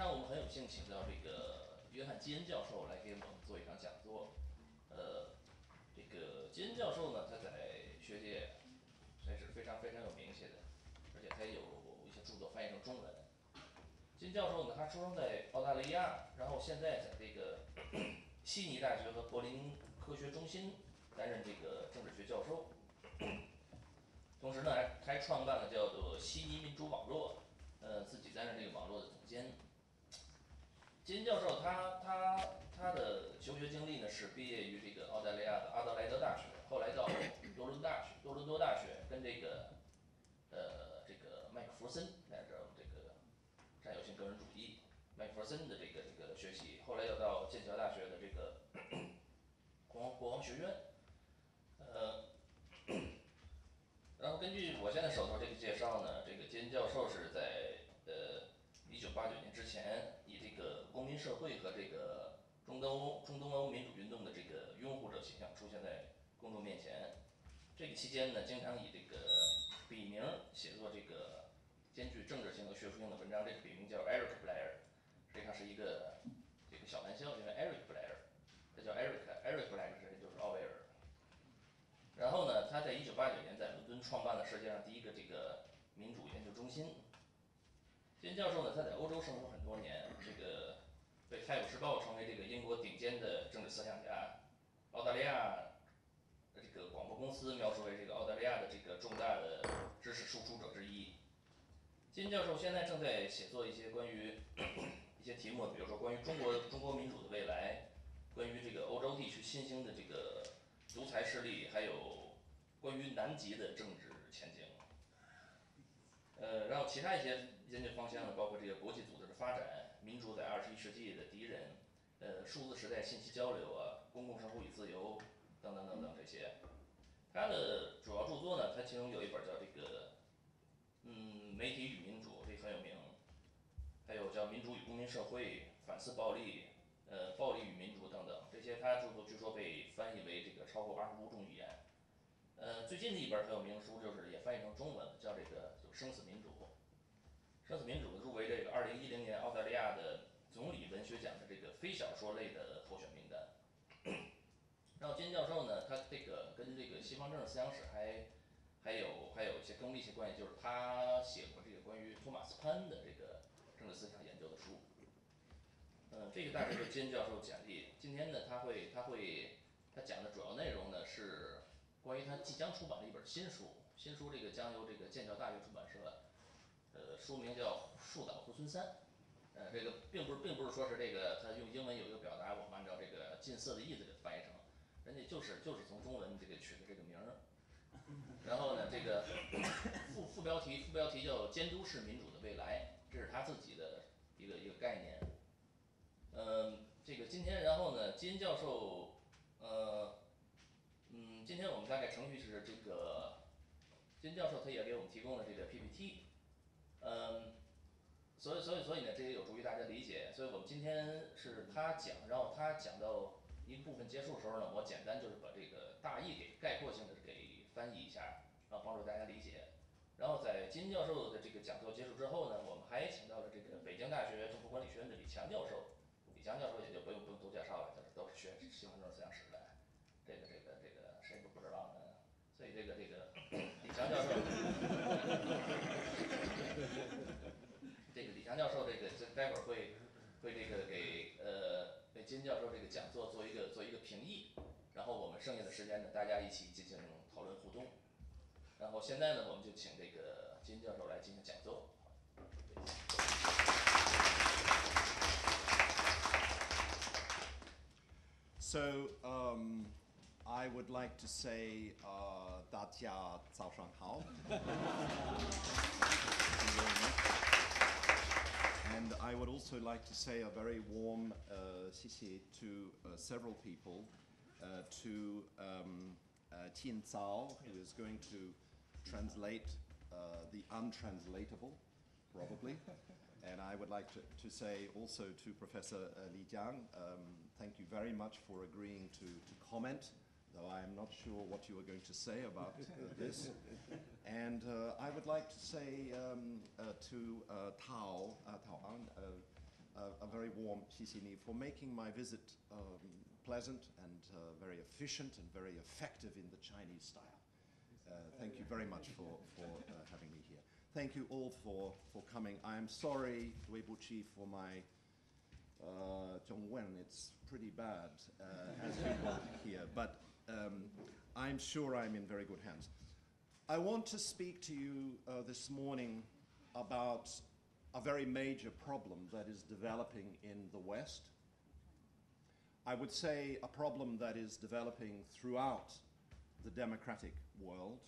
上我们很有幸请到这个约翰基恩教授来给我们做一场讲座，呃这个基恩教授呢他在学界还是非常非常有名气的，而且他有一些著作翻译成中文。金教授呢他出生在澳大利亚，然后现在在这个悉尼大学和柏林科学中心担任这个政治学教授 同时呢还还创办了叫做悉尼民主网络，呃自己担任这个网络的总监。金教授他他他的求学经历呢是毕业于这个澳大利亚的阿德莱德大学，后来到多伦大学多伦多大学跟这个呃这个麦克弗森来着这个占有性个人主义麦克弗森的这个这个学习，后来又到剑桥大学的这个 国王国王学院呃然后根据我现在手头这个介绍呢，这个基恩教授是在呃一九八九年之前以这个公民社会和这个中东欧中东欧民主运动的这个拥护者形象出现在公众面前。这个期间呢经常以这个笔名写作这个兼具政治性和学术性的文章，这个笔名叫 Eric Blair，实际上是一个这个小玩笑，因为 Eric Blair 他叫 Eric Eric Blair 这人就是奥威尔。然后呢他在一九八九年在伦敦创办了世界上第一个这个民主研究中心。金教授呢他在欧洲生活很多年，这个被泰晤士报称为这个英国顶尖的政治思想家，澳大利亚这个广播公司描述为这个澳大利亚的这个重大的知识输出者之一。金教授现在正在写作一些关于 一些题目，比如说关于中国中国民主的未来，关于这个欧洲地区新兴的这个独裁势力，还有关于南极的政治前景。呃然后其他一些研究方向呢，包括这个国际组织的发展，民主在二十一世纪的敌人，呃数字时代信息交流啊，公共生活与自由等等等等这些。他的主要著作呢，他其中有一本叫这个嗯媒体与民主这很有名，还有叫民主与公民社会，反思暴力，呃暴力与民主等等，这些他著作据说被翻译为这个超过二十五种语言。呃最近的一本很有名的书就是也翻译成中文了，叫这个就生死民主生死民主入围这个二零一零年澳大利亚的总理文学奖的这个非小说类的候选名单。然后金教授呢他这个跟这个西方政治思想史还还有还有一些更密切关系，就是他写过这个关于托马斯潘的这个政治思想研究的书。嗯这个大概就是金教授简历，今天呢他会他会他讲的主要内容呢是关于他即将出版的一本新书，新书这个将由这个剑桥大学出版社书名叫树倒猢狲散，呃这个并不是并不是说是这个他用英文有一个表达，我们按照这个近似的意思给翻译成，人家就是就是从中文这个取的这个名儿。然后呢这个副副标题副标题叫监督式民主的未来，这是他自己的一个一个概念。嗯这个今天然后呢金教授呃嗯今天我们大概程序是这个金教授他也给我们提供了这个 P P T，嗯。所以所以所以呢这也有助于大家理解，所以我们今天是他讲，然后他讲到一部分结束的时候呢，我简单就是把这个大意给概括性的给翻译一下，然后帮助大家理解。然后在金教授的这个讲座结束之后呢，我们还请到了这个北京大学政府管理学院的李强教授，李强教授也就不用不用多介绍了，都是学西方政治思想史的，这个这个这个谁都不知道呢，所以这个这个李强教授这个李强教授这个这待会儿会会这个给呃给基恩教授这个讲座做一个做一个评议，然后我们剩下的时间呢大家一起进行讨论互动。然后现在呢我们就请这个金教授来进行讲座。So um I would like to say uh 大家早上好 And I would also like to say a very warm uh to uh, several people, uh, to um, uh, Tian Zhao, who is going to translate uh, the untranslatable, probably. and I would like to, to say also to Professor uh, Li Qiang, um, thank you very much for agreeing to, to comment, though I am not sure what you are going to say about uh, this. and uh, I would like to say um, uh, to Tao, Tao An, a, very warm Sisini for making my visit um, pleasant and very efficient and very effective in the Chinese style. Thank you very much for, for having me here. Thank you all for, for coming. I am sorry, Weibo Chi, for my uh. It's pretty bad, uh, as people here, but um, I'm sure I'm in very good hands. I want to speak to you uh, this morning about a very major problem that is developing in the West. I would say a problem that is developing throughout the democratic world.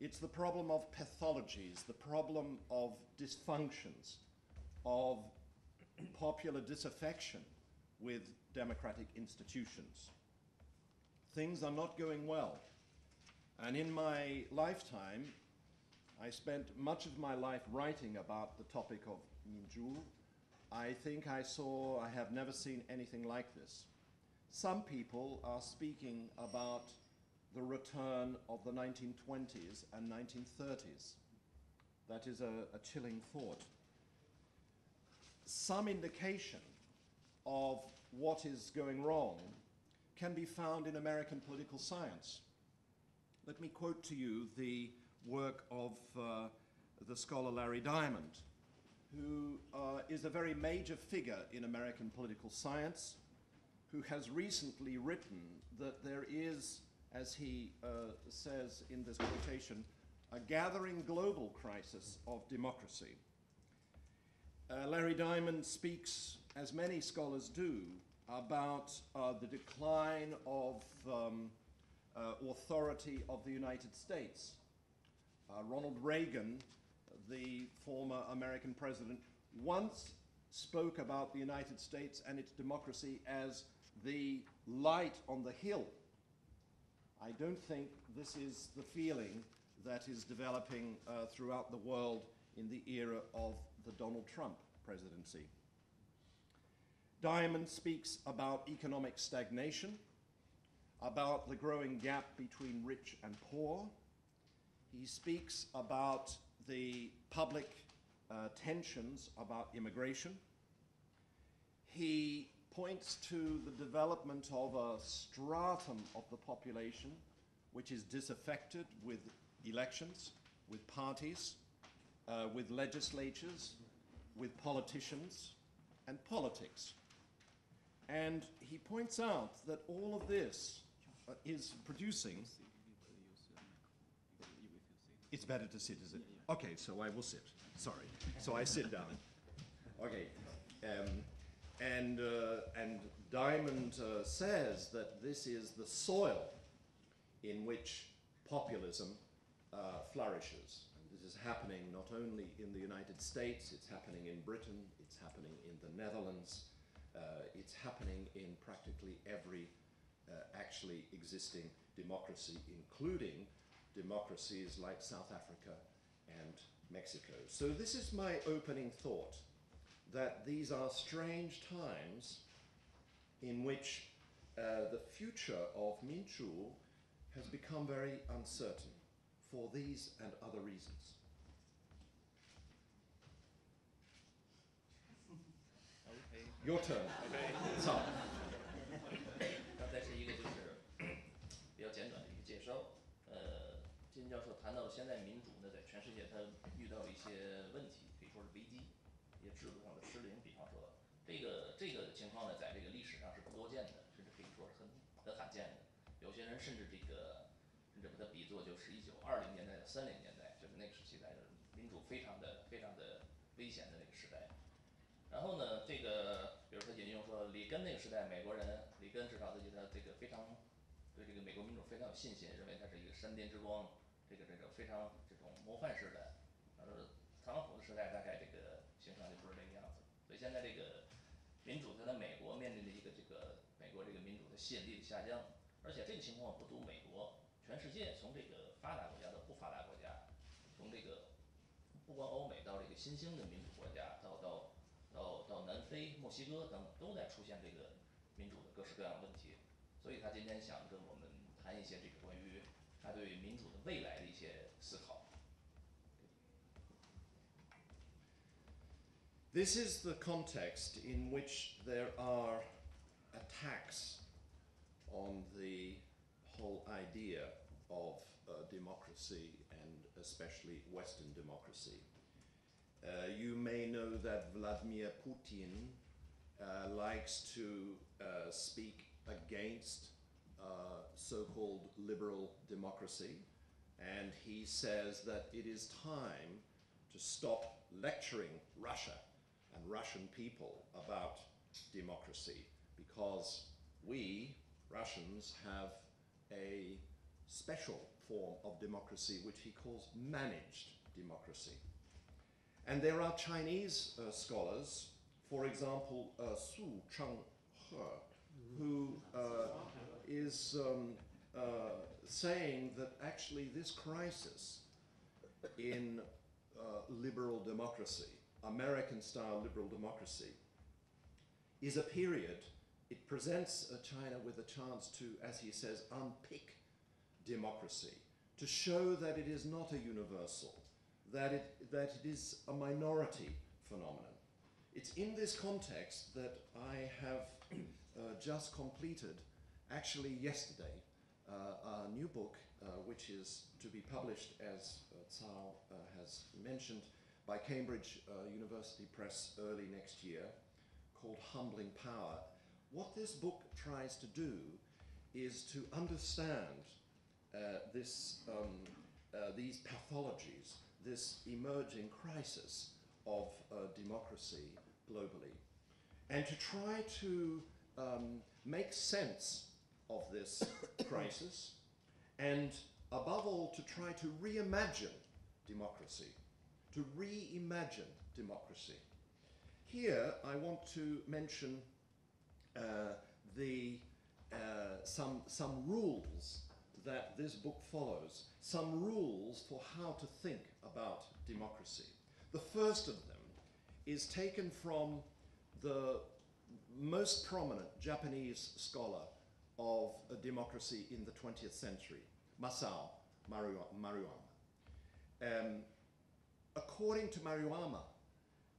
It's the problem of pathologies, the problem of dysfunctions, of popular disaffection with democratic institutions. Things are not going well. And in my lifetime, I spent much of my life writing about the topic of Minzhu. I think I saw, I have never seen anything like this. Some people are speaking about the return of the 1920s and 1930s. That is a, a chilling thought. Some indication of what is going wrong can be found in American political science. Let me quote to you the work of uh, the scholar Larry Diamond, who uh, is a very major figure in American political science, who has recently written that there is, as he uh, says in this quotation, a gathering global crisis of democracy. Uh, Larry Diamond speaks, as many scholars do, about uh, the decline of um, uh, authority of the United States. Uh, Ronald Reagan, the former American president, once spoke about the United States and its democracy as the light on the hill. I don't think this is the feeling that is developing uh, throughout the world in the era of the Donald Trump presidency. Diamond speaks about economic stagnation, about the growing gap between rich and poor. He speaks about the public uh, tensions about immigration. He points to the development of a stratum of the population which is disaffected with elections, with parties, uh, with legislatures, with politicians, and politics. And he points out that all of this uh, is producing. It's better to sit, is it? Okay, so I will sit. Sorry. So I sit down. Okay. Um, and, uh, and Diamond uh, says that this is the soil in which populism uh, flourishes. And this is happening not only in the United States, it's happening in Britain, it's happening in the Netherlands, uh, it's happening in practically every uh, actually existing democracy, including democracies like South Africa and Mexico. So this is my opening thought, that these are strange times in which uh, the future of Minzhu has become very uncertain for these and other reasons. Your turn. 刚才是一个就是 比较简短的一个介绍。呃，金教授谈到现在民主呢，在全世界它遇到了一些问题，可以说是危机，一些制度上的失灵。比方说，这个这个情况呢，在这个历史上是不多见的，甚至可以说是很很罕见的。有些人甚至这个甚至把它比作就是一九二零年代到三零年代，就是那个时期来的民主非常的非常的危险的那个时代。然后呢，这个比如说引用说里根那个时代，美国人里根至少对他这个非常对这个美国民主非常有信心，认为它是一个山巅之光，这个这个非常这种模范式的。呃，特朗普的时代大概这个形象就不是这个样子。所以现在这个民主它在美国面临着一个这个美国这个民主的吸引力的下降，而且这个情况不独美国，全世界从这个发达国家到不发达国家，从这个不光欧美到这个新兴的民主，南非、墨西哥等等，都在出现这个民主的各式各样的问题。所以他今天想跟我们谈一些这个关于他对民主的未来的一些思考。 This is the context in which there are attacks on the whole idea of uh, democracy and especially Western democracy. Uh, you may know that Vladimir Putin uh, likes to uh, speak against uh, so called liberal democracy, and he says that it is time to stop lecturing Russia and Russian people about democracy because we, Russians, have a special form of democracy which he calls managed democracy. And there are Chinese uh, scholars, for example, uh, Su Changhe, who uh, is um, uh, saying that actually this crisis in uh, liberal democracy, American style liberal democracy, is a period, it presents China with a chance to, as he says, unpick democracy, to show that it is not a universal, that it, that it is a minority phenomenon. It's in this context that I have uh, just completed, actually yesterday, uh, a new book uh, which is to be published, as uh, Cao uh, has mentioned, by Cambridge uh, University Press early next year, called Humbling Power. What this book tries to do is to understand uh, this, um, these pathologies, this emerging crisis of uh, democracy globally, and to try to um, make sense of this crisis, and above all, to try to reimagine democracy, to reimagine democracy. Here, I want to mention uh, the, uh, some, some rules that this book follows, some rules for how to think about democracy. The first of them is taken from the most prominent Japanese scholar of democracy in the 20th century, Masao Maruyama. Um, according to Maruyama,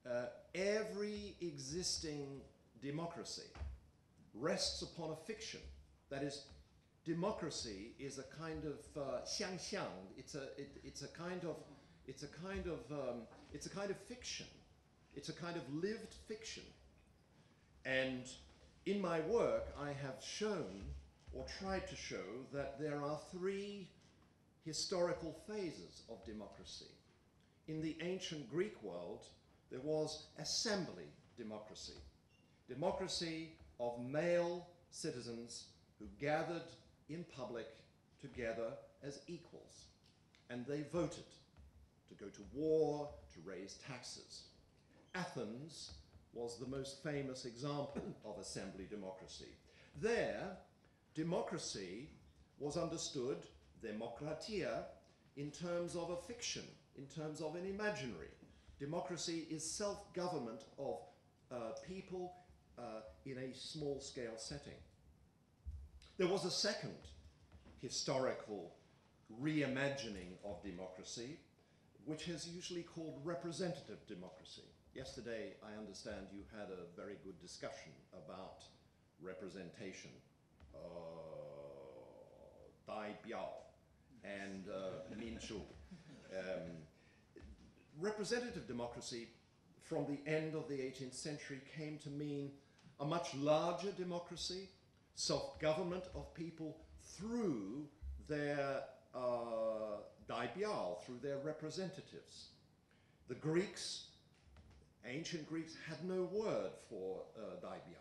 uh, every existing democracy rests upon a fiction. That is, democracy is a kind of uh, xiangxiang. It's a, it, it's a kind of, it's a kind of, um, it's a kind of fiction. It's a kind of lived fiction. And in my work, I have shown or tried to show that there are three historical phases of democracy. In the ancient Greek world, there was assembly democracy, democracy of male citizens who gathered in public together as equals, and they voted to go to war, to raise taxes. Athens was the most famous example of assembly democracy. There, democracy was understood, demokratia, in terms of a fiction, in terms of an imaginary. Democracy is self-government of uh, people uh, in a small-scale setting. There was a second historical reimagining of democracy, which is usually called representative democracy. Yesterday, I understand you had a very good discussion about representation, uh, Dai Biao, and uh, Min Chu. Um, representative democracy from the end of the 18th century came to mean a much larger democracy, self-government of people through their uh, daibiao, through their representatives. The Greeks ancient Greeks had no word for uh, daibiao.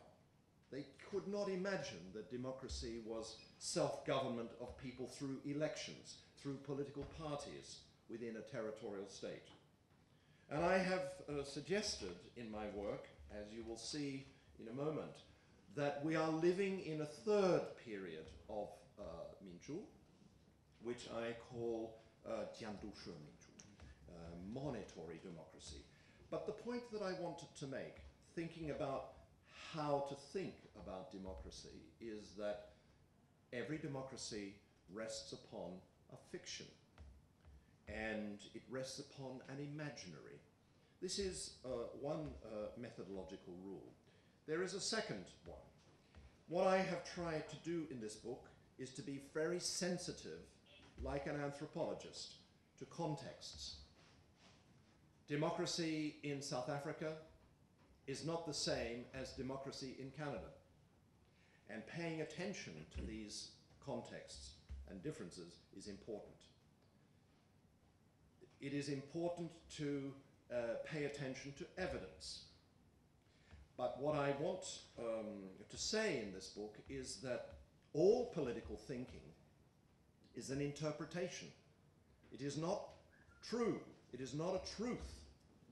They could not imagine that democracy was self-government of people through elections, through political parties within a territorial state. And I have uh, suggested in my work, as you will see in a moment, that we are living in a third period of uh, Minzhu, which I call uh, Jiandushi Minzhu, uh, monitory democracy. But the point that I wanted to make, thinking about how to think about democracy, is that every democracy rests upon a fiction and it rests upon an imaginary. This is uh, one uh, methodological rule. There is a second one. What I have tried to do in this book is to be very sensitive, like an anthropologist, to contexts. Democracy in South Africa is not the same as democracy in Canada. And paying attention to these contexts and differences is important. It is important to uh, pay attention to evidence. But what I want um, to say in this book is that all political thinking is an interpretation. It is not true. It is not a truth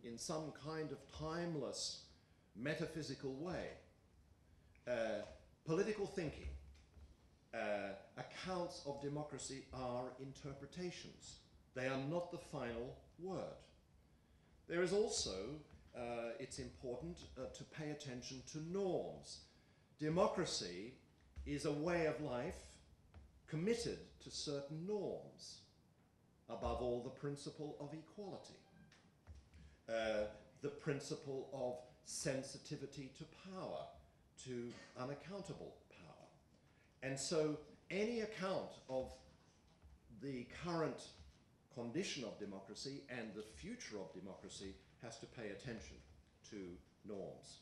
in some kind of timeless metaphysical way. Uh, political thinking, uh, accounts of democracy are interpretations. They are not the final word. There is also, uh, it's important uh, to pay attention to norms. Democracy is a way of life committed to certain norms, above all, the principle of equality, uh, the principle of sensitivity to power, to unaccountable power. And so, any account of the current condition of democracy and the future of democracy has to pay attention to norms.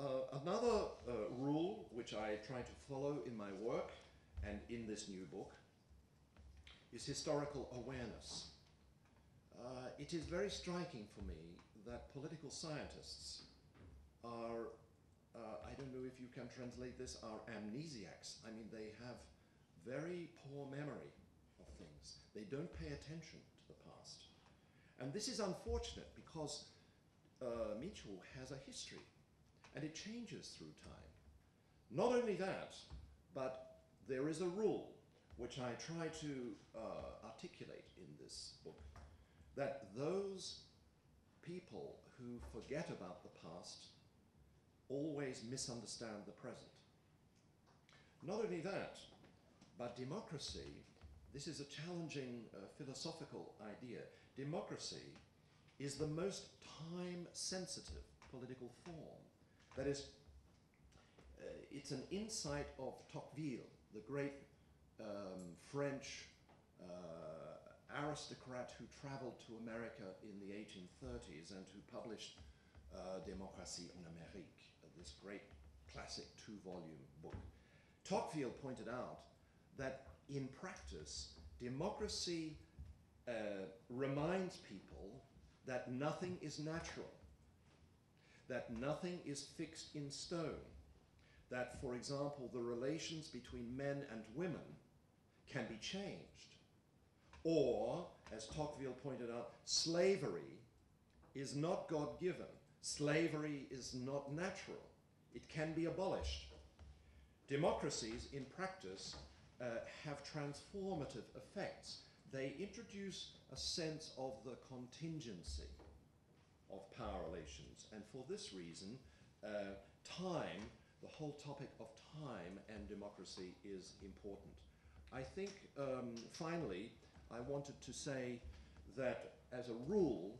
Uh, another uh, rule which I try to follow in my work and in this new book is historical awareness. Uh, it is very striking for me that political scientists are, uh, I don't know if you can translate this, are amnesiacs. I mean, they have very poor memory of things. They don't pay attention. And this is unfortunate because uh, Michu has a history and it changes through time. Not only that, but there is a rule which I try to uh, articulate in this book that those people who forget about the past always misunderstand the present. Not only that, but democracy, this is a challenging uh, philosophical idea. Democracy is the most time sensitive political form. That is, uh, it's an insight of Tocqueville, the great um, French uh, aristocrat who traveled to America in the 1830s and who published uh, Démocratie en Amérique, this great classic two volume book. Tocqueville pointed out that in practice, democracy uh, reminds people that nothing is natural, that nothing is fixed in stone, that, for example, the relations between men and women can be changed. Or, as Tocqueville pointed out, slavery is not God given. Slavery is not natural. It can be abolished. Democracies, in practice, uh, have transformative effects. They introduce a sense of the contingency of power relations. And for this reason, uh, time, the whole topic of time and democracy is important. I think, um, finally, I wanted to say that as a rule,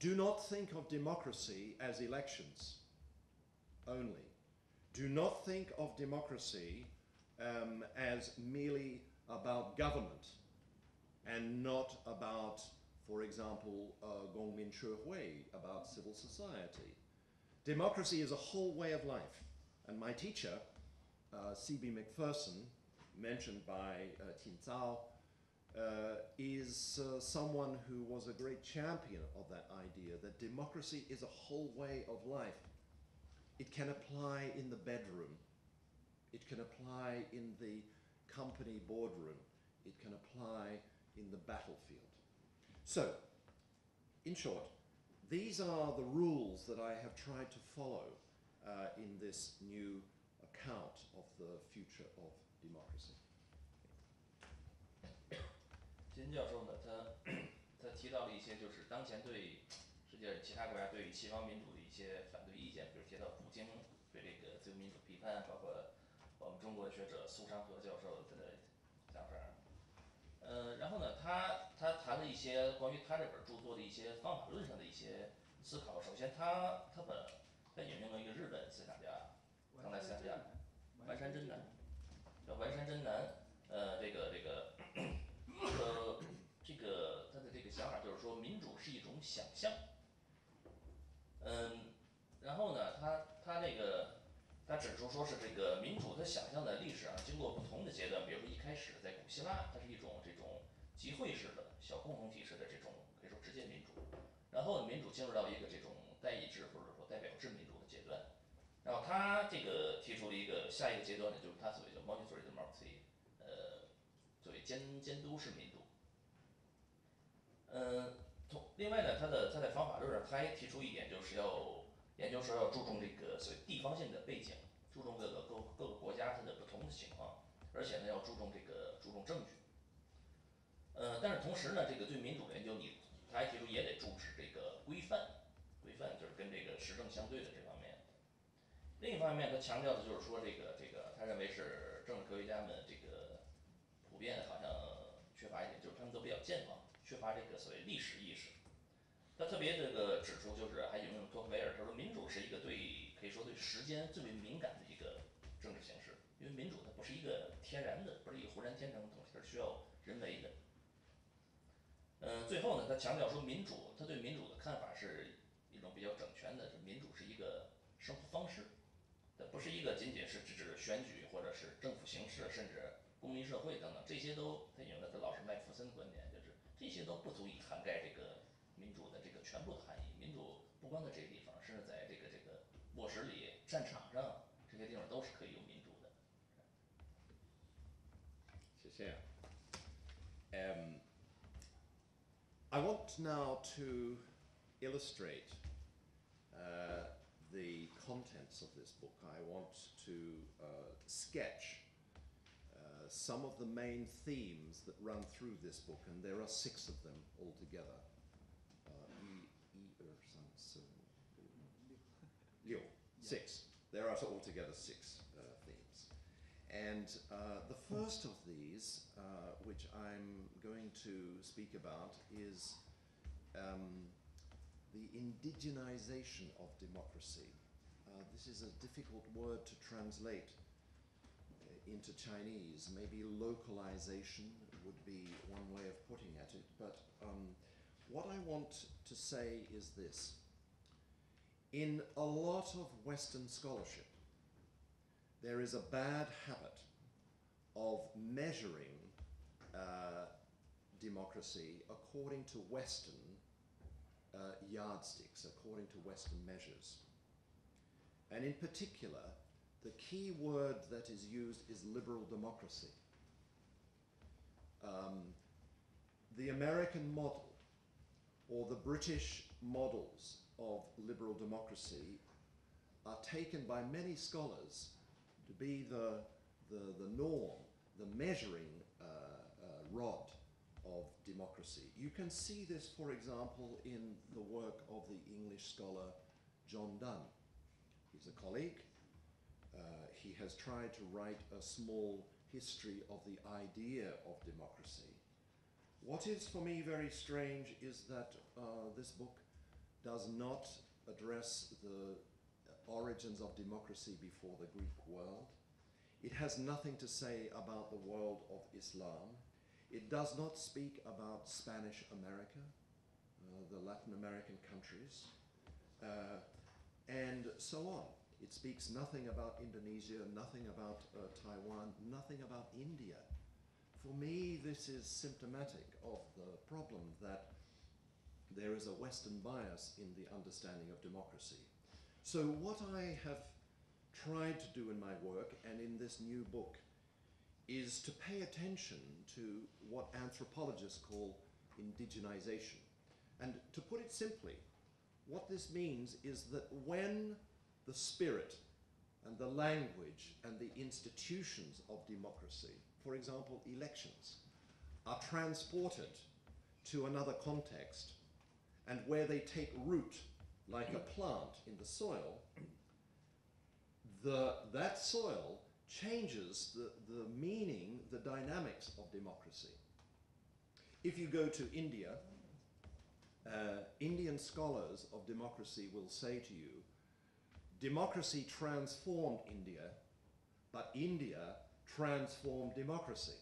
do not think of democracy as elections only. Do not think of democracy um, as merely about government and not about, for example, uh, Gongmin Hui, about civil society. Democracy is a whole way of life. And my teacher, uh, C.B. Macpherson, mentioned by uh, Tin Zhao, uh, is uh, someone who was a great champion of that idea that democracy is a whole way of life. It can apply in the bedroom, it can apply in the company boardroom, it can apply in the battlefield. So, in short, these are the rules that I have tried to follow uh, in this new account of the future of democracy. 金教授呢，他他提到了一些就是当前对世界其他国家对于西方民主的一些反对意见，比如提到普京对这个自由民主批判，包括我们中国学者苏昌和教授的想法儿。 呃，然后呢，他他谈了一些关于他这本著作的一些方法论上的一些思考。首先他，他本他引用了一个日本思想家，当代思想家丸山真男，叫丸山真男，呃，这个这个，呃，这个他的这个想法就是说，民主是一种想象。嗯，然后呢，他他这个他指出说是这个民主他想象的历史啊，经过不同的阶段，比如说一开始在古希腊，它是一种这种集会式的小共同体式的这种可以说直接民主，然后民主进入到一个这种代议制或者说代表制民主的阶段，然后他这个提出了一个下一个阶段呢，就是他所谓的 monitory democracy，呃，作为监监督式民主。嗯，另外呢，他的他在方法论上他还提出一点，就是要研究说要注重这个所谓地方性的背景，注重各个各各个国家它的不同的情况，而且呢要注重这个注重证据。呃，但是同时呢，这个对民主研究你他还提出也得重视这个规范，规范就是跟这个实证相对的这方面。另一方面他强调的就是说这个这个他认为是政治科学家们这个普遍好像缺乏一点，就是他们都比较健忘，缺乏这个所谓历史意识。他特别这个指出就是还引用托克维尔，他说民主是一个对可以说对时间最为敏感的一个政治形式，因为民主它不是一个天然的，不是一个浑然天成的东西，它是需要人为的。嗯，最后呢他强调说民主他对民主的看法是一种比较整全的，民主是一个生活方式，它不是一个仅仅是只指选举或者是政府形式，甚至公民社会等等，这些都他引用的他老师麦弗森的观点，就是这些都不足以涵盖这个全部的含义，民主不光在这个地方，甚至在这个这个卧室里战场上这些地方都是可以有民主的。谢谢。Um, I want now to illustrate uh, the contents of this book. I want to uh, sketch uh, some of the main themes that run through this book, and there are six of them altogether. 六, six. There are altogether six uh, themes. And uh, the first of these, uh, which I'm going to speak about, is um, the indigenization of democracy. Uh, this is a difficult word to translate uh, into Chinese. Maybe localization would be one way of putting at it. But um, what I want to say is this. In a lot of Western scholarship, there is a bad habit of measuring uh, democracy according to Western uh, yardsticks, according to Western measures. And in particular, the key word that is used is liberal democracy. Um, the American model or the British models of liberal democracy are taken by many scholars to be the, the, the norm, the measuring uh, uh, rod of democracy. You can see this, for example, in the work of the English scholar John Dunn. He's a colleague. Uh, he has tried to write a small history of the idea of democracy. What is for me very strange is that uh, this book does not address the origins of democracy before the Greek world. It has nothing to say about the world of Islam. It does not speak about Spanish America, uh, the Latin American countries, uh, and so on. It speaks nothing about Indonesia, nothing about uh, Taiwan, nothing about India. For me, this is symptomatic of the problem that there is a Western bias in the understanding of democracy. So, what I have tried to do in my work and in this new book is to pay attention to what anthropologists call indigenization. And to put it simply, what this means is that when the spirit and the language and the institutions of democracy, for example, elections, are transported to another context and where they take root like a plant in the soil, the, that soil changes the, the meaning, the dynamics of democracy. if you go to India, uh, Indian scholars of democracy will say to you, democracy transformed India, but India transformed democracy.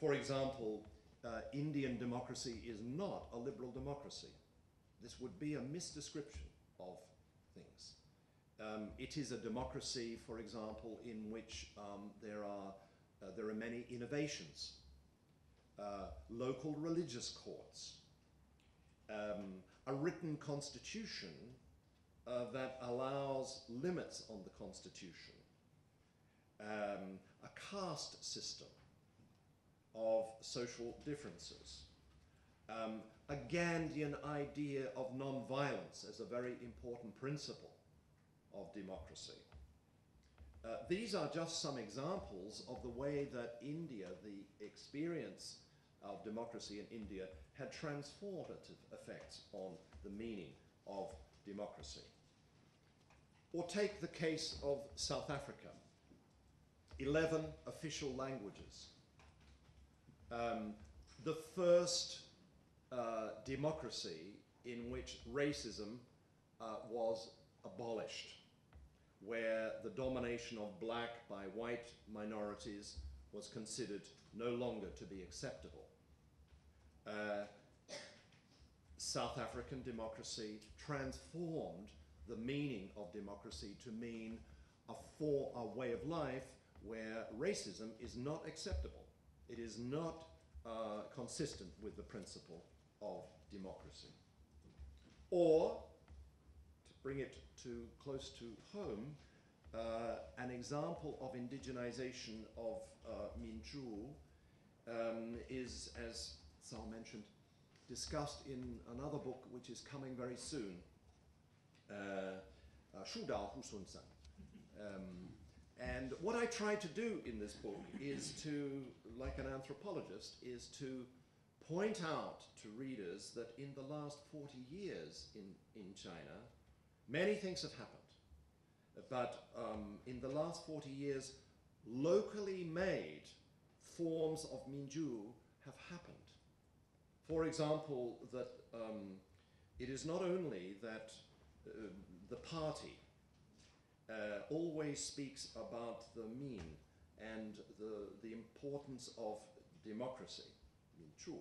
For example, uh, Indian democracy is not a liberal democracy. This would be a misdescription of things. Um, it is a democracy, for example, in which um, there, are, uh, there are many innovations. Uh, local religious courts, um, a written constitution uh, that allows limits on the constitution, um, a caste system of social differences, um, a Gandhian idea of non-violence as a very important principle of democracy. Uh, these are just some examples of the way that India, the experience of democracy in India, had transformative effects on the meaning of democracy. Or take the case of South Africa 11 official languages. Um, the first uh, democracy in which racism uh, was abolished, where the domination of black by white minorities was considered no longer to be acceptable. Uh, South African democracy transformed the meaning of democracy to mean a, for, a way of life where racism is not acceptable. It is not uh, consistent with the principle of democracy. Or, to bring it to close to home, uh, an example of indigenization of uh, um, is, as Sal mentioned, discussed in another book which is coming very soon, uh, uh, Shu Dao Hu Sun San. Um, and what I try to do in this book is to, like an anthropologist, is to point out to readers that in the last 40 years in, in China, many things have happened. But um, in the last 40 years, locally made forms of Minzhu have happened. For example, that um, it is not only that uh, the party uh, always speaks about the mean and the, the importance of democracy, Minzhu,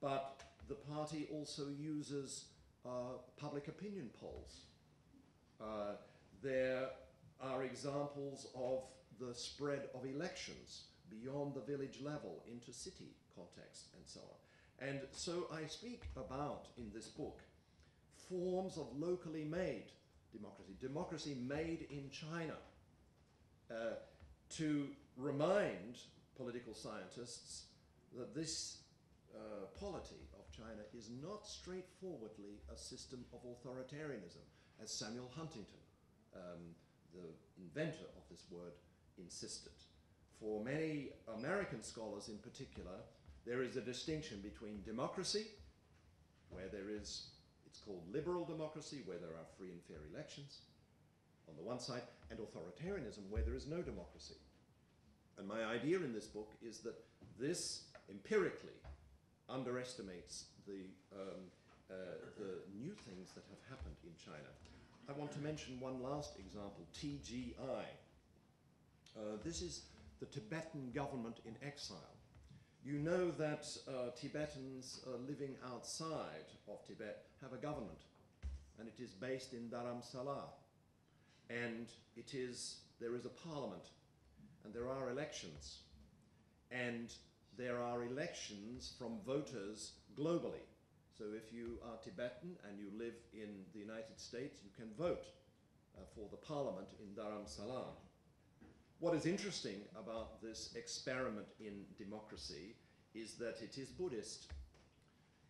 but the party also uses uh, public opinion polls. Uh, there are examples of the spread of elections beyond the village level into city context and so on. And so I speak about in this book forms of locally made democracy, democracy made in China, uh, to remind political scientists that this uh, polity of China is not straightforwardly a system of authoritarianism, as Samuel Huntington, um, the inventor of this word, insisted. For many American scholars in particular, there is a distinction between democracy, where there is, it's called liberal democracy, where there are free and fair elections, on the one side, and authoritarianism, where there is no democracy. And my idea in this book is that this empirically underestimates the, um, uh, the new things that have happened in China. I want to mention one last example, TGI. Uh, this is the Tibetan government in exile. You know that uh, Tibetans uh, living outside of Tibet have a government, and it is based in Dharamsala. And it is, there is a parliament, and there are elections. And there are elections from voters globally. So if you are Tibetan and you live in the United States, you can vote uh, for the parliament in Dharamsala. What is interesting about this experiment in democracy is that it is Buddhist.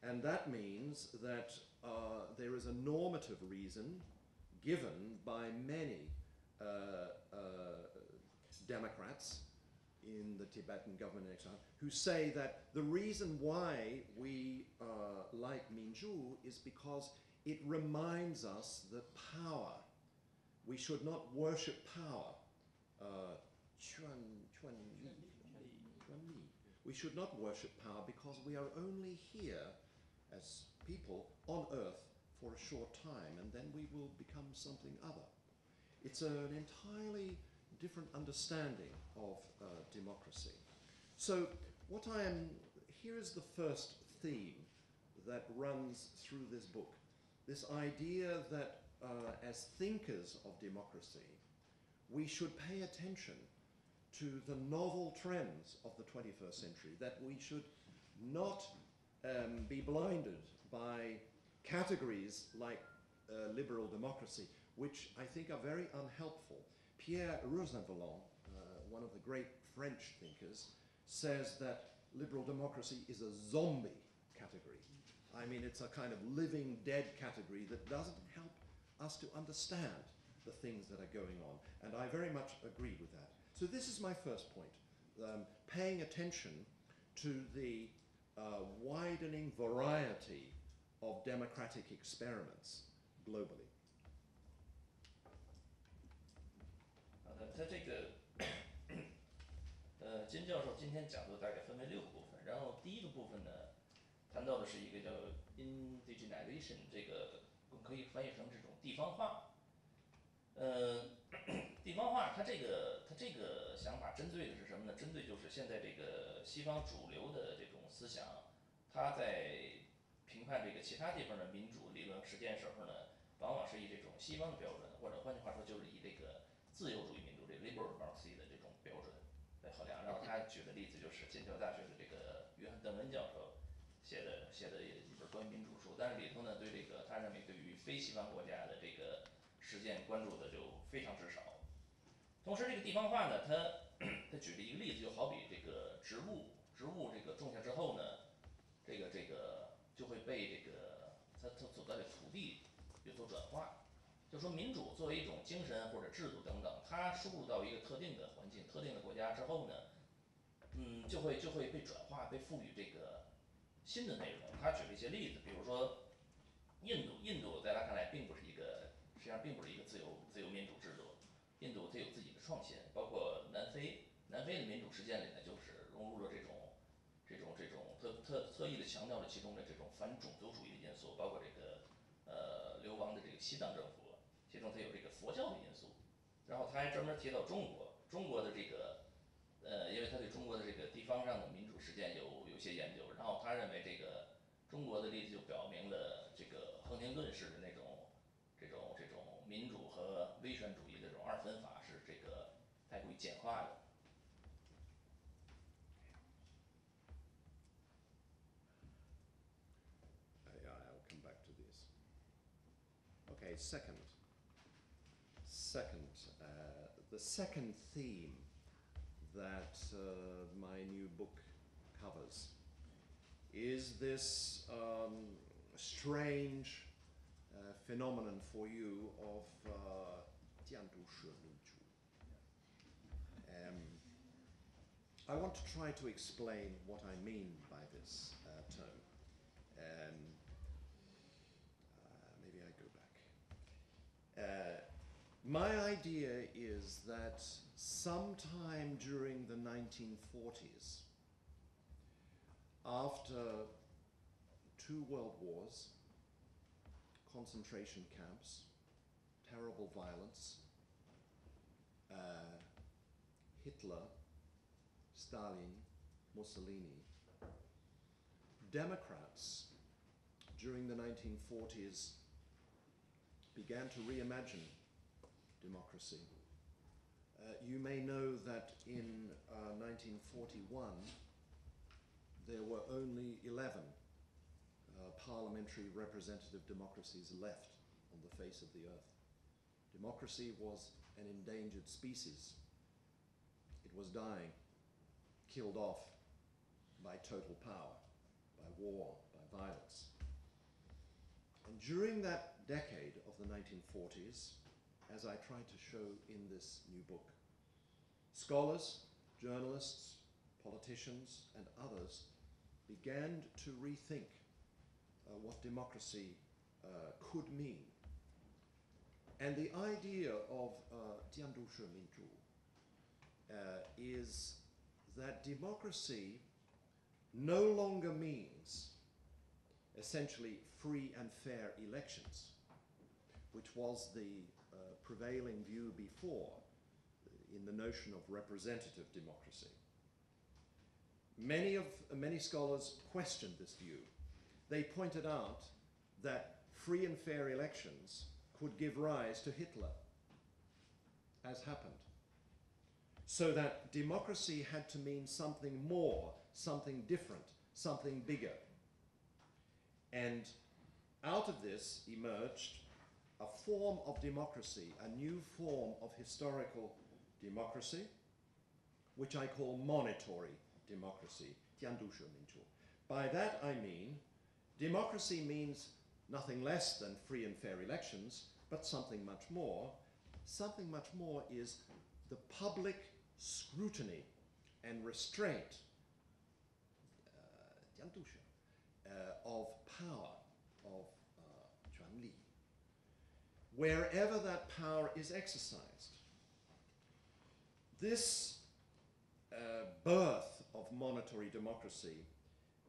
And that means that uh, there is a normative reason given by many uh, uh, Democrats in the Tibetan government in exile who say that the reason why we uh, like Minzhu is because it reminds us that power, we should not worship power. Uh, we should not worship power because we are only here as people on earth for a short time and then we will become something other. It's an entirely different understanding of uh, democracy. So, what I am here is the first theme that runs through this book this idea that uh, as thinkers of democracy, we should pay attention to the novel trends of the 21st century, that we should not um, be blinded by categories like uh, liberal democracy, which I think are very unhelpful. Pierre Rosanvallon, uh, one of the great French thinkers, says that liberal democracy is a zombie category. I mean, it's a kind of living dead category that doesn't help us to understand the things that are going on. And I very much agree with that. So, this is my first point um, paying attention to the uh, widening variety of democratic experiments globally. 他这个，呃，金教授今天讲座大概分为六个部分，然后第一个部分呢，谈到的是一个叫 indigenization，这个可以翻译成这种地方化。呃，地方化，它这个它这个想法针对的是什么呢？针对就是现在这个西方主流的这种思想，它在评判这个其他地方的民主理论实践时候呢，往往是以这种西方的标准，或者换句话说就是以这个自由主义民主这 liberal democracy 的这种标准来衡量。然后他举的例子就是剑桥大学的这个约翰邓温教授写的写的一本关于民主书，但是里头呢对这个他认为对于非西方国家的这个实践关注的就非常之少。同时这个地方化呢，他 他举了一个例子，就好比这个植物，植物这个种下之后呢，这个这个就会被这个它它所在的土地有所转化。就说民主作为一种精神或者制度等等，它输入到一个特定的环境、特定的国家之后呢，嗯，就会就会被转化、被赋予这个新的内容。他举了一些例子，比如说印度，印度在他看来并不是一个，实际上并不是一个自由自由民主制度。印度它有自己的创新，包括南非，南非的民主实践里呢，就是融入了这种这种这种特特特意的强调了其中的这种反种族主义的因素，包括这个呃流亡的这个西藏政府，其中它有这个佛教的因素。然后他还专门提到中国，中国的这个呃，因为他对中国的这个地方上的民主实践有有些研究，然后他认为这个中国的例子就表明了这个亨廷顿式的那种这种这种民主和威权主义的这种二分法是这个太过于简化的。Okay. Second, the second theme that uh, my new book covers is this um, strange uh, phenomenon for you of uh, um, I want to try to explain what I mean by this uh, term. Um, uh, maybe I go back. Uh, my idea is that sometime during the 1940s, after two world wars, concentration camps, terrible violence, uh, Hitler, Stalin, Mussolini, Democrats during the 1940s began to reimagine democracy. Uh, you may know that in uh, 1941 there were only 11 uh, parliamentary representative democracies left on the face of the earth. Democracy was an endangered species. It was dying, killed off by total power, by war, by violence. And during that decade of the 1940s, as I try to show in this new book. Scholars, journalists, politicians, and others began to rethink uh, what democracy uh, could mean. And the idea of uh, Jiandushi uh, is that democracy no longer means essentially free and fair elections, which was the prevailing view before in the notion of representative democracy. Many of many scholars questioned this view. They pointed out that free and fair elections could give rise to Hitler, as happened. So that democracy had to mean something more, something different, something bigger. And out of this emerged a form of democracy, a new form of historical democracy, which I call monitory democracy, By that I mean, democracy means nothing less than free and fair elections, but something much more. Something much more is the public scrutiny and restraint uh, uh of power, of wherever that power is exercised. This uh, birth of monitory democracy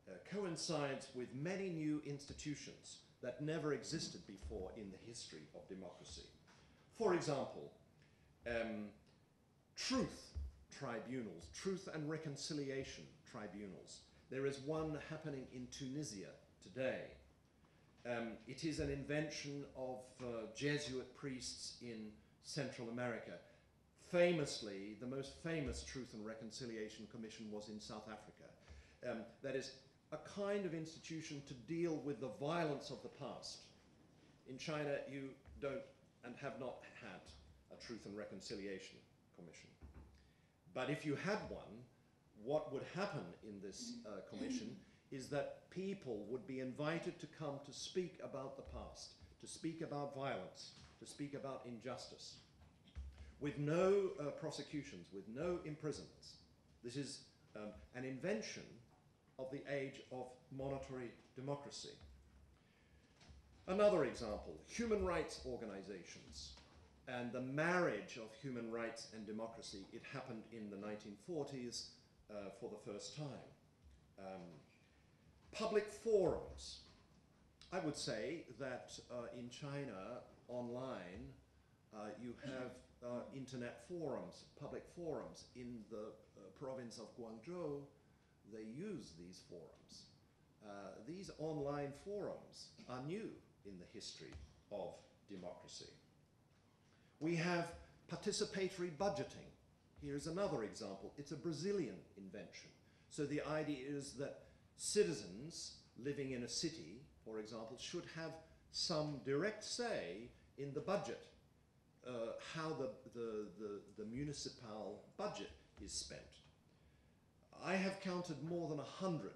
uh, coincides with many new institutions that never existed before in the history of democracy. For example, um, truth tribunals, truth and reconciliation tribunals. There is one happening in Tunisia today. Um, it is an invention of uh, Jesuit priests in Central America. Famously, the most famous Truth and Reconciliation Commission was in South Africa. Um, that is a kind of institution to deal with the violence of the past. In China, you don't and have not had a Truth and Reconciliation Commission. But if you had one, what would happen in this uh, commission is that people would be invited to come to speak about the past, to speak about violence, to speak about injustice, with no uh, prosecutions, with no imprisonments. This is um, an invention of the age of monitory democracy. Another example, human rights organizations and the marriage of human rights and democracy. It happened in the 1940s uh, for the first time. Um, public forums. I would say that uh, in China, online, uh, you have uh, internet forums, public forums. In the uh, province of Guangzhou, they use these forums. Uh, these online forums are new in the history of democracy. We have participatory budgeting. Here's another example. It's a Brazilian invention. So the idea is that citizens living in a city, for example, should have some direct say in the budget, uh, how the, the, the, the municipal budget is spent. I have counted more than a hundred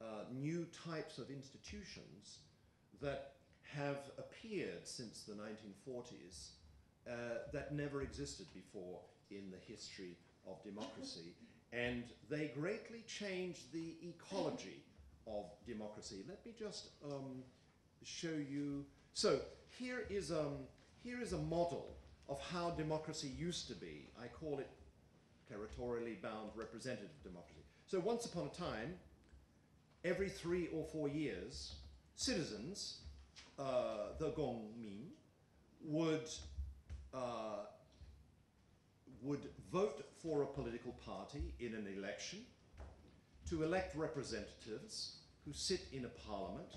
uh, new types of institutions that have appeared since the 1940s uh, that never existed before in the history of democracy. And they greatly changed the ecology of democracy. Let me just um, show you. So here is, um, here is a model of how democracy used to be. I call it territorially bound representative democracy. So once upon a time, every three or four years, citizens, uh, the Gongmin, would uh, would vote for a political party in an election to elect representatives who sit in a parliament,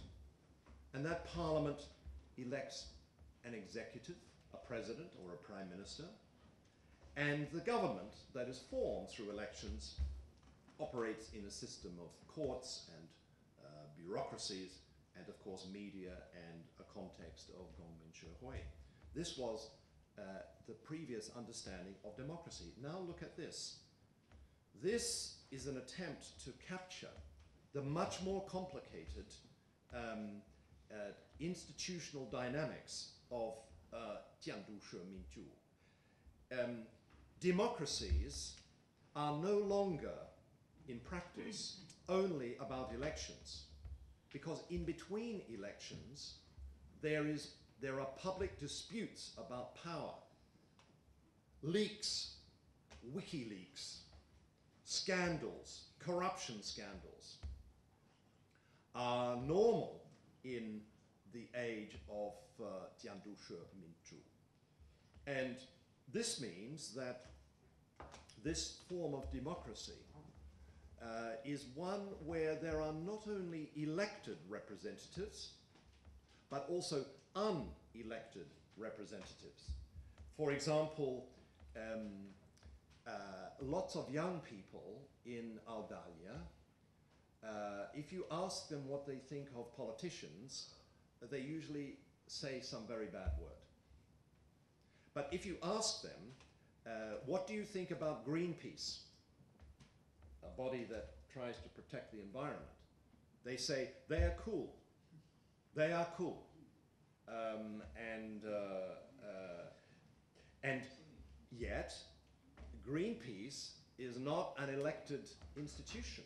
and that parliament elects an executive, a president or a prime minister, and the government that is formed through elections operates in a system of courts and uh, bureaucracies, and of course media and a context of Gongmin Hui. This was uh, the previous understanding of democracy. Now look at this. This is an attempt to capture the much more complicated um, uh, institutional dynamics of uh, Jiandu Min Um, democracies are no longer, in practice, only about elections, because in between elections, there is there are public disputes about power, leaks, WikiLeaks, scandals, corruption scandals are normal in the age of uh, Jiandushi Minzhu. And this means that this form of democracy uh, is one where there are not only elected representatives, but also unelected representatives. For example, um, uh, lots of young people in Aldalia, uh, if you ask them what they think of politicians, they usually say some very bad word. But if you ask them, uh, what do you think about Greenpeace, a body that tries to protect the environment? They say they are cool. They are cool. Um, and, uh, uh, and yet, Greenpeace is not an elected institution.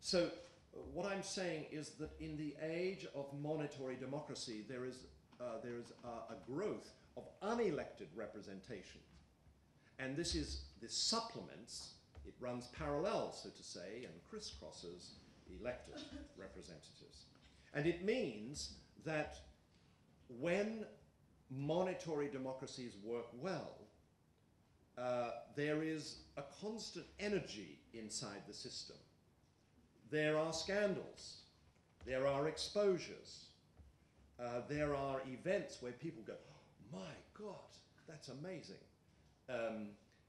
So, what I'm saying is that in the age of monitory democracy, there is, uh, there is a, a growth of unelected representation. And this is, this supplements, it runs parallel, so to say, and crisscrosses elected representatives. And it means that when monitory democracies work well, uh, there is a constant energy inside the system. There are scandals, there are exposures, uh, there are events where people go, my God, that's amazing. Um,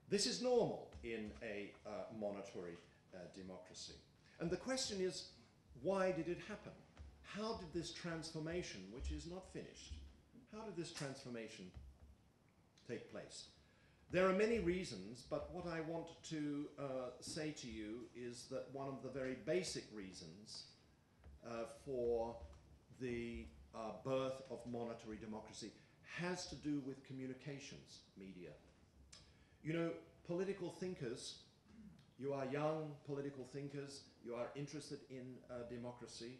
this is normal in a uh, uh, democracy. And the question is, why did it happen? How did this transformation, which is not finished, how did this transformation take place? There are many reasons, but what I want to uh, say to you is that one of the very basic reasons uh, for the uh, birth of monitory democracy has to do with communications media. You know, political thinkers, you are young political thinkers, you are interested in uh, democracy.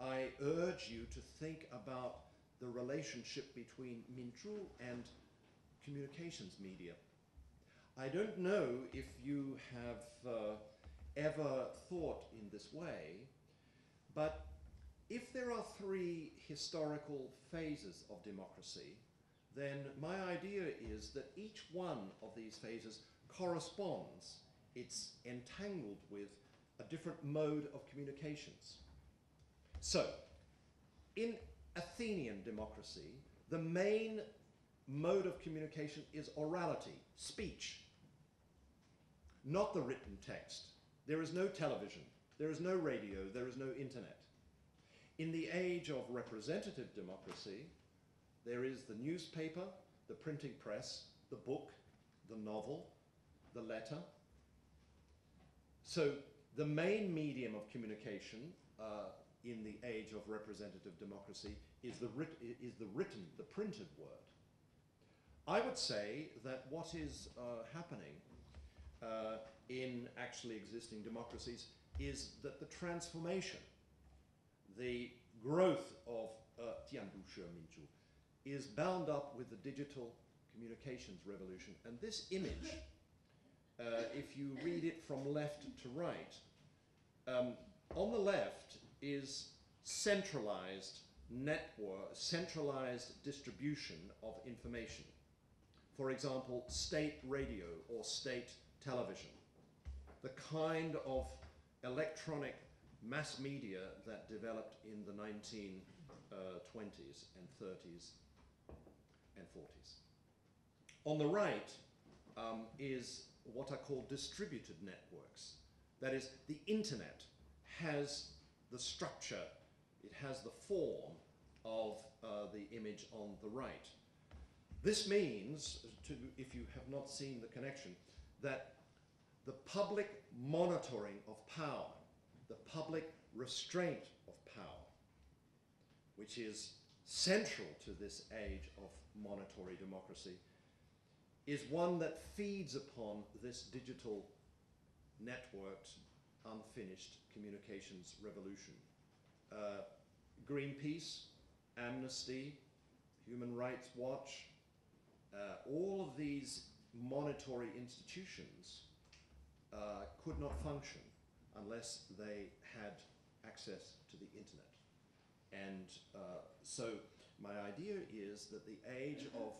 I urge you to think about the relationship between Minzhu and communications media. I don't know if you have uh, ever thought in this way, but if there are three historical phases of democracy, then my idea is that each one of these phases corresponds, it's entangled with a different mode of communications. So, in Athenian democracy, the main mode of communication is orality, speech, not the written text. There is no television, there is no radio, there is no internet. In the age of representative democracy, there is the newspaper, the printing press, the book, the novel, the letter. So the main medium of communication uh, in the age of representative democracy is the, writ- is the written, the printed word. I would say that what is uh, happening uh, in actually existing democracies is that the transformation, the growth of uh, Jiandu Minzhu is bound up with the digital communications revolution. And this image, uh, if you read it from left to right, um, on the left is centralized network, centralized distribution of information. For example, state radio or state television. The kind of electronic mass media that developed in the 1920s and 30s and 40s. On the right um, is what are called distributed networks. That is, the internet has the structure, it has the form of uh, the image on the right. This means, to, if you have not seen the connection, that the public monitoring of power, the public restraint of power, which is central to this age of monitory democracy, is one that feeds upon this digital networked, unfinished communications revolution. Uh, Greenpeace, Amnesty, Human Rights Watch, uh, all of these monitory institutions uh, could not function unless they had access to the internet. And uh, so my idea is that the age of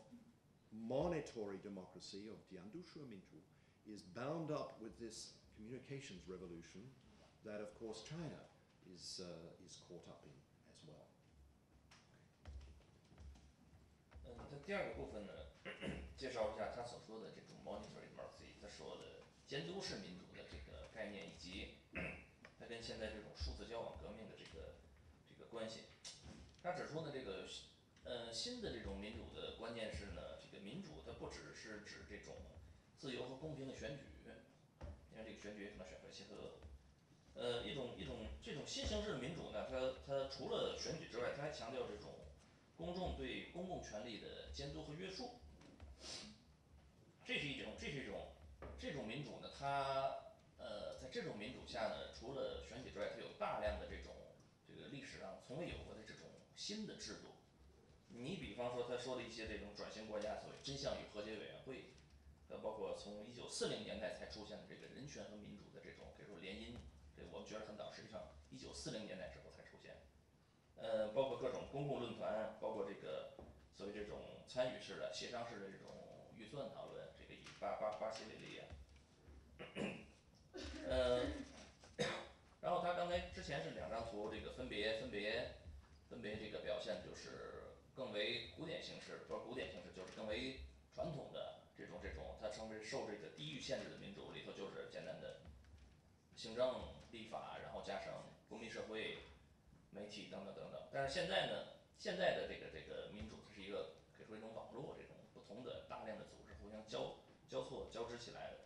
monitory democracy, of Jiandushi Minzhu, is bound up with this communications revolution that, of course, China is, uh, is caught up in as well. 嗯，它第二个部分呢，介绍一下他所说的这种 monitory democracy，他说的监督式民主的这个概念，以及 它跟现在这种数字交往革命的这个这个关系。他指出呢，这个呃新的这种民主的关键是呢，这个民主它不只是指这种自由和公平的选举，这个选举也可能选出来希特勒。呃，一种一种这种新形式的民主呢，它它除了选举之外，它还强调这种公众对公共权力的监督和约束。这是一种这是一种这种民主呢，它呃在这种民主下呢，除了选举之外，它有大量的这种这个历史上从未有过的这种新的制度。你比方说他说的一些这种转型国家，所谓真相与和解委员会，呃，包括从一九四零年代才出现的这个人权和民主的这种可以说联姻，这我们觉得很早，实际上一九四零年代之后才出现。呃，包括各种公共论坛，包括这个所谓这种参与式的协商式的这种预算讨论，这个以巴巴巴西为例啊。呃，然后他刚才之前是两张图，这个分别分别分别这个表现就是更为古典形式，不是古典形式，就是更为传统种，他称为受这个地域限制的民主里头就是简单的行政立法，然后加上公民社会、媒体等等等等。但是现在呢，现在的这个这个民主它是一个可以说一种网络这种不同的大量的组织互相交交错交织起来的。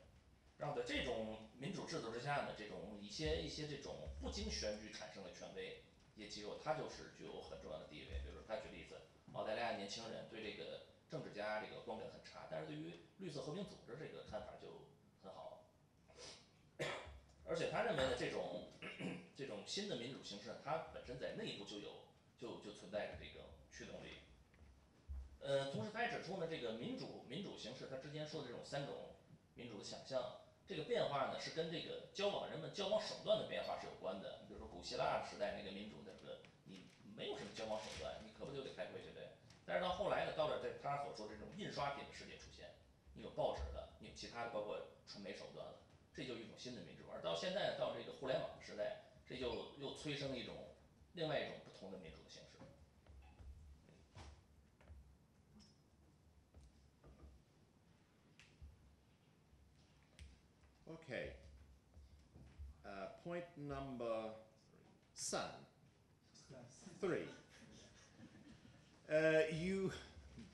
让在这种民主制度之下呢，这种一些一些这种不经选举产生的权威一些机构，它就是具有很重要的地位。比如说他举例子，澳大利亚年轻人对这个政治家这个观感很差，但是对于绿色和平组织这个看法就很好。而且他认为呢，这种 这种新的民主形式，它本身在内部就有就就存在着这个驱动力。呃，同时他也指出呢，这个民主民主形式他之前说的这种三种民主的想象，这个变化呢是跟这个交往人们交往手段的变化是有关的。你比如说古希腊时代那个民主的这个，你没有什么交往手段，你可不就得开会对不对？但是到后来呢，到了这他所说这种印刷品的世界出现，你有报纸的，你有其他的包括传媒手段了，这就一种新的民主。而到现在到这个互联网的时代，这就又催生一种另外一种不同的民主的形式。Okay. Uh, point number san, three. Uh, you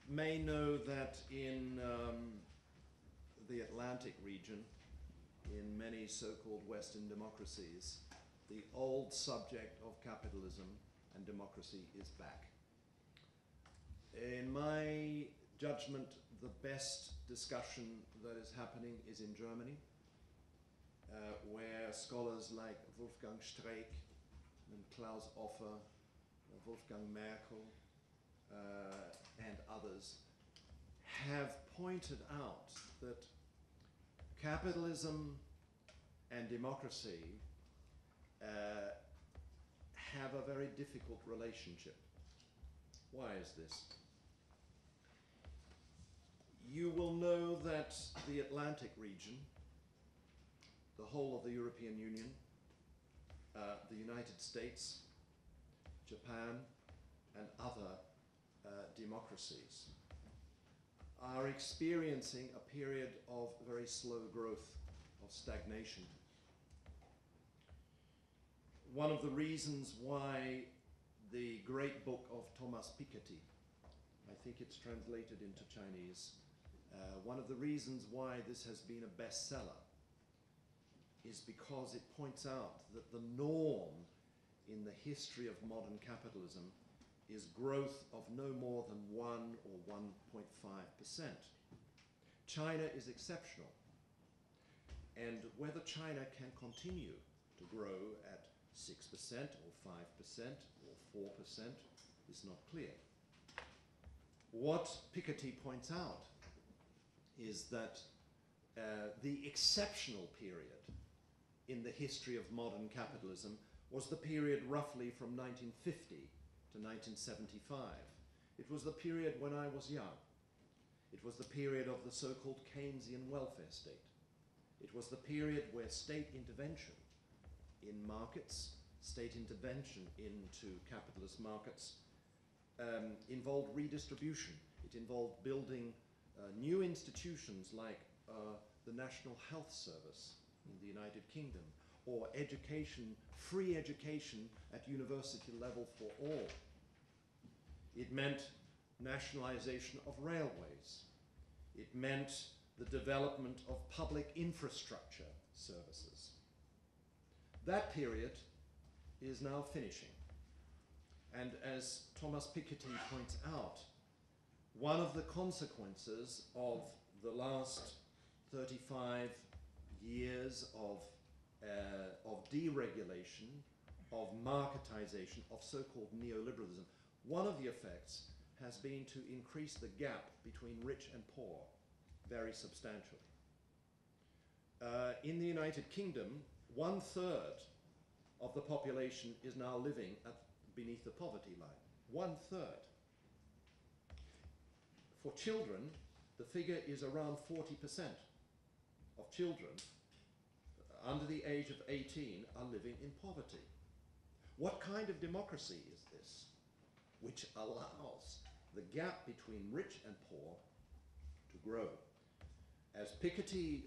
may know that in um, the Atlantic region, in many so-called Western democracies, the old subject of capitalism and democracy is back. In my judgment, the best discussion that is happening is in Germany uh, where scholars like Wolfgang Streeck and Claus Offe, Wolfgang Merkel, uh, and others have pointed out that capitalism and democracy uh, have a very difficult relationship. Why is this? You will know that the Atlantic region the whole of the European Union, uh, the United States, Japan, and other uh, democracies are experiencing a period of very slow growth, of stagnation. One of the reasons why the great book of Thomas Piketty, I think it's translated into Chinese, uh, one of the reasons why this has been a bestseller is because it points out that the norm in the history of modern capitalism is growth of no more than 1 or 1.5%. China is exceptional. And whether China can continue to grow at 6% or 5% or 4% is not clear. What Piketty points out is that uh, the exceptional period in the history of modern capitalism was the period roughly from 1950 to 1975. It was the period when I was young. It was the period of the so called Keynesian welfare state. It was the period where state intervention in markets, state intervention into capitalist markets, um, involved redistribution. It involved building uh, new institutions like uh, the National Health Service in the United Kingdom or education, free education at university level for all. It meant nationalization of railways. It meant the development of public infrastructure services. That period is now finishing. And as Thomas Piketty points out, one of the consequences of the last 35 years of, uh, of deregulation, of marketization, of so called neoliberalism, one of the effects has been to increase the gap between rich and poor very substantially. Uh, in the United Kingdom, one third of the population is now living at, beneath the poverty line. One third. For children, the figure is around 40% of children under the age of 18 are living in poverty. What kind of democracy is this which allows the gap between rich and poor to grow? As Piketty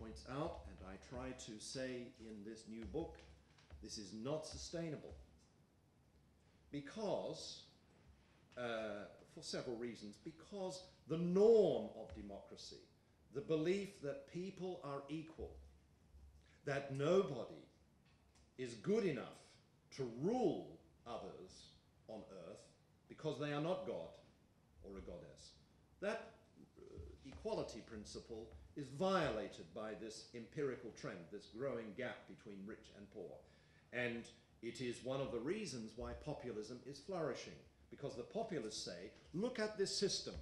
points out, and I try to say in this new book, this is not sustainable. Because, uh, for several reasons, because the norm of democracy, the belief that people are equal, that nobody is good enough to rule others on earth because they are not God or a goddess, that uh, equality principle is violated by this empirical trend, this growing gap between rich and poor. And it is one of the reasons why populism is flourishing, because the populists say, look at this system.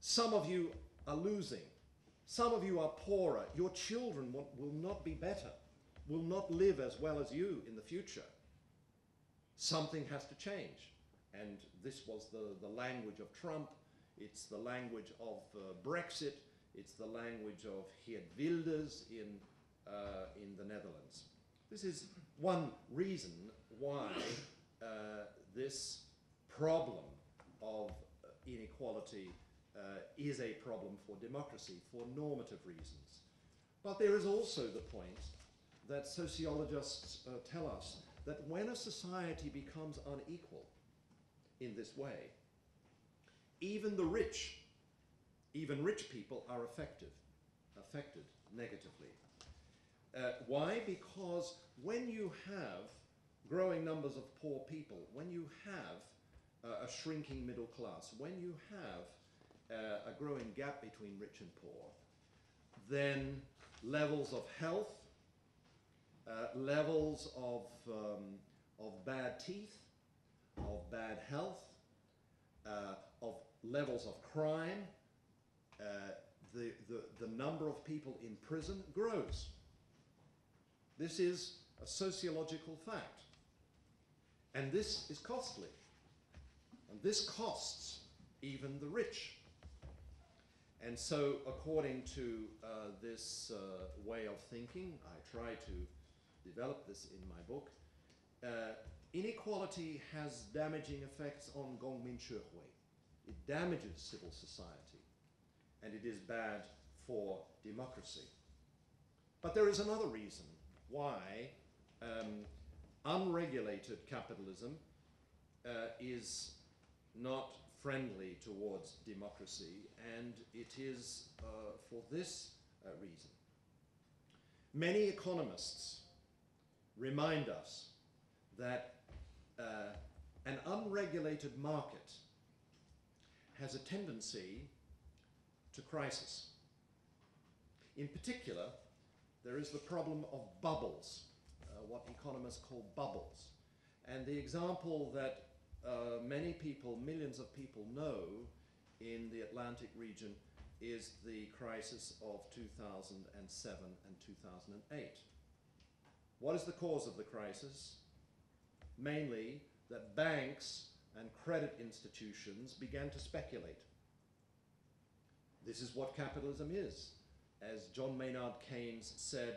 Some of you are losing. Some of you are poorer. Your children will, not be better, will not live as well as you in the future. Something has to change. And this was the, the language of Trump, it's the language of uh, Brexit, it's the language of Geert Wilders in, uh, in the Netherlands. This is one reason why uh, this problem of inequality uh, is a problem for democracy, for normative reasons. But there is also the point that sociologists uh, tell us that when a society becomes unequal in this way, even the rich, even rich people are affected, affected negatively. Uh, why? Because when you have growing numbers of poor people, when you have uh, a shrinking middle class, when you have uh, a growing gap between rich and poor, then levels of health, uh, levels of, um, of bad teeth, of bad health, uh, of levels of crime, uh, the, the, the number of people in prison grows. This is a sociological fact. And this is costly. And this costs even the rich. And so, according to uh, this uh, way of thinking, I try to develop this in my book, uh, inequality has damaging effects on Gongmin Shehui. It damages civil society, and it is bad for democracy. But there is another reason why um, unregulated capitalism uh, is not friendly towards democracy, and it is uh, for this uh, reason. Many economists remind us that uh, an unregulated market has a tendency to crisis. In particular, there is the problem of bubbles, uh, what economists call bubbles. And the example that uh, many people, millions of people know in the Atlantic region is the crisis of 2007 and 2008. What is the cause of the crisis? Mainly that banks and credit institutions began to speculate. This is what capitalism is. As John Maynard Keynes said,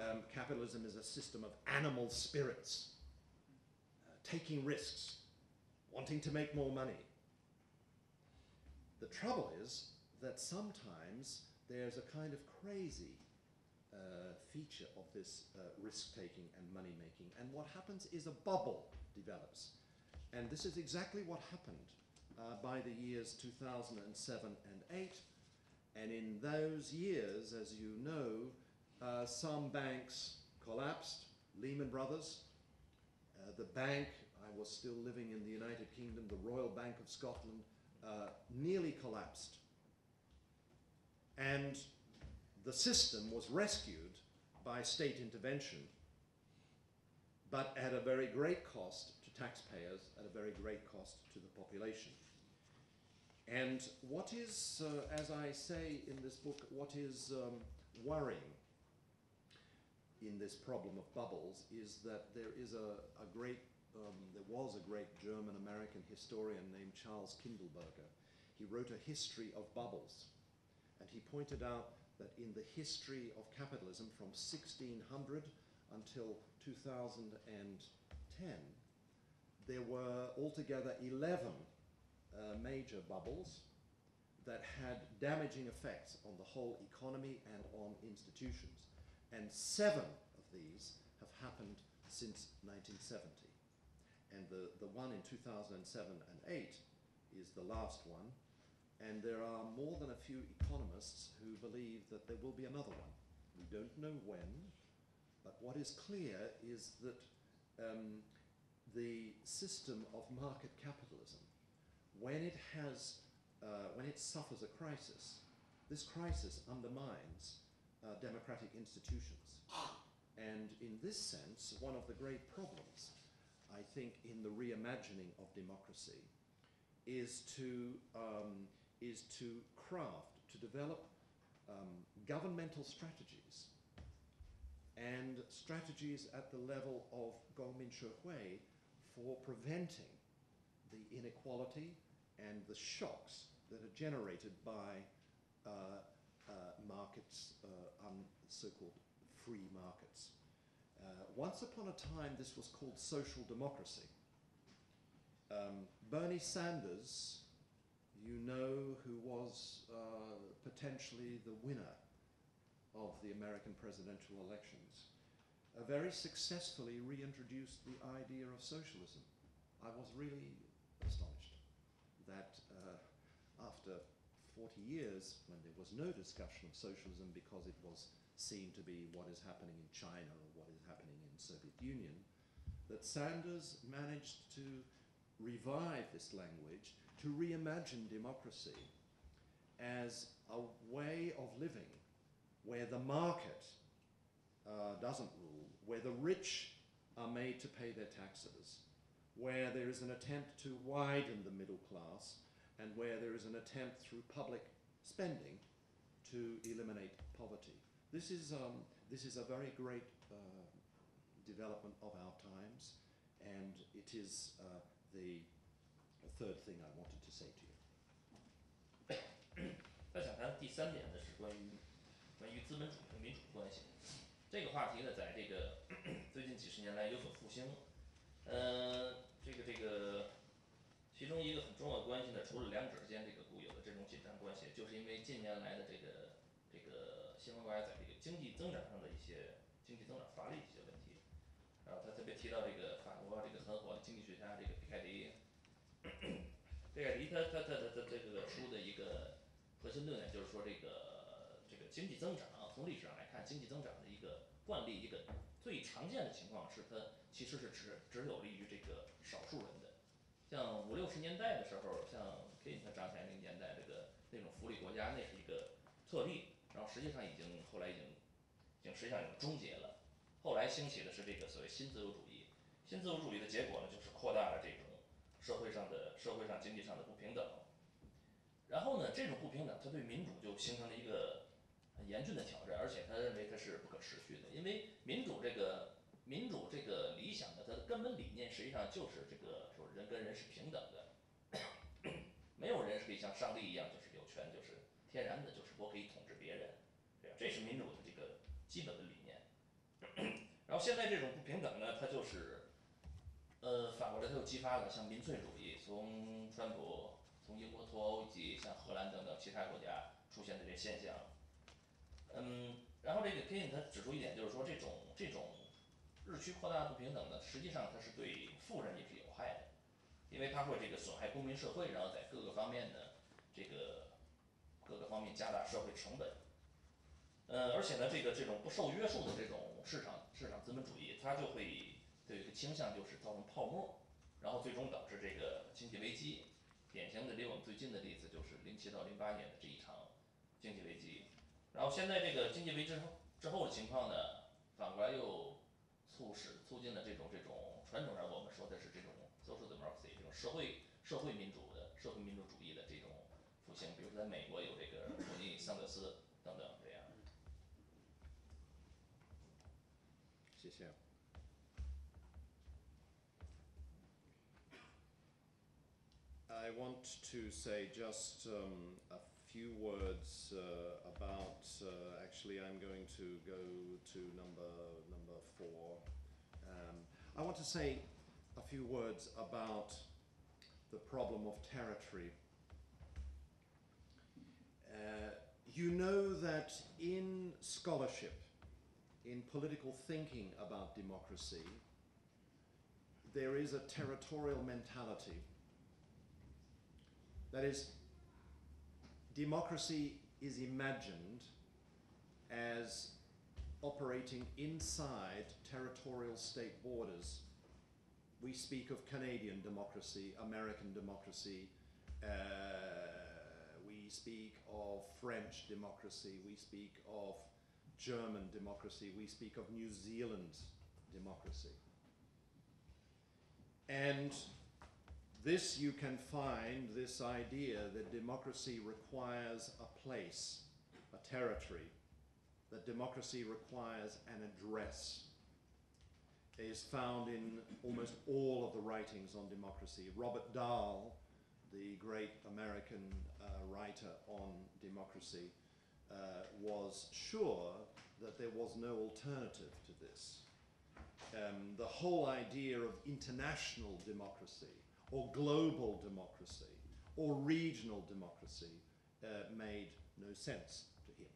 um, capitalism is a system of animal spirits, uh, taking risks, wanting to make more money. The trouble is that sometimes there's a kind of crazy uh, feature of this uh, risk taking and money making, and what happens is a bubble develops. And this is exactly what happened uh, by the years 2007 and 8. And in those years, as you know, uh, some banks collapsed, Lehman Brothers, uh, the bank, I was still living in the United Kingdom, the Royal Bank of Scotland, uh, nearly collapsed. And the system was rescued by state intervention, but at a very great cost to taxpayers, at a very great cost to the population. And what is, uh, as I say in this book, what is um, worrying in this problem of bubbles is that there is a, a great, um, there was a great German-American historian named Charles Kindleberger. He wrote a history of bubbles. And he pointed out that in the history of capitalism from 1600 until 2010, there were altogether 11 uh, major bubbles that had damaging effects on the whole economy and on institutions and seven of these have happened since 1970. And the, the one in 2007 and 8 is the last one. And there are more than a few economists who believe that there will be another one. We don't know when, but what is clear is that um, the system of market capitalism, when it has, uh, when it suffers a crisis, this crisis undermines uh, democratic institutions. And in this sense, one of the great problems, I think, in the reimagining of democracy is to, um, is to craft, to develop um, governmental strategies and strategies at the level of Gongmin Hui for preventing the inequality and the shocks that are generated by uh, uh, markets, uh, so-called free markets. Uh, once upon a time, this was called social democracy. Um, Bernie Sanders, you know, who was uh, potentially the winner of the American presidential elections, uh, very successfully reintroduced the idea of socialism. I was really astonished that uh, after 40 years when there was no discussion of socialism because it was seen to be what is happening in China or what is happening in Soviet Union, that Sanders managed to revive this language, to reimagine democracy as a way of living where the market uh, doesn't rule, where the rich are made to pay their taxes, where there is an attempt to widen the middle class, and where there is an attempt through public spending to eliminate poverty. This is, um, this is a very great uh, development of our times, and it is uh, the third thing I wanted to say to you. 他想谈第三点呢，是关于关于资本主义和民主关系。这个话题呢，在这个最近几十年来有所复兴。呃，这个这个其中一个很重要的关系呢，除了两者间这个固有的这种紧张关系，就是因为近年来的这个西方国家在这个经济增长上的一些经济增长乏力一些问题。然后他特别提到这个法国这个很火的经济学家这个皮凯迪，毕凯迪他他他他他这个书的一个核心论点就是说这个这个经济增长从历史上来看，经济增长的一个惯例，一个最常见的情况是它其实是只只有利于这个少数人的。像五六十年代的时候，像 Clinton 上台那个年代，这个那种福利国家那是一个特例，然后实际上已经后来已经已经实际上已经终结了。后来兴起的是这个所谓新自由主义，新自由主义的结果呢，就是扩大了这种社会上的社会上经济上的不平等。然后呢，这种不平等，它对民主就形成了一个严峻的挑战，而且他认为它是不可持续的，因为民主这个民主这个理想的它的根本理念实际上就是这个说人跟人是平等的，没有人是可以像上帝一样就是有权就是天然的就是我可以统治，这是民主的这个基本的理念。然后现在这种不平等呢，它就是，呃，反过来它又激发了像民粹主义，从川普、从英国脱欧以及像荷兰等等其他国家出现的这现象。嗯，然后这个 Keynes 他指出一点，就是说这种这种日趋扩大不平等呢，实际上它是对富人也是有害的，因为它会这个损害公民社会，然后在各个方面的这个各个方面加大社会成本。呃，而且呢，这个这种不受约束的这种市场市场资本主义，它就会它有一个倾向就是造成泡沫，然后最终导致这个经济危机。典型的离我们最近的例子就是零七到零八年的这一场经济危机。然后现在这个经济危机之后之后的情况呢，反过来又促使促进了这种这种传统上我们说的是这种 social democracy 这种社会社会民主的社会民主主义的这种复兴，比如说在美国有这个罗尼桑德斯 I want to say just um, a few words uh, about. Uh, actually, I'm going to go to number number four. Um, I want to say a few words about the problem of territory. Uh, you know that in scholarship, in political thinking about democracy, there is a territorial mentality. That is, democracy is imagined as operating inside territorial state borders. We speak of Canadian democracy, American democracy, uh, we speak of French democracy, we speak of German democracy, we speak of New Zealand democracy. And this you can find, this idea that democracy requires a place, a territory, that democracy requires an address, is found in almost all of the writings on democracy. Robert Dahl, the great American uh, writer on democracy, uh, was sure that there was no alternative to this. Um, the whole idea of international democracy, or global democracy, or regional democracy uh, made no sense to him.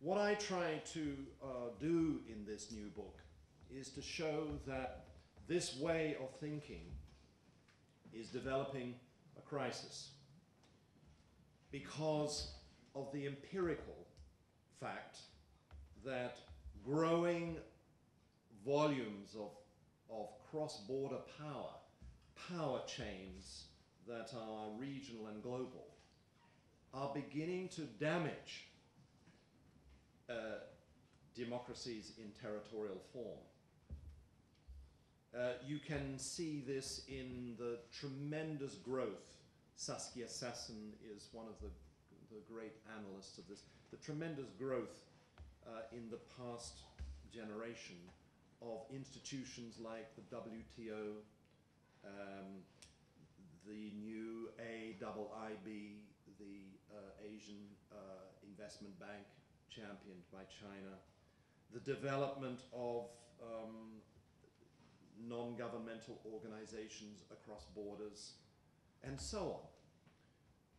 What I try to uh, do in this new book is to show that this way of thinking is developing a crisis because of the empirical fact that growing volumes of, of cross border power, power chains that are regional and global, are beginning to damage uh, democracies in territorial form. Uh, you can see this in the tremendous growth. Saskia Sassen is one of the, the great analysts of this. The tremendous growth uh, in the past generation of institutions like the WTO, um, the new AIIB, the uh, Asian uh, Investment Bank, championed by China, the development of um, non governmental organizations across borders, and so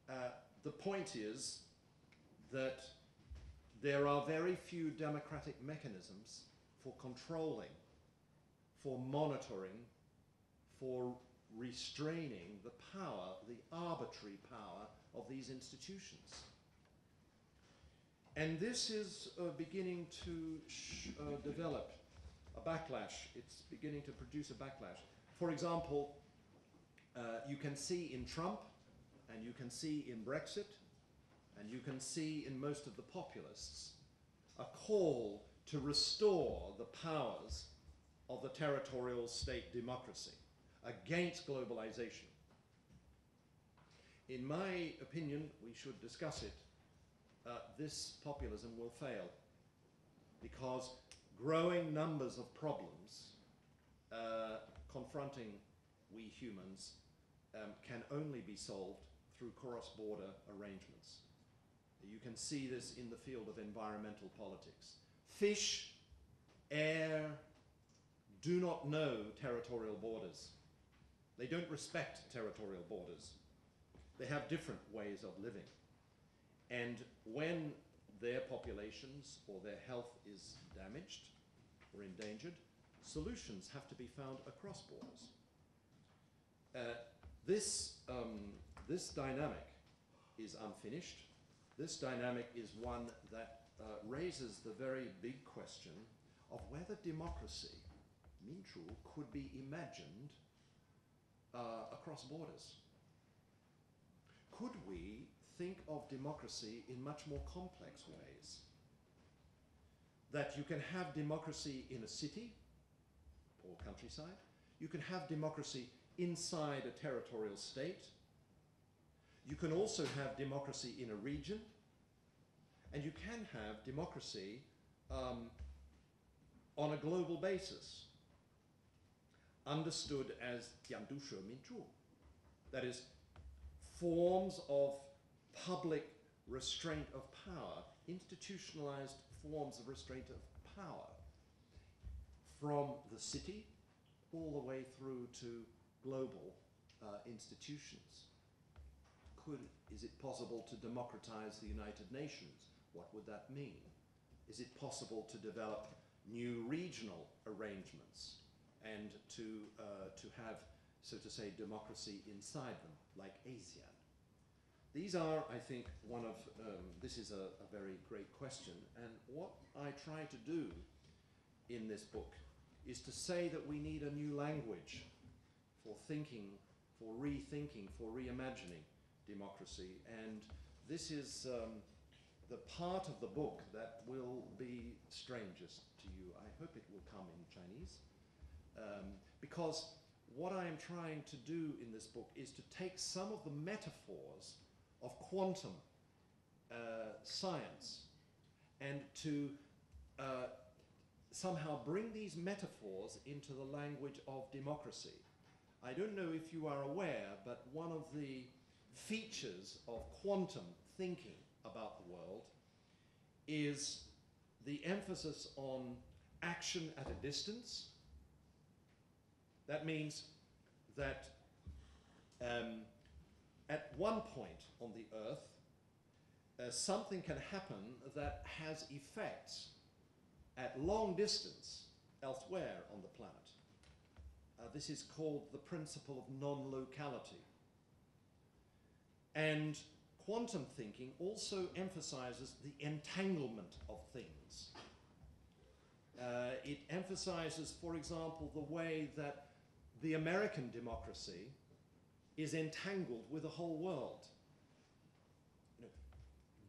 on. Uh, the point is that there are very few democratic mechanisms for controlling, for monitoring, for restraining the power, the arbitrary power of these institutions. And this is uh, beginning to uh, develop a backlash. It's beginning to produce a backlash. For example, uh, you can see in Trump, and you can see in Brexit, and you can see in most of the populists a call to restore the powers of the territorial state democracy against globalization. in my opinion, we should discuss it. Uh, this populism will fail because growing numbers of problems uh, confronting we humans um, can only be solved through cross-border arrangements. You can see this in the field of environmental politics. Fish, air, do not know territorial borders. They don't respect territorial borders. They have different ways of living. And when their populations or their health is damaged or endangered, solutions have to be found across borders. Uh, this, um, this dynamic is unfinished. This dynamic is one that uh, raises the very big question of whether democracy, Minzhu, could be imagined uh, across borders. Could we think of democracy in much more complex ways? That you can have democracy in a city or countryside, you can have democracy inside a territorial state, you can also have democracy in a region, and you can have democracy um, on a global basis, understood as Jiandushi Minzhu. That is, forms of public restraint of power, institutionalized forms of restraint of power, from the city all the way through to global uh, institutions. Could, is it possible to democratize the United Nations? What would that mean? Is it possible to develop new regional arrangements and to, uh, to have, so to say, democracy inside them, like ASEAN? These are, I think, one of, um, this is a, a very great question, and what I try to do in this book is to say that we need a new language for thinking, for rethinking, for reimagining democracy. And this is um, the part of the book that will be strangest to you. I hope it will come in Chinese. Um, because what I am trying to do in this book is to take some of the metaphors of quantum uh, science and to uh, somehow bring these metaphors into the language of democracy. I don't know if you are aware, but one of the features of quantum thinking about the world is the emphasis on action at a distance. That means that um, at one point on the Earth, uh, something can happen that has effects at long distance elsewhere on the planet. Uh, this is called the principle of non-locality. And quantum thinking also emphasizes the entanglement of things. Uh, it emphasizes, for example, the way that the American democracy is entangled with the whole world. You know,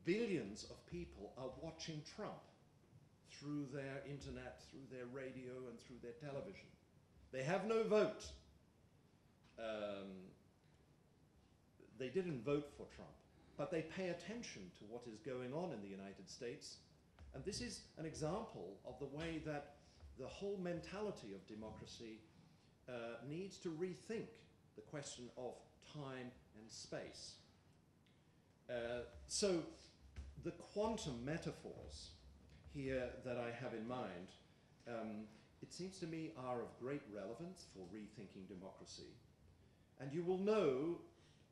billions of people are watching Trump through their internet, through their radio, and through their television. They have no vote. Um, they didn't vote for Trump, but they pay attention to what is going on in the United States. And this is an example of the way that the whole mentality of democracy uh, needs to rethink the question of time and space. Uh, so the quantum metaphors here that I have in mind, um, it seems to me are of great relevance for rethinking democracy. And you will know,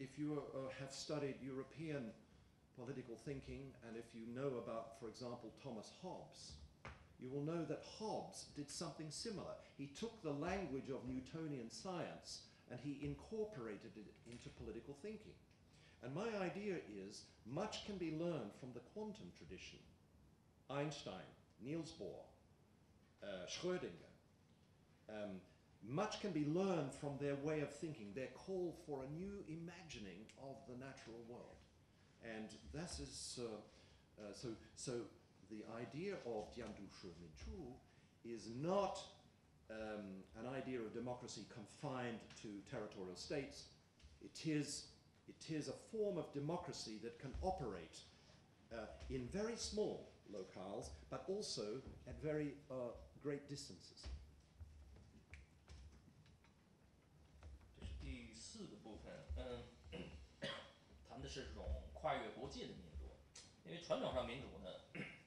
if you uh, have studied European political thinking, and if you know about, for example, Thomas Hobbes, you will know that Hobbes did something similar. He took the language of Newtonian science and he incorporated it into political thinking. And my idea is much can be learned from the quantum tradition. Einstein, Niels Bohr, uh, Schrödinger. Um, much can be learned from their way of thinking, their call for a new imagining of the natural world. And this is, uh, uh, so, so the idea of Jiandushi Minzhu is not um, an idea of democracy confined to territorial states. It is, it is a form of democracy that can operate uh, in very small locales, but also at very uh, great distances.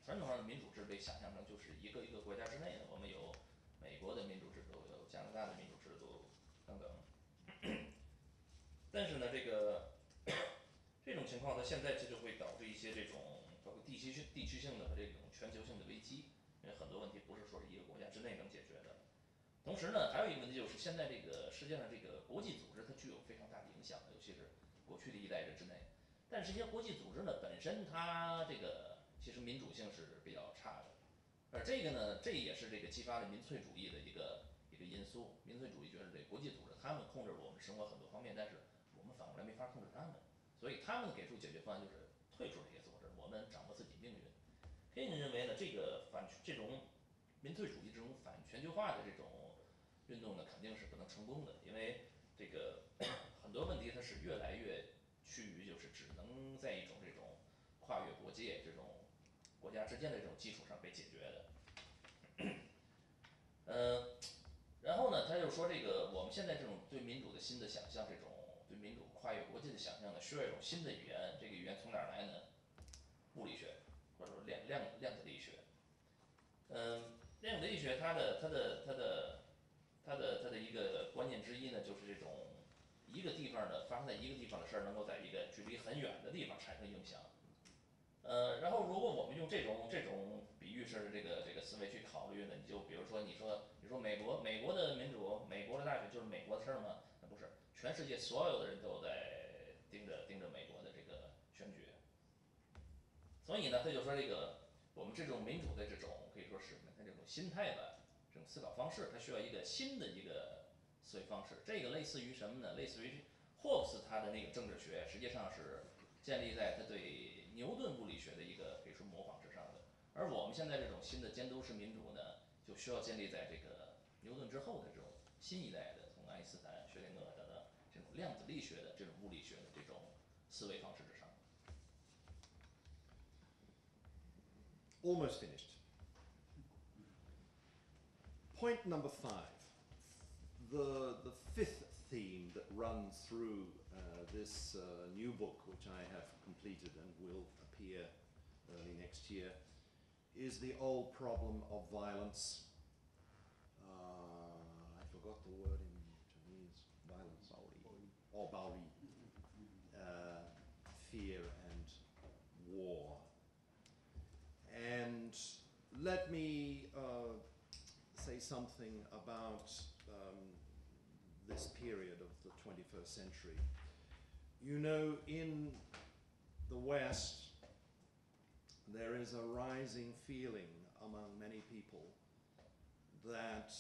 传统上的民主制被想象成就是一个一个国家之内的，我们有美国的民主制度，有加拿大的民主制度等等。但是呢，这个这种情况呢，现在这就会导致一些这种包括地区性、地区性的和这种全球性的危机，因为很多问题不是说是一个国家之内能解决的。同时呢，还有一个问题就是现在这个世界上这个国际组织它具有非常大的影响，尤其是过去的一代人之内。但是这些国际组织呢，本身它这个其实民主性是比较差的，而这个呢，这也是这个激发了民粹主义的一个一个因素。民粹主义觉得这国际组织他们控制了我们生活很多方面，但是我们反过来没法控制他们，所以他们给出解决方案就是退出这些组织，我们掌握自己命运。黑人认为呢，这个反这种民粹主义这种反全球化的这种运动呢，肯定是不能成功的，因为这个 很多问题它是越来越趋于就是只能在一种这种跨越国界这种国家之间的这种基础上被解决的。嗯，然后呢，他就说这个我们现在这种对民主的新的想象，这种对民主跨越国界的想象呢，需要一种新的语言，这个语言从哪儿来呢？物理学，或者说量量量子力学。嗯，量子力学它的它的它的它的它的一个关键之一呢，就是这种一个地方儿的发生在一个地方的事儿，能够在一个距离很远的地方产生影响。呃，然后如果我们用这种这种比喻式的这个这个思维去考虑呢，你就比如说你说你说美国美国的民主，美国的大选就是美国的事儿吗？那不是，全世界所有的人都在盯着盯着美国的这个选举。所以呢，他就说这个我们这种民主的这种可以说是他这种心态吧，这种思考方式，它需要一个新的一个思维方式，这个类似于什么呢？类似于霍布斯他的那个政治学，实际上是建立在他对牛顿物理学的一个可以说模仿之上的。而我们现在这种新的监督式民主呢，就需要建立在这个牛顿之后的这种新一代的，从爱因斯坦、薛定谔等等这种量子力学的这种物理学的这种思维方式之上。Almost finished. Point number five. The, the fifth theme that runs through uh, this new book, which I have completed and will appear early next year, is the old problem of violence. Uh, I forgot the word in Chinese. Violence. Or Baoli. Uh, fear and war. And let me uh, say something about um, this period of the 21st century. You know, in the West, there is a rising feeling among many people that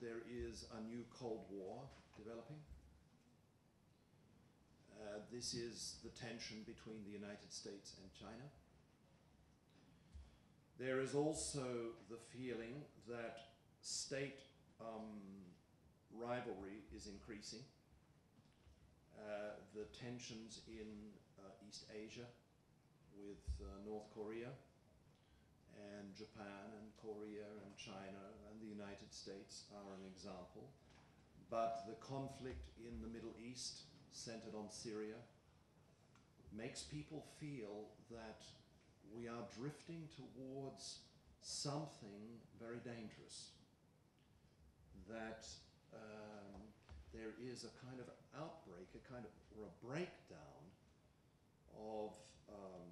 there is a new Cold War developing. Uh, this is the tension between the United States and China. There is also the feeling that state um, rivalry is increasing. Uh, the tensions in East Asia with uh, North Korea and Japan and Korea and China and the United States are an example. But the conflict in the Middle East, centered on Syria, makes people feel that we are drifting towards something very dangerous. That um, there is a kind of outbreak, a kind of or a breakdown of um,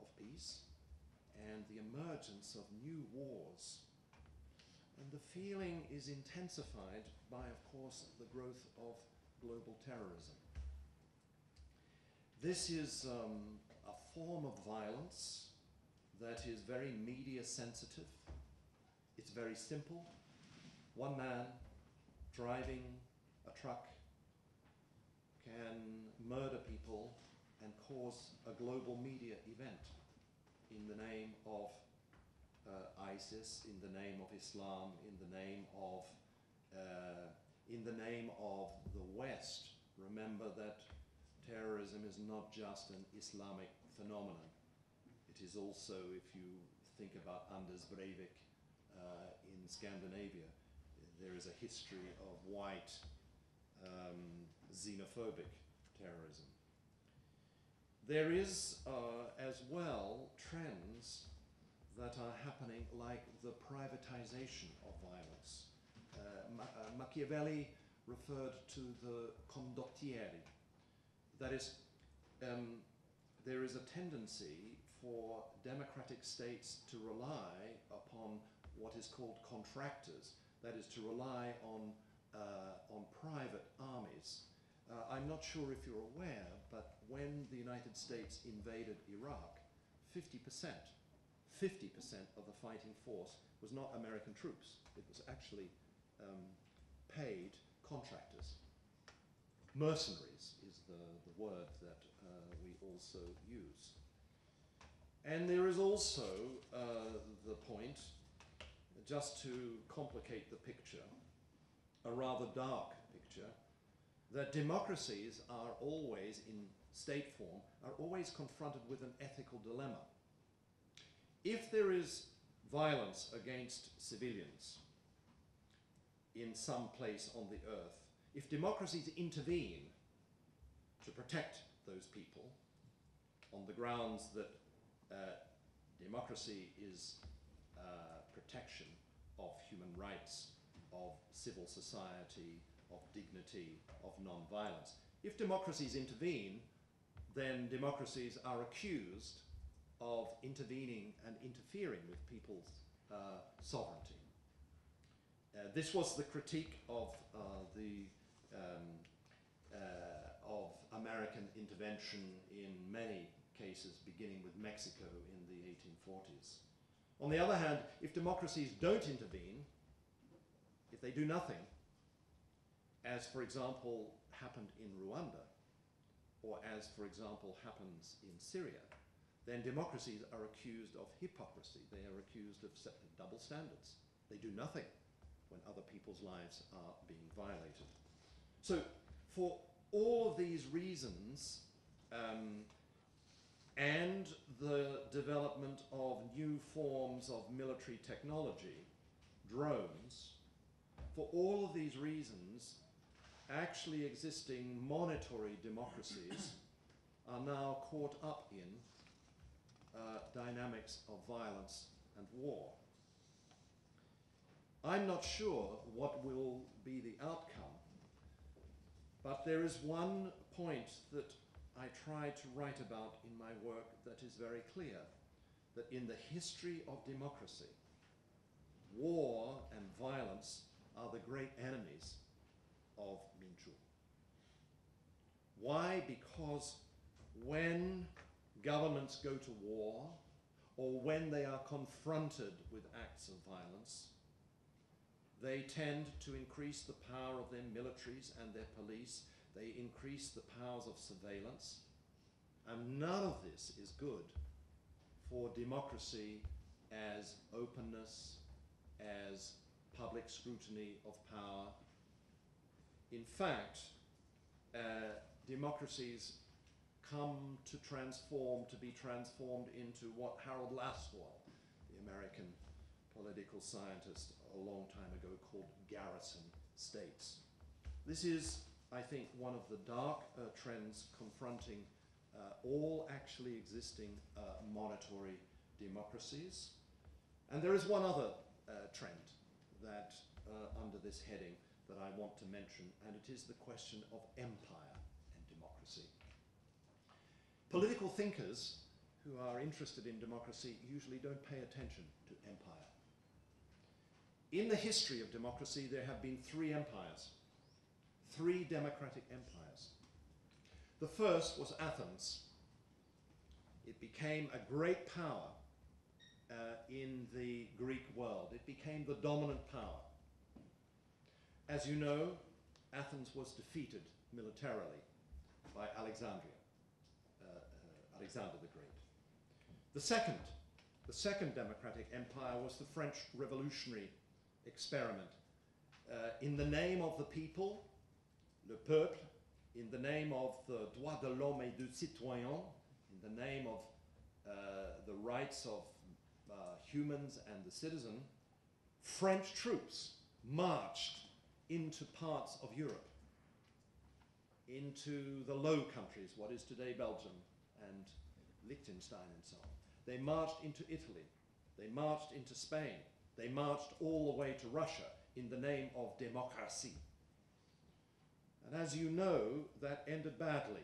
of peace, and the emergence of new wars. And the feeling is intensified by, of course, the growth of global terrorism. This is um, a form of violence that is very media sensitive. It's very simple. One man driving a truck can murder people and cause a global media event in the name of uh, ISIS, in the name of Islam, in the name of uh, in the name of the West. Remember that terrorism is not just an Islamic phenomenon. It is also, if you think about Anders Breivik uh, in Scandinavia, there is a history of white um, xenophobic terrorism. There is uh, as well trends that are happening like the privatization of violence. Uh, Ma- uh, Machiavelli referred to the condottieri. That is, um, there is a tendency for democratic states to rely upon what is called contractors, that is, to rely on, uh, on private armies. Uh, I'm not sure if you're aware, but when the United States invaded Iraq, 50%, 50% of the fighting force was not American troops. It was actually um, paid contractors. Mercenaries is the, the word that uh, we also use. And there is also uh, the point, just to complicate the picture, a rather dark picture, that democracies are always, in state form, are always confronted with an ethical dilemma. If there is violence against civilians in some place on the earth, if democracies intervene to protect those people on the grounds that uh, democracy is uh, protection of human rights, of civil society, of dignity, of non-violence. If democracies intervene, then democracies are accused of intervening and interfering with people's uh, sovereignty. Uh, this was the critique of uh, the um, uh, of American intervention in many cases, beginning with Mexico in the 1840s. On the other hand, if democracies don't intervene, if they do nothing, as for example happened in Rwanda, or as for example happens in Syria, then democracies are accused of hypocrisy. They are accused of double standards. They do nothing when other people's lives are being violated. So, for all of these reasons, um, and the development of new forms of military technology, drones, for all of these reasons, actually existing monitory democracies are now caught up in uh, dynamics of violence and war. I'm not sure what will be the outcome, but there is one point that I try to write about in my work that is very clear that in the history of democracy, war and violence are the great enemies of Minzhu. Why? Because when governments go to war or when they are confronted with acts of violence, they tend to increase the power of their militaries and their police. They increase the powers of surveillance. And none of this is good for democracy as openness, as public scrutiny of power. In fact, uh, democracies come to transform, to be transformed into what Harold Lasswell, the American political scientist, a long time ago called garrison states. This is, I think, one of the dark uh, trends confronting uh, all actually existing uh, monitory democracies. And there is one other uh, trend that, uh, under this heading, that I want to mention, and it is the question of empire and democracy. Political thinkers who are interested in democracy usually don't pay attention to empire. In the history of democracy, there have been three empires, three democratic empires. The first was Athens. It became a great power uh, in the Greek world. It became the dominant power. As you know, Athens was defeated militarily by Alexandria, uh, uh, Alexander the Great. The second, the second democratic empire was the French Revolutionary experiment. Uh, in the name of the people, le peuple, in the name of the droit de l'homme et du citoyen, in the name of uh, the rights of uh, humans and the citizen, French troops marched into parts of Europe, into the Low Countries, what is today Belgium and Liechtenstein and so on. They marched into Italy. They marched into Spain. They marched all the way to Russia in the name of democracy. And as you know, that ended badly.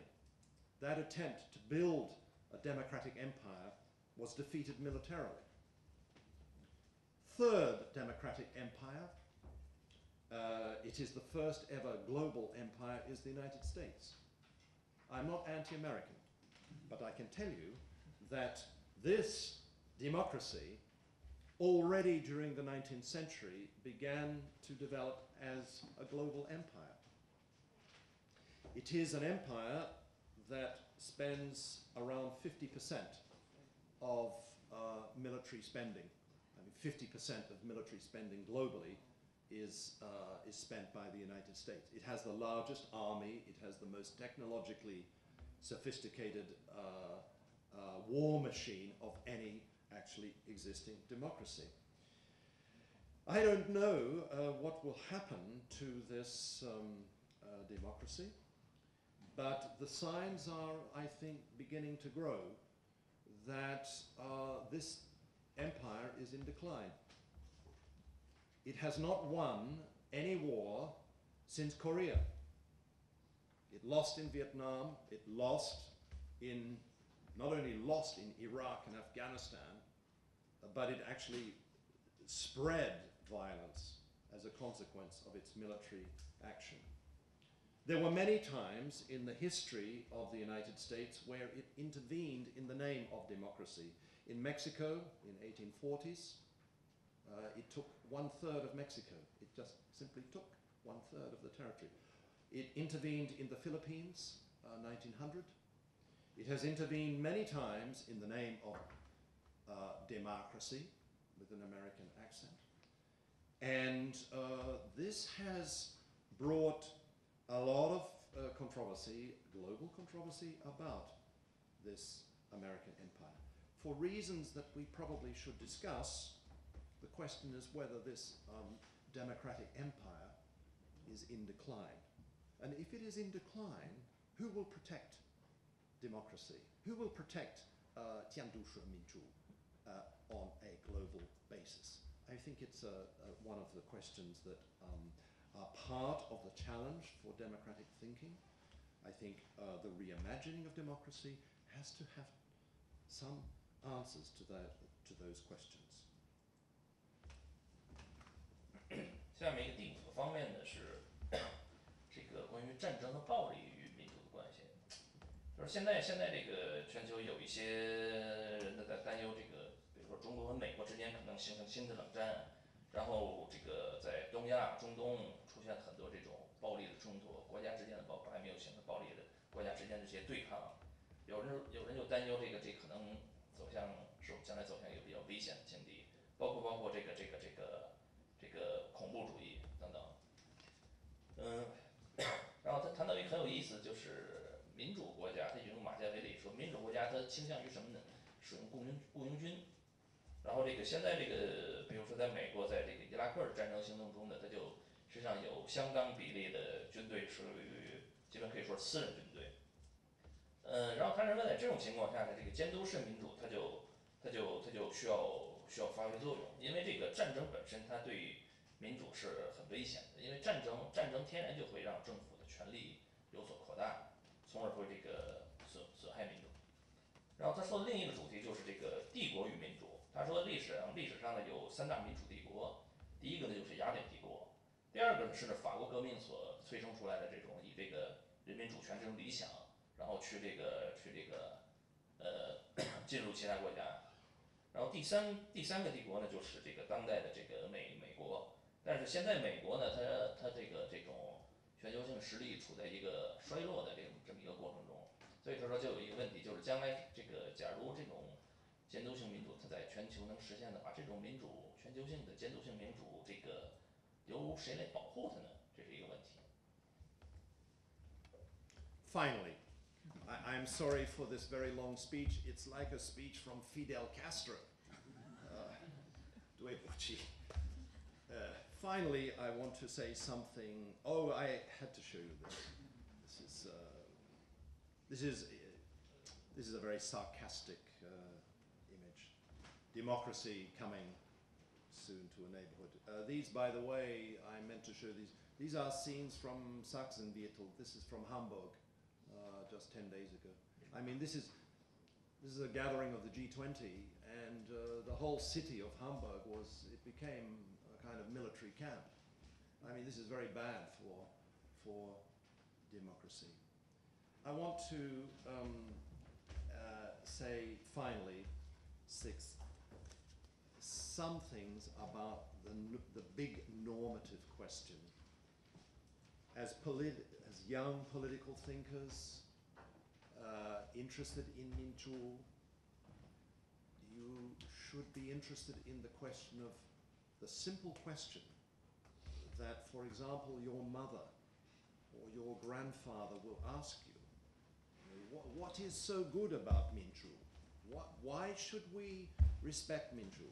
That attempt to build a democratic empire was defeated militarily. Third democratic empire, uh, it is the first ever global empire, is the United States. I'm not anti American, but I can tell you that this democracy, already during the 19th century, began to develop as a global empire. It is an empire that spends around 50% of uh, military spending. I mean, 50% of military spending globally is, uh, is spent by the United States. It has the largest army, it has the most technologically sophisticated uh, uh, war machine of any actually existing democracy. I don't know uh, what will happen to this um, uh, democracy, but the signs are, I think, beginning to grow that uh, this empire is in decline. It has not won any war since Korea. It lost in Vietnam, it lost in, not only lost in Iraq and Afghanistan, but it actually spread violence as a consequence of its military action. There were many times in the history of the United States where it intervened in the name of democracy. In Mexico in 1840s, uh, it took one third of Mexico. It just simply took one third of the territory. It intervened in the Philippines, uh, 1900. It has intervened many times in the name of uh, democracy, with an American accent. And uh, this has brought a lot of uh, controversy, global controversy, about this American empire. For reasons that we probably should discuss, the question is whether this um, democratic empire is in decline. And if it is in decline, who will protect democracy? Who will protect uh, Jiandushi uh, on a global basis? I think it's one of the questions that um, are part of the challenge for democratic thinking. I think uh, the reimagining of democracy has to have some answers to, that, to those questions. 下面一个第五个方面呢是这个关于战争和暴力与民族的关系。就是现在现在这个全球有一些人呢在担忧这个，比如说中国和美国之间可能形成新的冷战，然后这个在东亚、中东出现很多这种暴力的冲突，国家之间的包括还没有形成暴力的国家之间的这些对抗。有人有人就担忧这个这可能走向是将来走向一个比较危险的境地，包括包括这个这个这个这个恐怖主义等等。嗯，然后他谈到一个很有意思，就是民主国家，他引用马基雅维利说，民主国家它倾向于什么呢？使用雇佣雇佣军。然后这个现在这个，比如说在美国，在这个伊拉克的战争行动中呢，它就实际上有相当比例的军队属于基本可以说私人军队。嗯，然后他认为在这种情况下呢，这个监督式民主，它就它就它就需要需要发挥作用，因为这个战争本身它对民主是很危险的，因为战争战争天然就会让政府的权力有所扩大，从而会这个损损害民主。然后他说的另一个主题就是这个帝国与民主，他说历史上历史上呢有三大民主帝国，第一个呢就是雅典帝国，第二个呢是法国革命所催生出来的这种以这个人民主权这种理想。然后去这个去这个，呃，进入其他国家，然后第三第三个帝国呢，就是这个当代的这个美美国。但是现在美国呢，它它这个这种全球性实力处在一个衰落的这种这么一个过程中，所以他说就有一个问题，就是将来这个假如这种监督性民主它在全球能实现的话，这种民主全球性的监督性民主，这个由谁来保护它呢？这是一个问题。finally, I, I'm sorry for this very long speech. It's like a speech from Fidel Castro. Uh, Due Bucci. Uh, finally, I want to say something. Oh, I had to show you this. This is uh, this is this is a very sarcastic uh, image. Democracy coming soon to a neighborhood. Uh, these, by the way, I meant to show these. These are scenes from Schanzenviertel. This is from Hamburg, uh, just 10 days ago. I mean, this is, this is a gathering of the G20, and uh, the whole city of Hamburg was, it became kind of military camp. I mean, this is very bad for, for democracy. I want to um, uh, say, finally, six some things about the, the big normative question. As, polit- as young political thinkers uh, interested in Minzhu, you should be interested in the question of the simple question that, for example, your mother or your grandfather will ask you. what, what is so good about Minzhu? What, why should we respect Minzhu?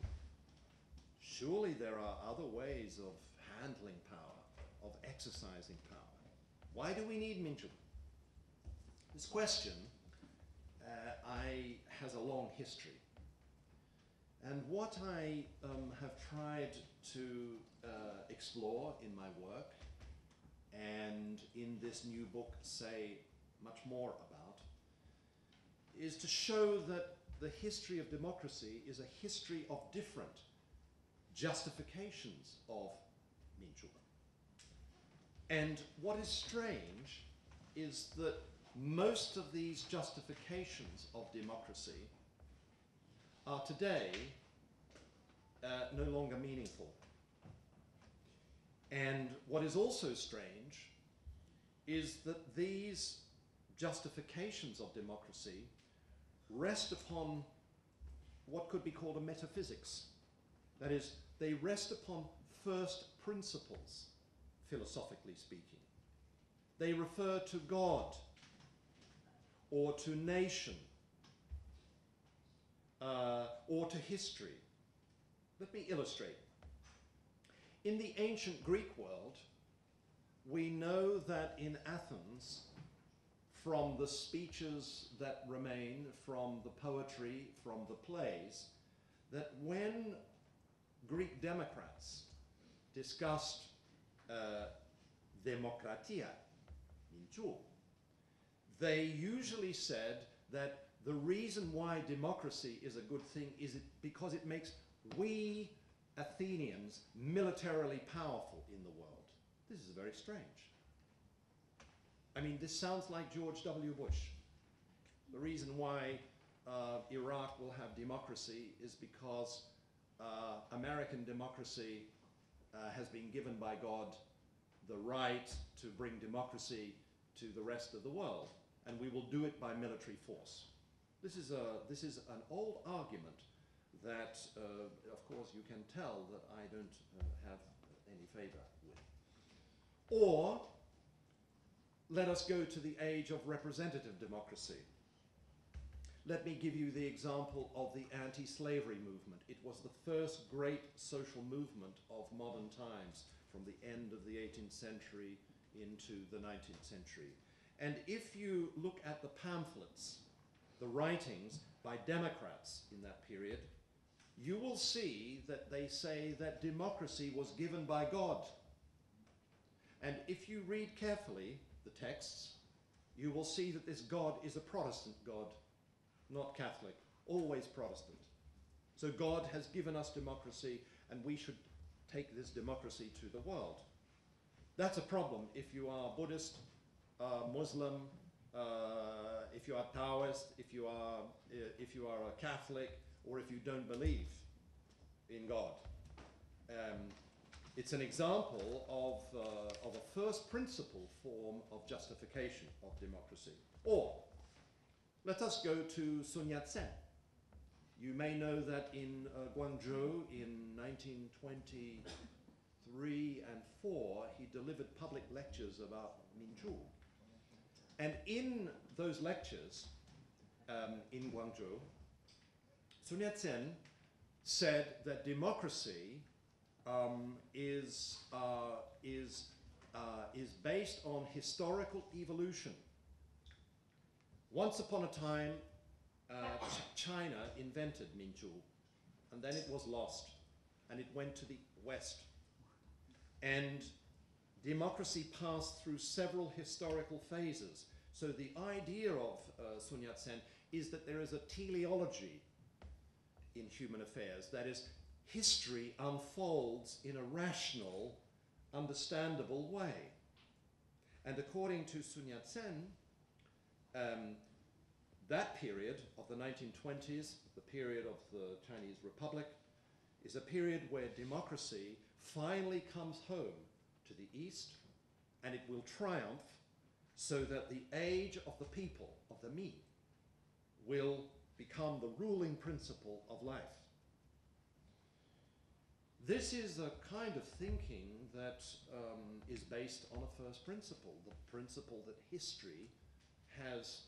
Surely there are other ways of handling power, of exercising power. Why do we need Minzhu? This question uh, I, has a long history. And what I um, have tried to uh, explore in my work and in this new book say much more about is to show that the history of democracy is a history of different justifications of Minzhu. And what is strange is that most of these justifications of democracy are today uh, no longer meaningful. And what is also strange is that these justifications of democracy rest upon what could be called a metaphysics. That is, they rest upon first principles, philosophically speaking. They refer to God or to nation uh, or to history. Let me illustrate. In the ancient Greek world, we know that in Athens, from the speeches that remain, from the poetry, from the plays, that when Greek Democrats discussed uh, demokratia, minzhu, they usually said that the reason why democracy is a good thing is it because it makes we Athenians militarily powerful in the world. This is very strange. I mean, this sounds like George W. Bush. The reason why uh, Iraq will have democracy is because uh, American democracy uh, has been given by God the right to bring democracy to the rest of the world, and we will do it by military force. This is, a, this is an old argument that, uh, of course, you can tell that I don't uh, have any favor with. Or, let us go to the age of representative democracy. Let me give you the example of the anti slavery movement. It was the first great social movement of modern times from the end of the 18th century into the 19th century. And if you look at the pamphlets, the writings by Democrats in that period, you will see that they say that democracy was given by God. And if you read carefully the texts, you will see that this God is a Protestant God, not Catholic, always Protestant. So God has given us democracy, and we should take this democracy to the world. That's a problem if you are Buddhist, uh, Muslim, uh, if you are Taoist, if you are, uh, if you are a Catholic, or if you don't believe in God. Um, it's an example of, uh, of a first principle form of justification of democracy. Or, let us go to Sun Yat sen. You may know that in uh, Guangzhou in 1923 and 4, he delivered public lectures about Minzhu. And in those lectures um, in Guangzhou, Sun Yat sen said that democracy um, is, uh, is, uh, is based on historical evolution. Once upon a time, uh, Ch- China invented Minzhu, and then it was lost, and it went to the West. And democracy passed through several historical phases. So the idea of uh, Sun Yat sen is that there is a teleology in human affairs. That is, history unfolds in a rational, understandable way. And according to Sun Yat sen, um, that period of the 1920s, the period of the Chinese Republic, is a period where democracy finally comes home to the East and it will triumph so that the age of the people, of the me, will become the ruling principle of life. This is a kind of thinking that um, is based on a first principle the principle that history has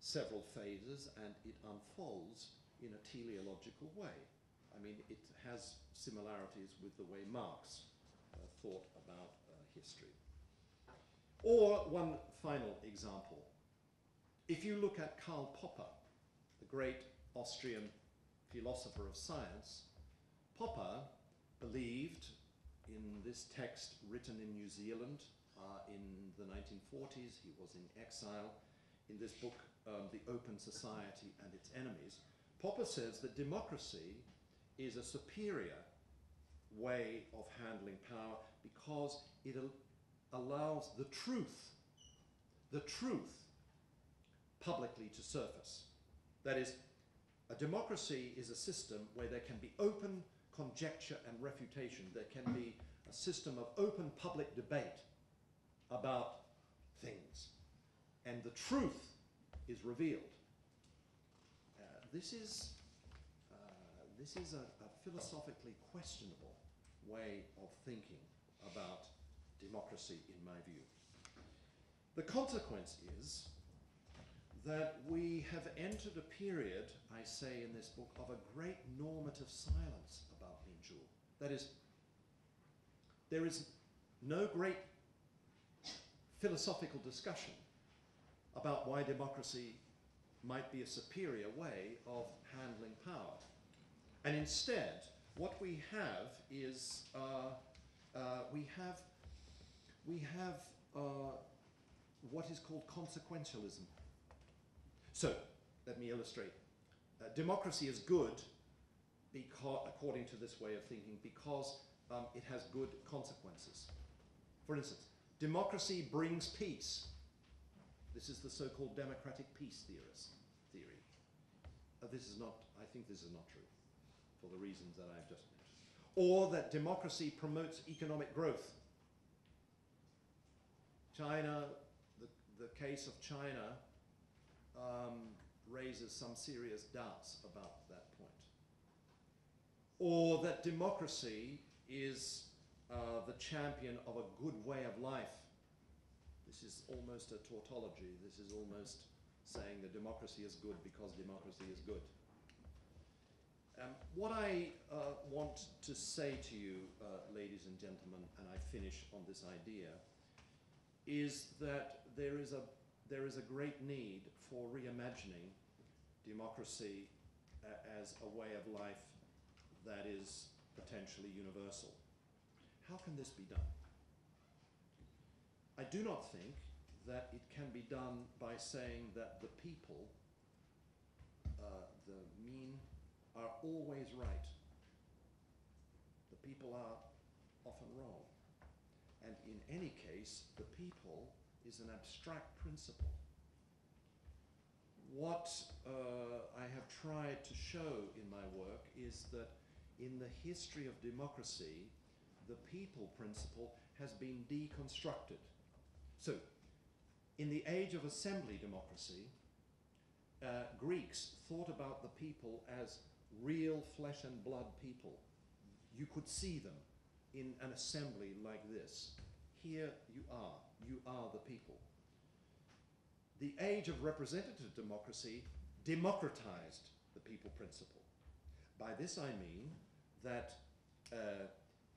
several phases and it unfolds in a teleological way. I mean, it has similarities with the way Marx thought about uh, history. Or one final example. If you look at Karl Popper, the great Austrian philosopher of science, Popper believed in this text written in New Zealand uh, in the 1940s, he was in exile, in this book, um, The Open Society and Its Enemies, Popper says that democracy is a superior way of handling power because it al- allows the truth, the truth, publicly to surface. That is, a democracy is a system where there can be open conjecture and refutation, there can be a system of open public debate about things, and the truth is revealed. Uh, this is, uh, this is a, a philosophically questionable way of thinking about democracy, in my view. The consequence is that we have entered a period, I say in this book, of a great normative silence about Minzhu. That is, there is no great philosophical discussion about why democracy might be a superior way of handling power. And instead, what we have is uh, uh, we have we have uh, what is called consequentialism. So, let me illustrate. Uh, democracy is good because, according to this way of thinking, because um, it has good consequences. For instance, democracy brings peace. This is the so-called democratic peace theorist theory. Uh, this is not. I think this is not true, for the reasons that I've just mentioned. Or that democracy promotes economic growth. China, the, the case of China um, raises some serious doubts about that point. Or that democracy is uh, the champion of a good way of life. This is almost a tautology. This is almost saying that democracy is good because democracy is good. Um, what I uh, want to say to you, uh, ladies and gentlemen, and I finish on this idea, is that there is a there is a great need for reimagining democracy uh, as a way of life that is potentially universal. How can this be done? I do not think that it can be done by saying that the people, uh, the mean, are always right. The people are often wrong. And in any case, the people is an abstract principle. What uh, I have tried to show in my work is that in the history of democracy, the people principle has been deconstructed. So, in the age of assembly democracy, uh, Greeks thought about the people as real flesh and blood people. You could see them in an assembly like this. Here you are. You are the people. the age of representative democracy democratized the people principle. By this I mean that uh,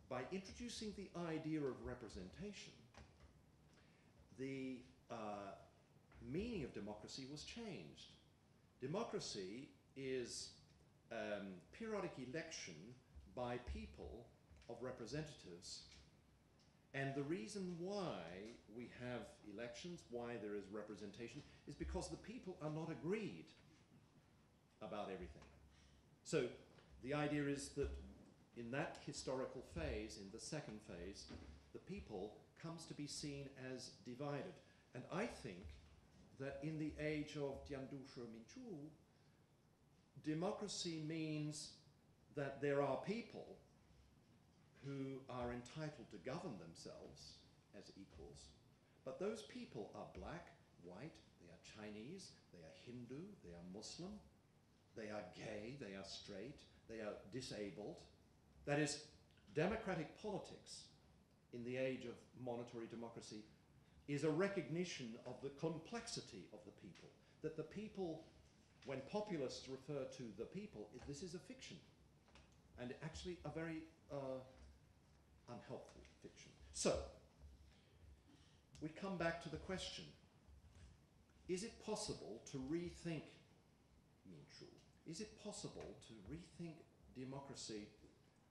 by introducing the idea of representation, the uh, meaning of democracy was changed. Democracy is um, periodic election by people of representatives. And the reason why we have elections, why there is representation, is because the people are not agreed about everything. So the idea is that in that historical phase, in the second phase, the people comes to be seen as divided. And I think that in the age of Jiandu Minzhu, democracy means that there are people who are entitled to govern themselves as equals, but those people are black, white, they are Chinese, they are Hindu, they are Muslim, they are gay, they are straight, they are disabled. That is, democratic politics in the age of monitory democracy is a recognition of the complexity of the people. That the people, when populists refer to the people, this is a fiction. And actually a very uh, unhelpful fiction. So, we come back to the question is it possible to rethink Minzhu? Is it possible to rethink democracy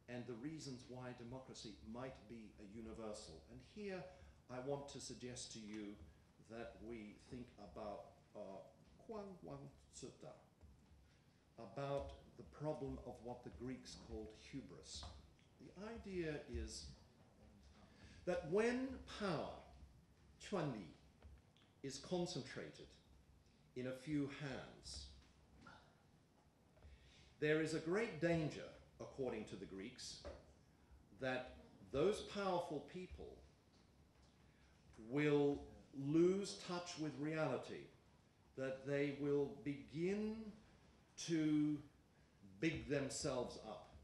and the reasons why democracy might be a universal? And here I want to suggest to you that we think about uh, Guang Wang about the problem of what the Greeks called hubris. The idea is that when power, chuanli, is concentrated in a few hands, there is a great danger, according to the Greeks, that those powerful people will lose touch with reality, that they will begin to big themselves up.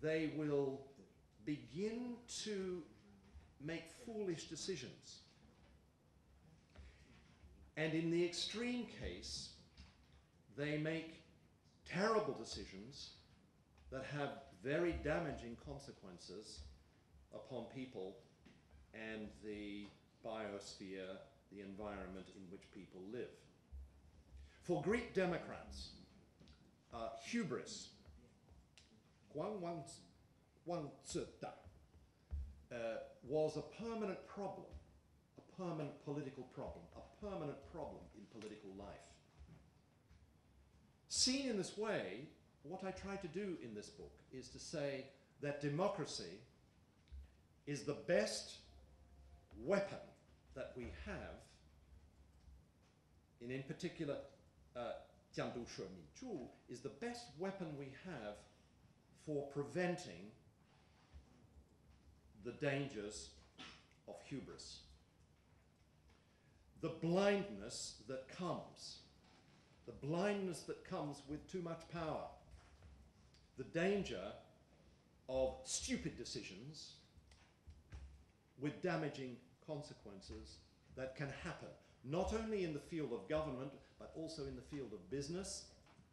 They will begin to make foolish decisions. And in the extreme case, they make terrible decisions that have very damaging consequences upon people and the biosphere, the environment in which people live. For Greek Democrats, uh, hubris, Guang Wang, uh, was a permanent problem, a permanent political problem, a permanent problem in political life. Seen in this way, what I try to do in this book is to say that democracy is the best weapon that we have, and in particular, uh, is the best weapon we have for preventing the dangers of hubris. The blindness that comes, the blindness that comes with too much power, the danger of stupid decisions with damaging consequences that can happen, not only in the field of government, but also in the field of business,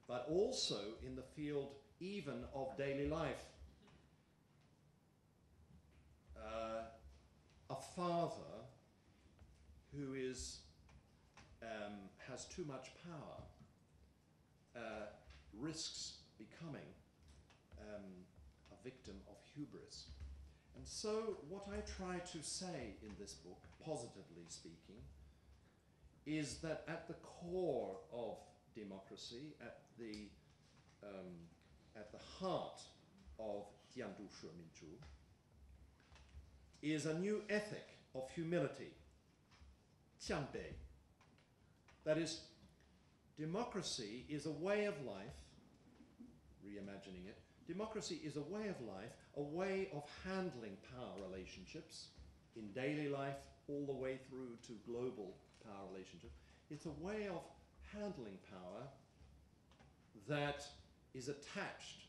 but also in the field even of daily life. Uh, a father who is, um, has too much power uh, risks becoming um, a victim of hubris. And so, what I try to say in this book, positively speaking, is that at the core of democracy, at the, um, at the heart of Jiandu Minzhu, is a new ethic of humility, Qianbei. That is, democracy is a way of life, reimagining it, democracy is a way of life, a way of handling power relationships in daily life all the way through to global power relationships. It's a way of handling power that is attached,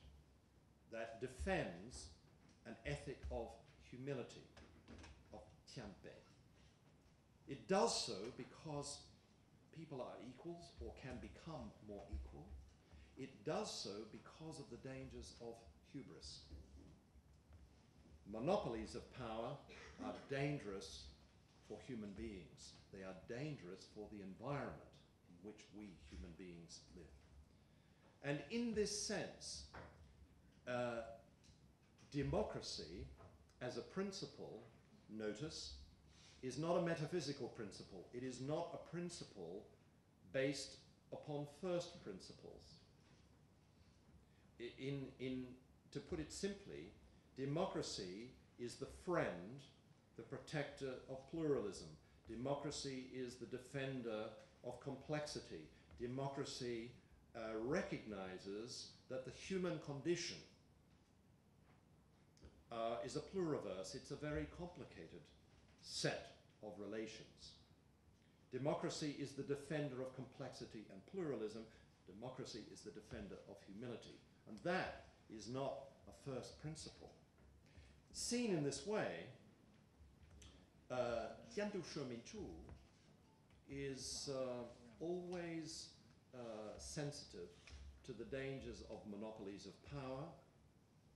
that defends an ethic of humility, of qianbei. It does so because people are equals or can become more equal, it does so because of the dangers of hubris. Monopolies of power are dangerous for human beings. They are dangerous for the environment in which we human beings live. And in this sense, uh, democracy as a principle, notice, is not a metaphysical principle. It is not a principle based upon first principles. In, in, to put it simply, democracy is the friend, the protector of pluralism. Democracy is the defender of complexity. Democracy uh, recognizes that the human condition uh, is a pluriverse. It's a very complicated set of relations. Democracy is the defender of complexity and pluralism. Democracy is the defender of humility. And that is not a first principle. Seen in this way, uh, Jiandushi Minzhu is uh, always uh, sensitive to the dangers of monopolies of power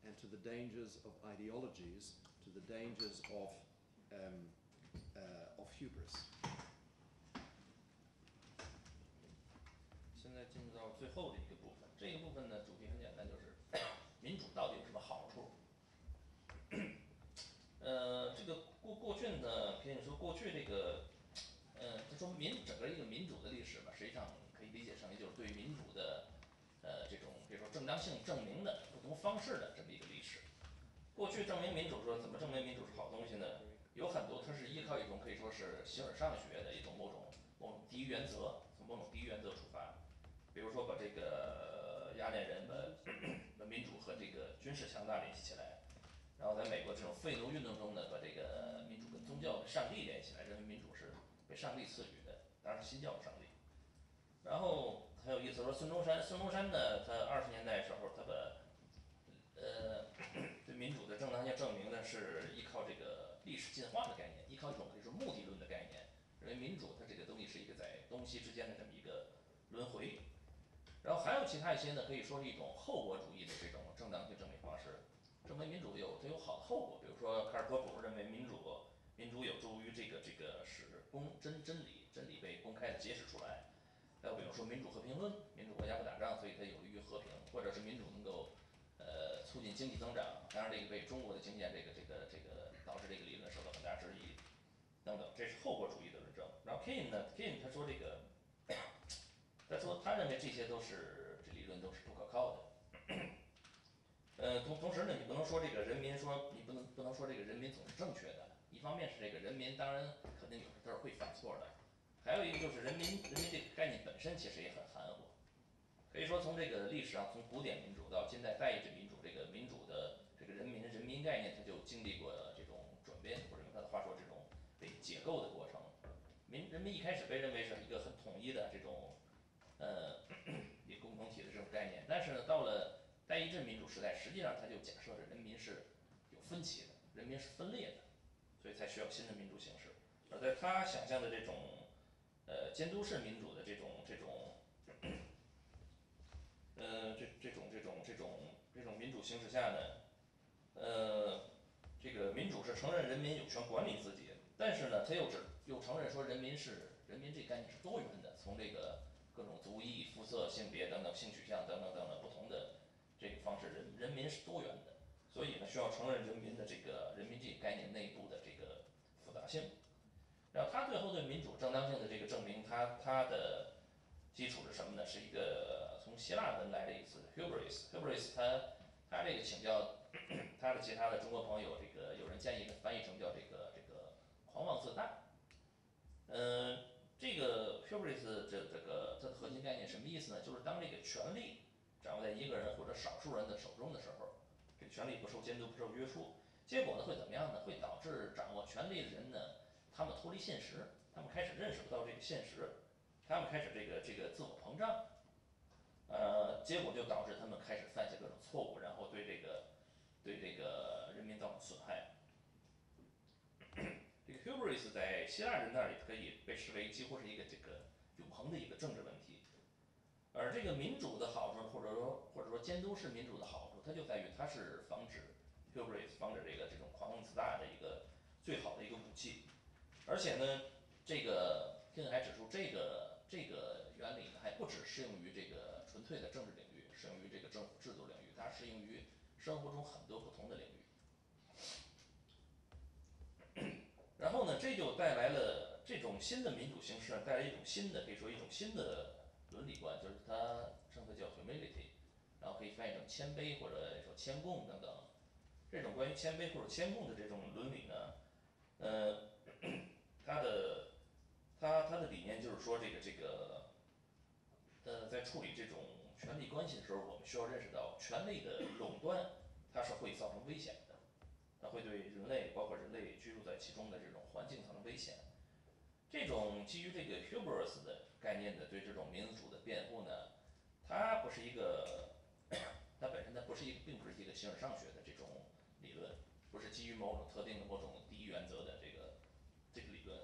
and to the dangers of ideologies, to the dangers of, um, uh, of hubris. 现在进入到最后的一个部分，这个部分呢，主题很简单，就是民主到底有什么好处？呃，这个 过过去呢，可以说过去这个，呃，就说民整个一个民主的历史吧，实际上可以理解成，就是对民主的，呃，这种比如说正当性证明的不同方式的这么一个历史。过去证明民主说怎么证明民主是好东西呢？有很多它是依靠一种可以说是形而上学的一种某种某种第一原则，从某种第一原则出发。比如说把这个雅典人的的 民主和这个军事强大联系起来，然后在美国这种废奴运动中呢，把这个民主跟宗教上帝联系起来，认为民主是被上帝赐予的，当然是新教的上帝。然后很有意思，说孙中山，孙中山呢，他二十年代时候他把，呃，对民主的正当性证明呢，是依靠这个历史进化的概念，依靠一种可以说目的论的概念，认为民主它这个东西是一个在东西之间的这么一个轮回。然后还有其他一些呢，可以说是一种后果主义的这种正当性证明方式，认为民主有它有好的后果，比如说卡尔科普认为民主民主有助于这个这个使公真真理真理被公开的揭示出来。再比如说民主和平论，民主国家不打仗，所以它有利于和平，或者是民主能够呃促进经济增长，当然这个被中国的经验这个这个这个导致这个理论受到很大质疑等等，这是后果主义的论证。然后 Kane 呢，Kane 他说这个。他说，他认为这些都是这理论都是不可靠的。呃，同同时呢，你不能说这个人民说你不能不能说这个人民总是正确的。一方面是这个人民当然肯定有时候会犯错的，还有一个就是人民人民这个概念本身其实也很含糊。可以说从这个历史上，从古典民主到近代代议制民主，这个民主的这个人民人民概念，它就经历过这种转变，或者用他的话说，这种被解构的过程。民人民一开始被认为是一个很统一的这种。呃，一共同体的这种概念，但是呢，到了代议制民主时代，实际上它就假设着人民是有分歧的，人民是分裂的，所以才需要新的民主形式。而在他想象的这种呃监督式民主的这种这种，呃这这种这种这种这种民主形式下呢，呃，这个民主是承认人民有权管理自己，但是呢，他又只又承认说人民是人民这概念是多元的，从这个。各种族裔、肤色、性别等等、性取向等等等等不同的这个方式，人人民是多元的，所以呢，需要承认人民的这个人民这个概念内部的这个复杂性。然后他最后对民主正当性的这个证明，他他的基础是什么呢？是一个从希腊文来的一个词 hubris，hubris，他他这个请教他的其他的中国朋友，这个有人建议的翻译成叫这个这个狂妄自大，嗯。这个 hubris 这这个它的核心概念什么意思呢？就是当这个权力掌握在一个人或者少数人的手中的时候，这权力不受监督、不受约束，结果呢会怎么样呢？会导致掌握权力的人呢，他们脱离现实，他们开始认识不到这个现实，他们开始这个这个自我膨胀，呃，结果就导致他们开始犯下各种错误，然后对这个对这个人民造成损害。这个 hubris 在希腊人那里可以被视为几乎是一个这个永恒的一个政治问题。而这个民主的好处，或者说或者说监督式民主的好处，它就在于它是防止 hubris，防止这个这种狂妄自大的一个最好的一个武器。而且呢，这个天还指出，这个这个原理呢还不只适用于这个纯粹的政治领域，适用于这个政府制度领域，它适用于生活中很多不同的领域。然后呢，这就带来了这种新的民主形式，带来一种新的可以说一种新的伦理观，就是它称它叫 humility，然后可以翻译成谦卑或者说谦恭等等。这种关于谦卑或者谦恭的这种伦理呢，呃，它的它它的理念就是说这个这个，呃，在处理这种权力关系的时候，我们需要认识到权力的垄断，它是会造成危险的。它会对人类包括人类居住在其中的这种环境造成危险。这种基于这个 hubris 的概念的对这种民主的辩护呢，它不是一个，它本身它不是一个，并不是一个形而上学的这种理论，不是基于某种特定的某种第一原则的这个这个理论。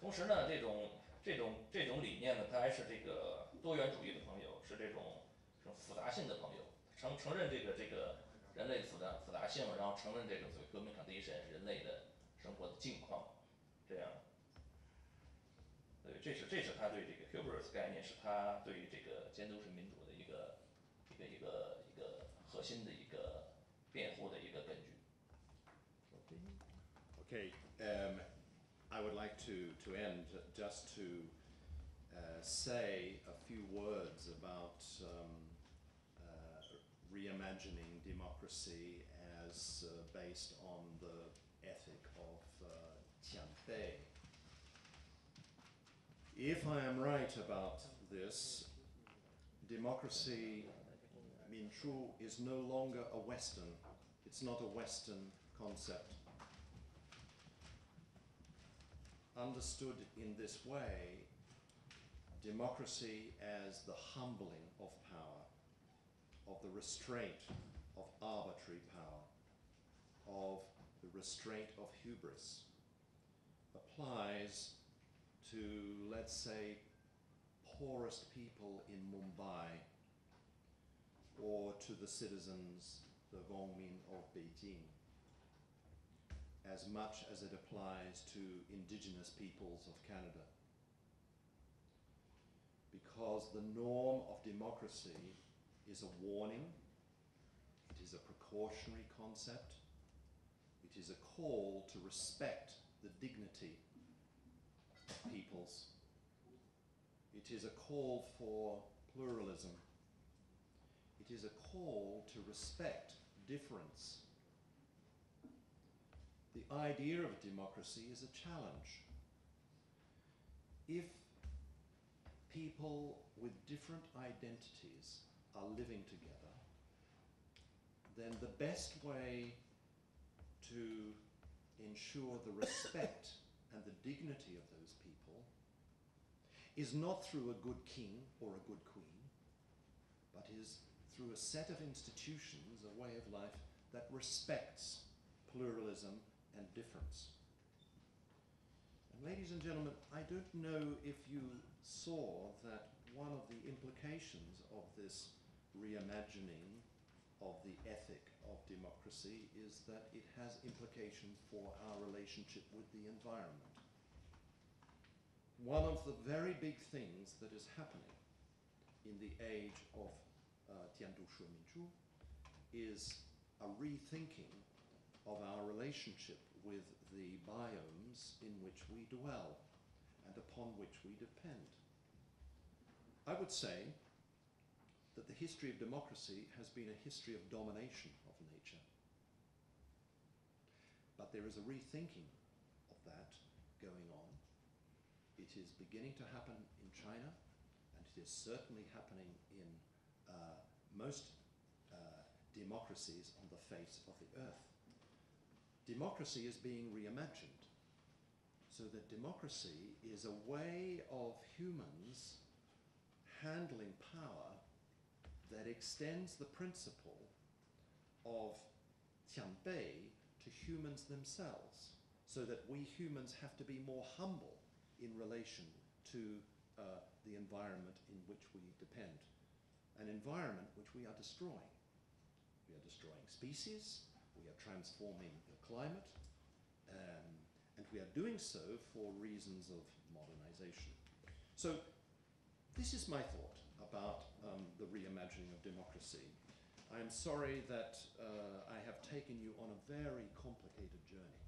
同时呢，这种这种这种理念呢，它还是这个多元主义的朋友，是这种这种复杂性的朋友，承承认这个这个人类复杂复杂性，然后承认这个所谓革命场第一审人类的生活的境况，这样。对，这是这是他对这个 hubris 概念，是他对于这个监督式民主的一个一个一个一个核心的一个辩护的一个根据。 Okay, um, I would like to, to end just to uh, say a few words about um, uh, reimagining democracy as uh, based on the ethic of uh, Tianpei. if I am right about this, democracy, Minzhu, is no longer a Western, it's not a Western concept. Understood in this way, democracy as the humbling of power, of the restraint of arbitrary power, of the restraint of hubris, applies to, let's say, poorest people in Mumbai or to the citizens, the Gongmin of Beijing, as much as it applies to indigenous peoples of Canada. Because the norm of democracy is a warning, it is a precautionary concept, it is a call to respect the dignity peoples. It is a call for pluralism. It is a call to respect difference. The idea of democracy is a challenge. If people with different identities are living together, then the best way to ensure the respect and the dignity of those people is not through a good king or a good queen, but is through a set of institutions, a way of life that respects pluralism and difference. And ladies and gentlemen, I don't know if you saw that one of the implications of this reimagining of the ethic of democracy is that it has implications for our relationship with the environment. One of the very big things that is happening in the age of uh, Jiandushi Minzhu is a rethinking of our relationship with the biomes in which we dwell and upon which we depend. I would say that the history of democracy has been a history of domination of nature. But there is a rethinking of that going on. It is beginning to happen in China, and it is certainly happening in uh, most uh, democracies on the face of the earth. Democracy is being reimagined so that democracy is a way of humans handling power that extends the principle of Qianbei to humans themselves, so that we humans have to be more humble in relation to uh, the environment in which we depend. An environment which we are destroying. We are destroying species, we are transforming the climate, um, and we are doing so for reasons of modernization. So, this is my thought about um, the reimagining of democracy. I am sorry that uh, I have taken you on a very complicated journey.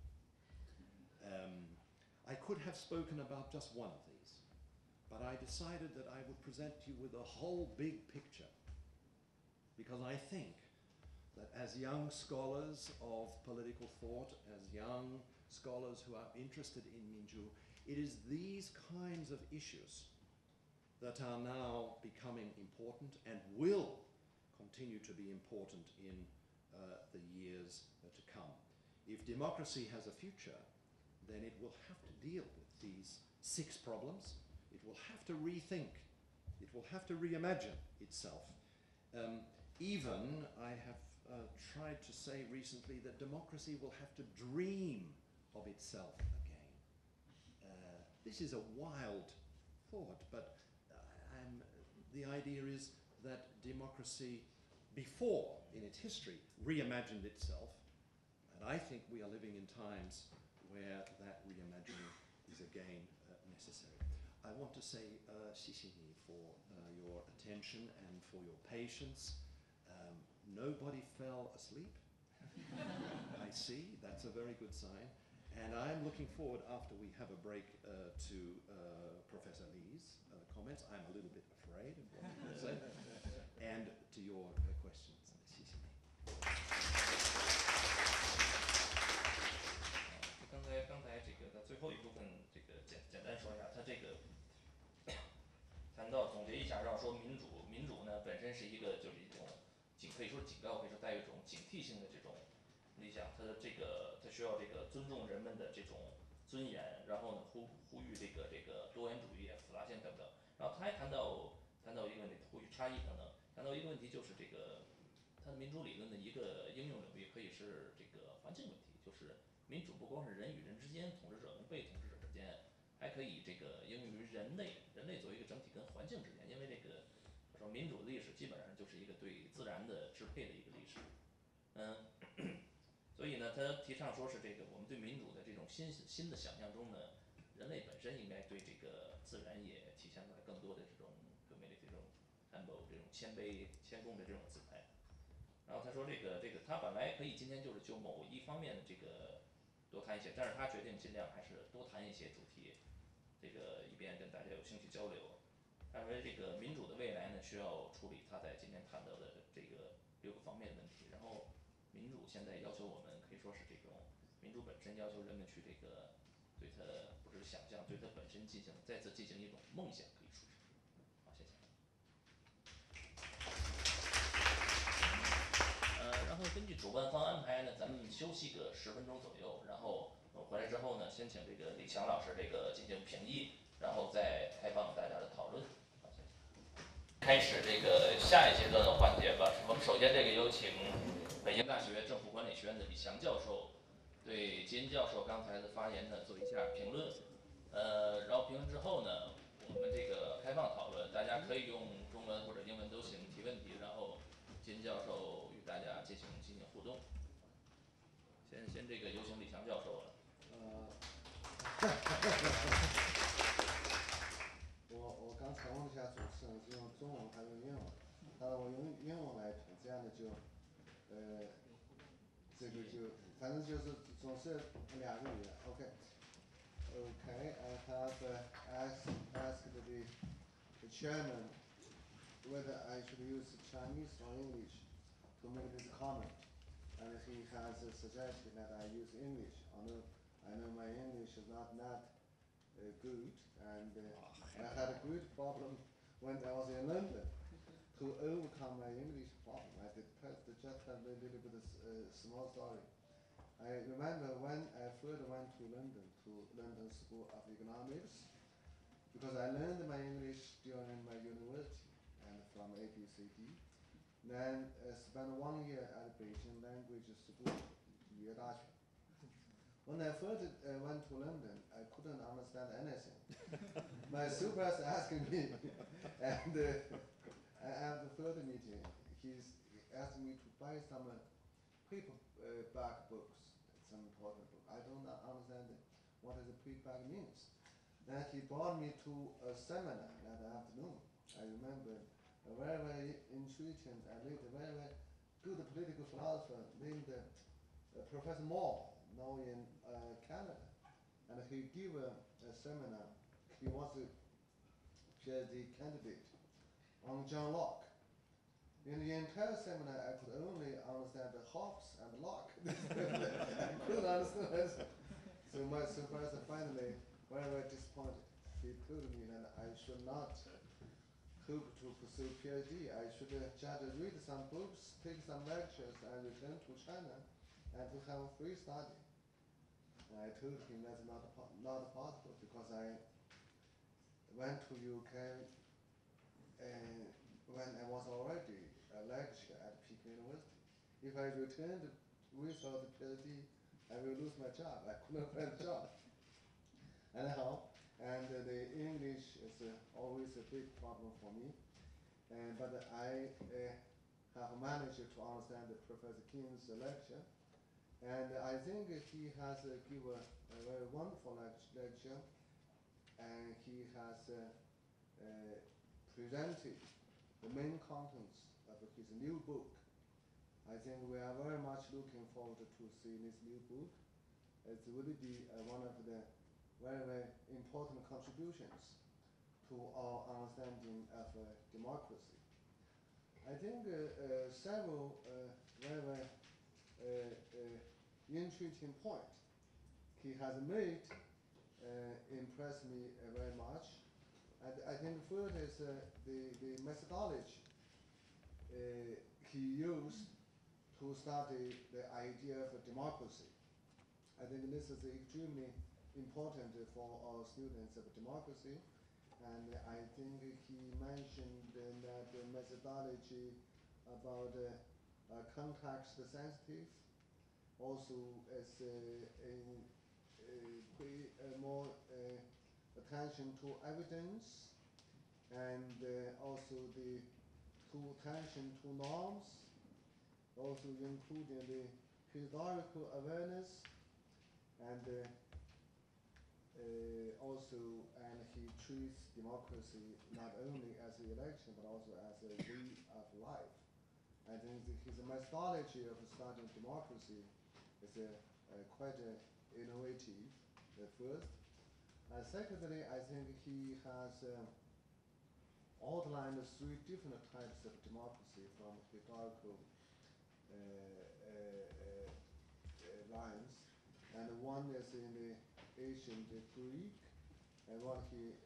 Um, I could have spoken about just one of these, but I decided that I would present you with a whole big picture because I think that as young scholars of political thought, as young scholars who are interested in Minzhu, it is these kinds of issues that are now becoming important and will continue to be important in uh, the years uh, to come. If democracy has a future, then it will have to deal with these six problems. It will have to rethink. It will have to reimagine itself. Um, even, I have uh, tried to say recently that democracy will have to dream of itself again. Uh, this is a wild thought, but uh, the idea is that democracy, before in its history, reimagined itself, and I think we are living in times where that reimagining is again uh, necessary. I want to say uh, for uh, your attention and for your patience. Um, nobody fell asleep. I see, that's a very good sign. And I am looking forward, after we have a break, uh, to uh, Professor Li's uh, comments. I'm a little bit afraid of what he will say. and to your uh, questions. 需要这个尊重人们的这种尊严，然后呢呼呼吁这个这个多元主义、复杂性等等。然后他还谈到谈到一个问题，呼吁差异等等，谈到一个问题就是这个他的民主理论的一个应用领域可以是这个环境问题，就是民主不光是人与人之间，统治者跟被统治者之间，还可以这个应用于人类，人类作为一个整体跟环境之间，因为这个说民主的历史基本上就是一个对自然的支配的一个历史，嗯。所以呢，他提倡说是这个我们对民主的这种新新的想象中呢，人类本身应该对这个自然也体现出来更多的这种更美的这种这种谦卑谦恭的这种姿态。然后他说这个这个他本来可以今天就是就某一方面的这个多谈一些，但是他决定尽量还是多谈一些主题，这个以便跟大家有兴趣交流。他说这个民主的未来呢，需要处理他在今天谈到的这个六个方面的问题，然后民主现在要求我们说是这种民主本身要求人们去这个对它不是想象，对它本身进行再次进行一种梦想，可以说是。好，谢谢。呃，然后根据主办方安排呢，咱们休息个十分钟左右，然后回来之后呢，先请这个李强老师这个进行评议，然后再开放大家的讨论。开始这个下一阶段的环节吧。我们首先这个有请北京大学政府管理学院的李强教授，对金教授刚才的发言呢做一下评论。呃，然后评论之后呢，我们这个开放讨论，大家可以用中文或者英文都行提问题，然后金教授与大家进行进行互动。先先这个有请李强教授。呃，我我刚才问一下主持人是用中文还是用英文，呃我用英文来评，这样的就呃这个就反正就是总是两个语言，OK。Okay, I have asked asked the the chairman whether I should use Chinese or English to make this comment. And he has suggested that I use English, although I know my English is not that uh, good, and uh, I had a great problem when I was in London to overcome my English problem. I depressed just a little bit a small story. I remember when uh, I first went to London, to London School of Economics, because I learned my English during my university and from ABCD. Then I spent one year at Beijing Language School, Yue When I first uh, went to London, I couldn't understand anything. my supervisor asked me, and uh, at the third meeting, he's asked me to buy some uh, paper uh, books, some important book. I don't understand what a paperback means. Then he brought me to a seminar that afternoon. I remember a very, very intriguing and later very, very good political philosopher named uh, uh, Professor Moore, now in uh, Canada. And he gave a, a seminar. He was a PhD candidate on John Locke. In the entire seminar, I could only understand the Hobbes and Locke. I couldn't understand it. So my supervisor finally, very, very disappointed. He told me that I should not hope to pursue PhD. I should uh, just read some books, take some lectures, and return to China and to have free study. And I told him that's not, not possible because I went to UK and when I was already a lecturer at Peking University. If I returned without the PhD, I will lose my job. I couldn't find a job. Anyhow, and the English is uh, always a big problem for me. And, but I uh, have managed to understand the Professor Keane's lecture. And I think he has uh, given a very wonderful lecture. And he has uh, uh, presented the main contents of his new book. I think we are very much looking forward to see this new book. It will be uh, one of the very, very important contributions to our understanding of uh, democracy. I think uh, uh, several uh, very, very uh, intriguing points he has made impressed me very much. And I think first is uh, the, the methodology uh, he used to study the idea of democracy. I think this is extremely important for our students of democracy. And I think he mentioned that the methodology about uh, uh, context sensitive also as uh, pay uh, more uh, attention to evidence and uh, also the to attention to norms, also including the historical awareness and uh, uh, also, and he treats democracy not only as an election but also as a way of life. I think his methodology of studying democracy is uh, uh, quite uh, innovative, at first. Secondly, I think he has uh, outlined three different types of democracy from historical uh, uh, lines. And one is in the ancient Greek, and what he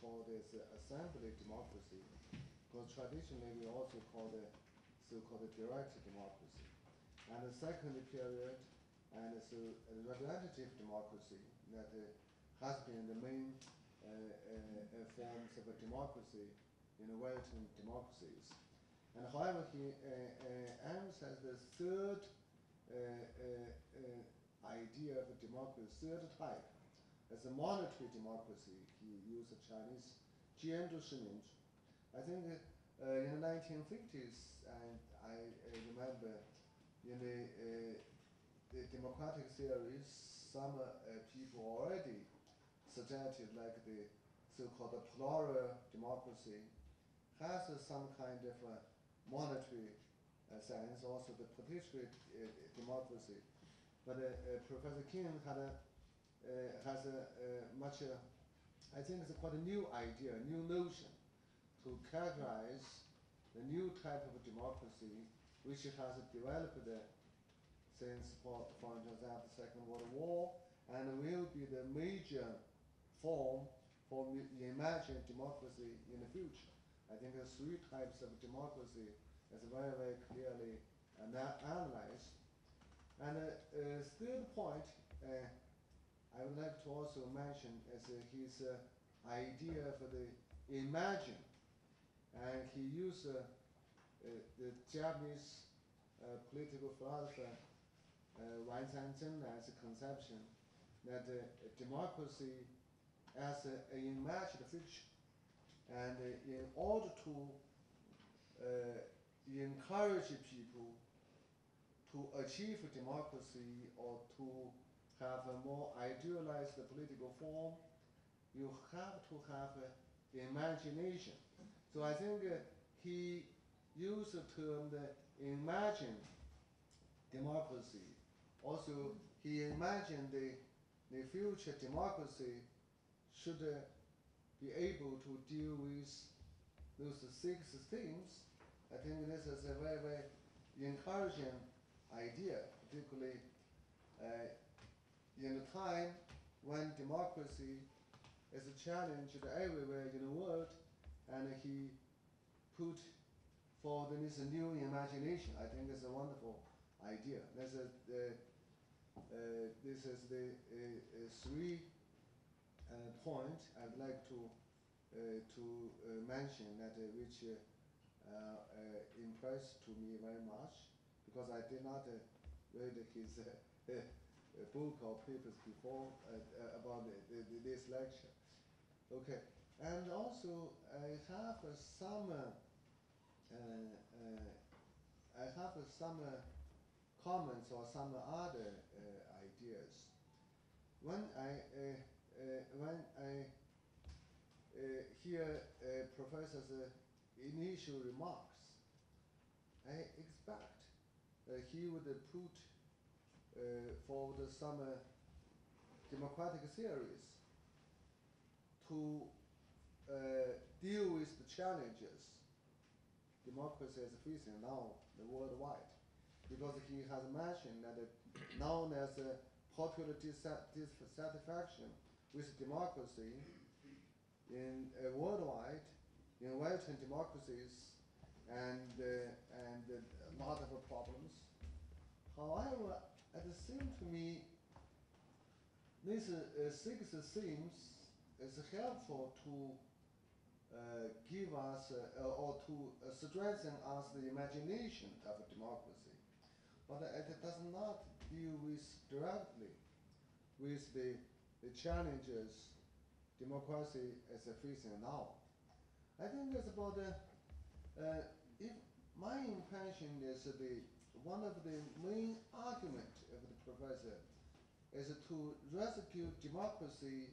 called as assembly democracy. Because traditionally we also call the so-called direct democracy. And the second period, and so representative democracy that has been the main forms of a democracy in Western democracies. And however, he, uh, uh, emphasizes the third uh, idea of a democracy, third type. As a monitory democracy, he used the Chinese Jiandushi Minzhu. I think uh, in the 1950s, and I uh, remember in the, uh, the democratic theories, some people already suggested like the so-called plural democracy has some kind of uh, monitory uh, sense, also the participatory uh, democracy. But uh, Professor Keane had a, has a, much, I think it's quite a new idea, a new notion to characterize the new type of democracy which has developed since, for, for instance, after the Second World War, and will be the major form for me- imagined democracy in the future. I think the three types of democracy is very, very clearly ana- analyzed. And uh, uh, third point, uh, I would like to also mention is uh, his uh, idea for the imagine. And he used uh, uh, the Japanese uh, political philosopher uh, Wan Sanzhen as a conception that uh, democracy as a, a imagined fiction. And uh, in order to uh, encourage people to achieve democracy or to have a more idealized political form, you have to have uh, imagination. So I think uh, he used the term the imagine democracy. Also, he imagined the, the future democracy should uh, be able to deal with those six themes. I think this is a very, very encouraging idea, particularly uh, in a time when democracy is challenged everywhere in the world, and he put forward this new imagination. I think it's a wonderful idea. That's a, uh, uh, this is the uh, uh, three point I'd like to uh, to uh, mention that uh, which uh, uh, uh, impressed to me very much because I did not uh, read his uh, uh, book or papers before uh, uh, about this lecture. Okay, and also I have uh, some uh, uh, uh, I have uh, some uh, comments or some other uh, ideas. When I uh, uh, when I uh, hear uh, Professor's uh, initial remarks, I expect uh, he would uh, put uh, forward some uh, democratic theories to uh, deal with the challenges democracy is facing now the worldwide. Because he has mentioned that uh, known as uh, popular dissat- dissatisfaction with democracy in uh, worldwide, in Western democracies, and uh, and uh, a lot of problems. However, the same to me, this uh, uh, six themes is helpful to uh, give us uh, uh, or to uh, strengthen us the imagination of democracy, but it does not deal with directly with the, the challenges democracy is facing now. I think it's about uh, uh, if my impression is the one of the main argument of the professor is to rescue democracy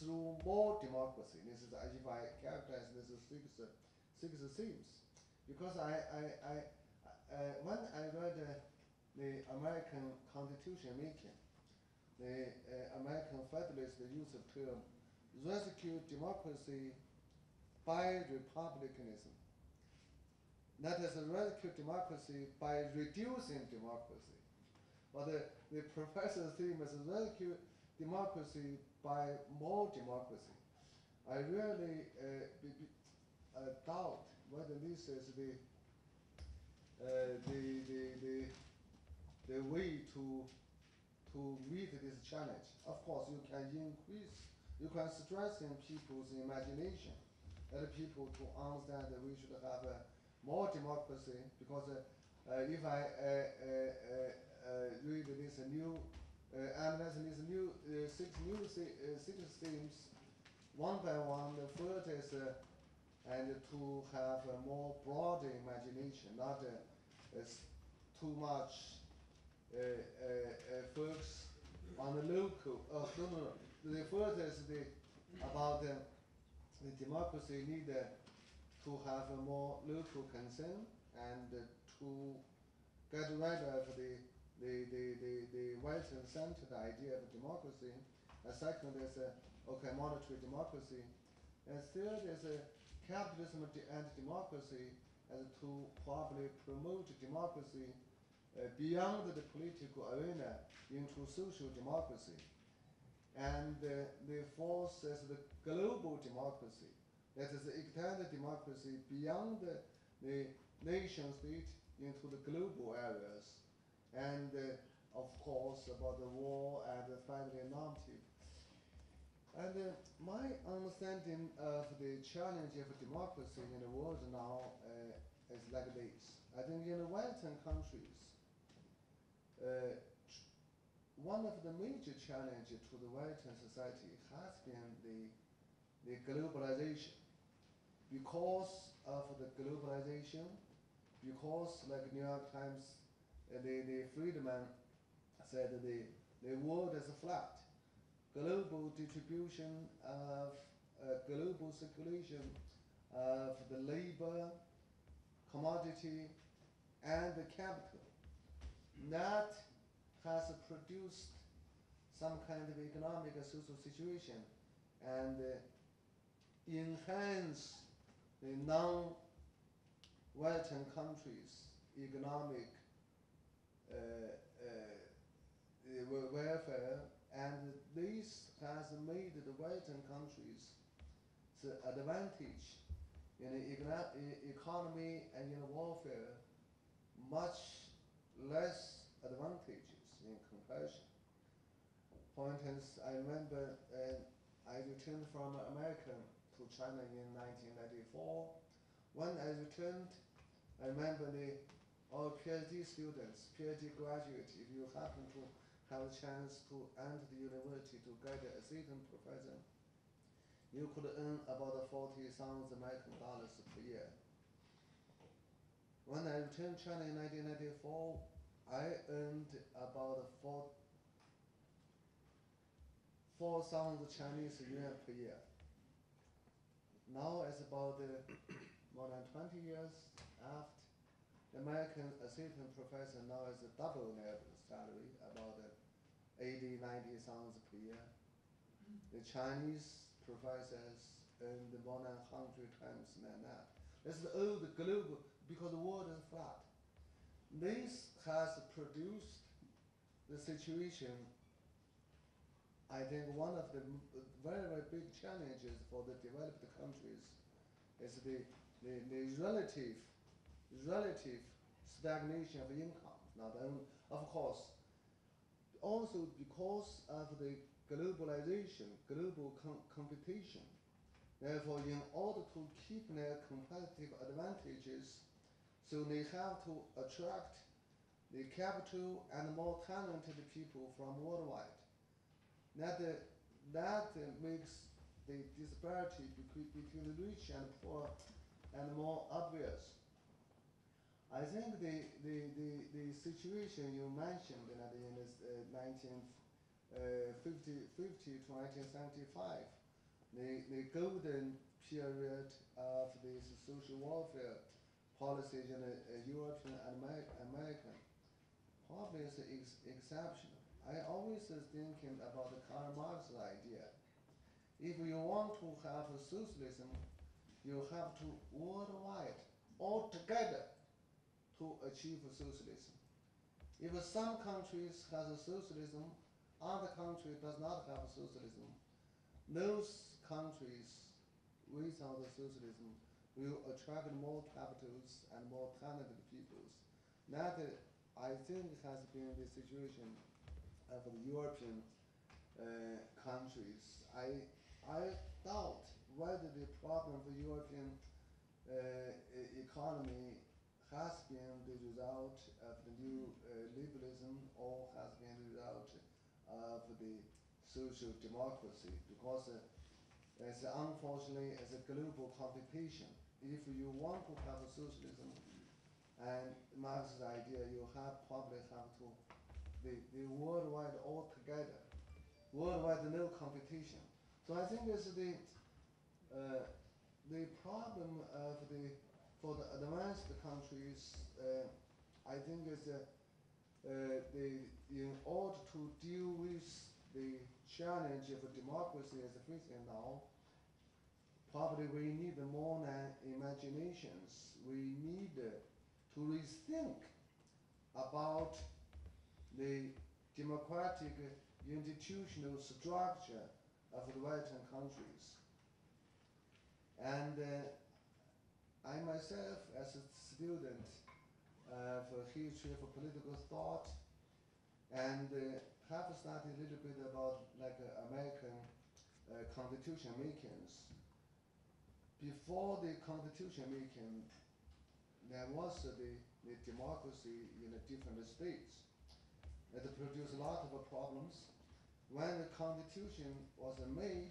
through more democracy. This is if I characterize this as six uh, six themes, because I I, I uh, when I read uh, the American Constitution making, the uh, American Federalists use the term rescue democracy by republicanism. That is rescue democracy by reducing democracy. But the, the professor's theme is rescue democracy by more democracy. I really uh, be, be, uh, doubt whether this is the, uh, the, the, the, the way to, to meet this challenge. Of course, you can increase, you can strengthen people's imagination, let people to understand that we should have uh, more democracy because uh, uh, if I uh, uh, uh, read this new analyzing these new six new themes one by one. The first is and to have a more broad imagination, not too much uh, uh, uh, on the local. Uh, no, no, no. The first is the about the democracy need uh, to have a more local concern and to get rid of the the, the, the, the Western centered idea of democracy. A second is uh, okay, monitory democracy. And third is uh, capitalism and democracy as to probably promote democracy uh, beyond the political arena into social democracy. And uh, the fourth is the global democracy. That is, extend democracy beyond the, the nation state into the global areas and uh, of course about the war and the family normative. And uh, my understanding of the challenge of democracy in the world now uh, is like this. I think in the Western countries, tr- one of the major challenges to the Western society has been the, the globalization. Because of the globalization, because like New York Times, uh, the, the Friedman said the, the world is flat. Global distribution of uh, global circulation of the labor, commodity, and the capital. That has produced some kind of economic and social situation and uh, enhance the non-Western countries' economic uh, uh, welfare, and this has made the Western countries the advantage in the economy and in warfare much less advantages in comparison. For instance, I remember uh, I returned from America to China in 1994. When I returned, I remember the all PhD students, PhD graduates, if you happen to have a chance to enter the university to get an assistant professor, you could earn about 40,000 American dollars per year. When I returned China in 1994, I earned about four 4,000 Chinese yuan per year. Now it's about uh, more than 20 years after the American assistant professor now is a double their salary, about uh, 80, 90,000 per year. The Chinese professors earn more than 100 times than that. This is all the global, because the world is flat. This has produced the situation I think one of the very, very big challenges for the developed countries is the, the, the relative, relative stagnation of income. Not only, of course, also because of the globalization, global com- competition. Therefore, in order to keep their competitive advantages, so they have to attract the capital and more talented people from worldwide that uh, that uh, makes the disparity between, between the rich and poor and more obvious. I think the, the, the, the situation you mentioned that in uh, 1950 50 to 1975, the, the golden period of this social welfare policies in uh, uh, European and Amer- American probably is ex- exceptional. I always is thinking about the Karl Marx idea. If you want to have a socialism, you have to worldwide, all together, to achieve socialism. If some countries has a socialism, other country does not have socialism, those countries without the socialism will attract more capitals and more talented peoples. That uh, I think has been the situation of the European uh, countries. I, I doubt whether the problem for European uh, economy has been the result of the new uh, liberalism or has been the result of the social democracy because uh, as unfortunately as a global competition. If you want to have a socialism and Marx's idea, you have probably have to the, the worldwide all together, worldwide no competition. So I think it's the uh, the problem of the for the advanced countries. Uh, I think is uh, the in order to deal with the challenge of democracy as facing now, probably we need more than imaginations. We need to rethink about the democratic institutional structure of the Western countries. And uh, I myself, as a student uh, history of political thought, and uh, have studied a little bit about like uh, American uh, constitution makings. Before the constitution making, there was uh, the, the democracy in the different states. it produced a lot of problems. When the constitution was made,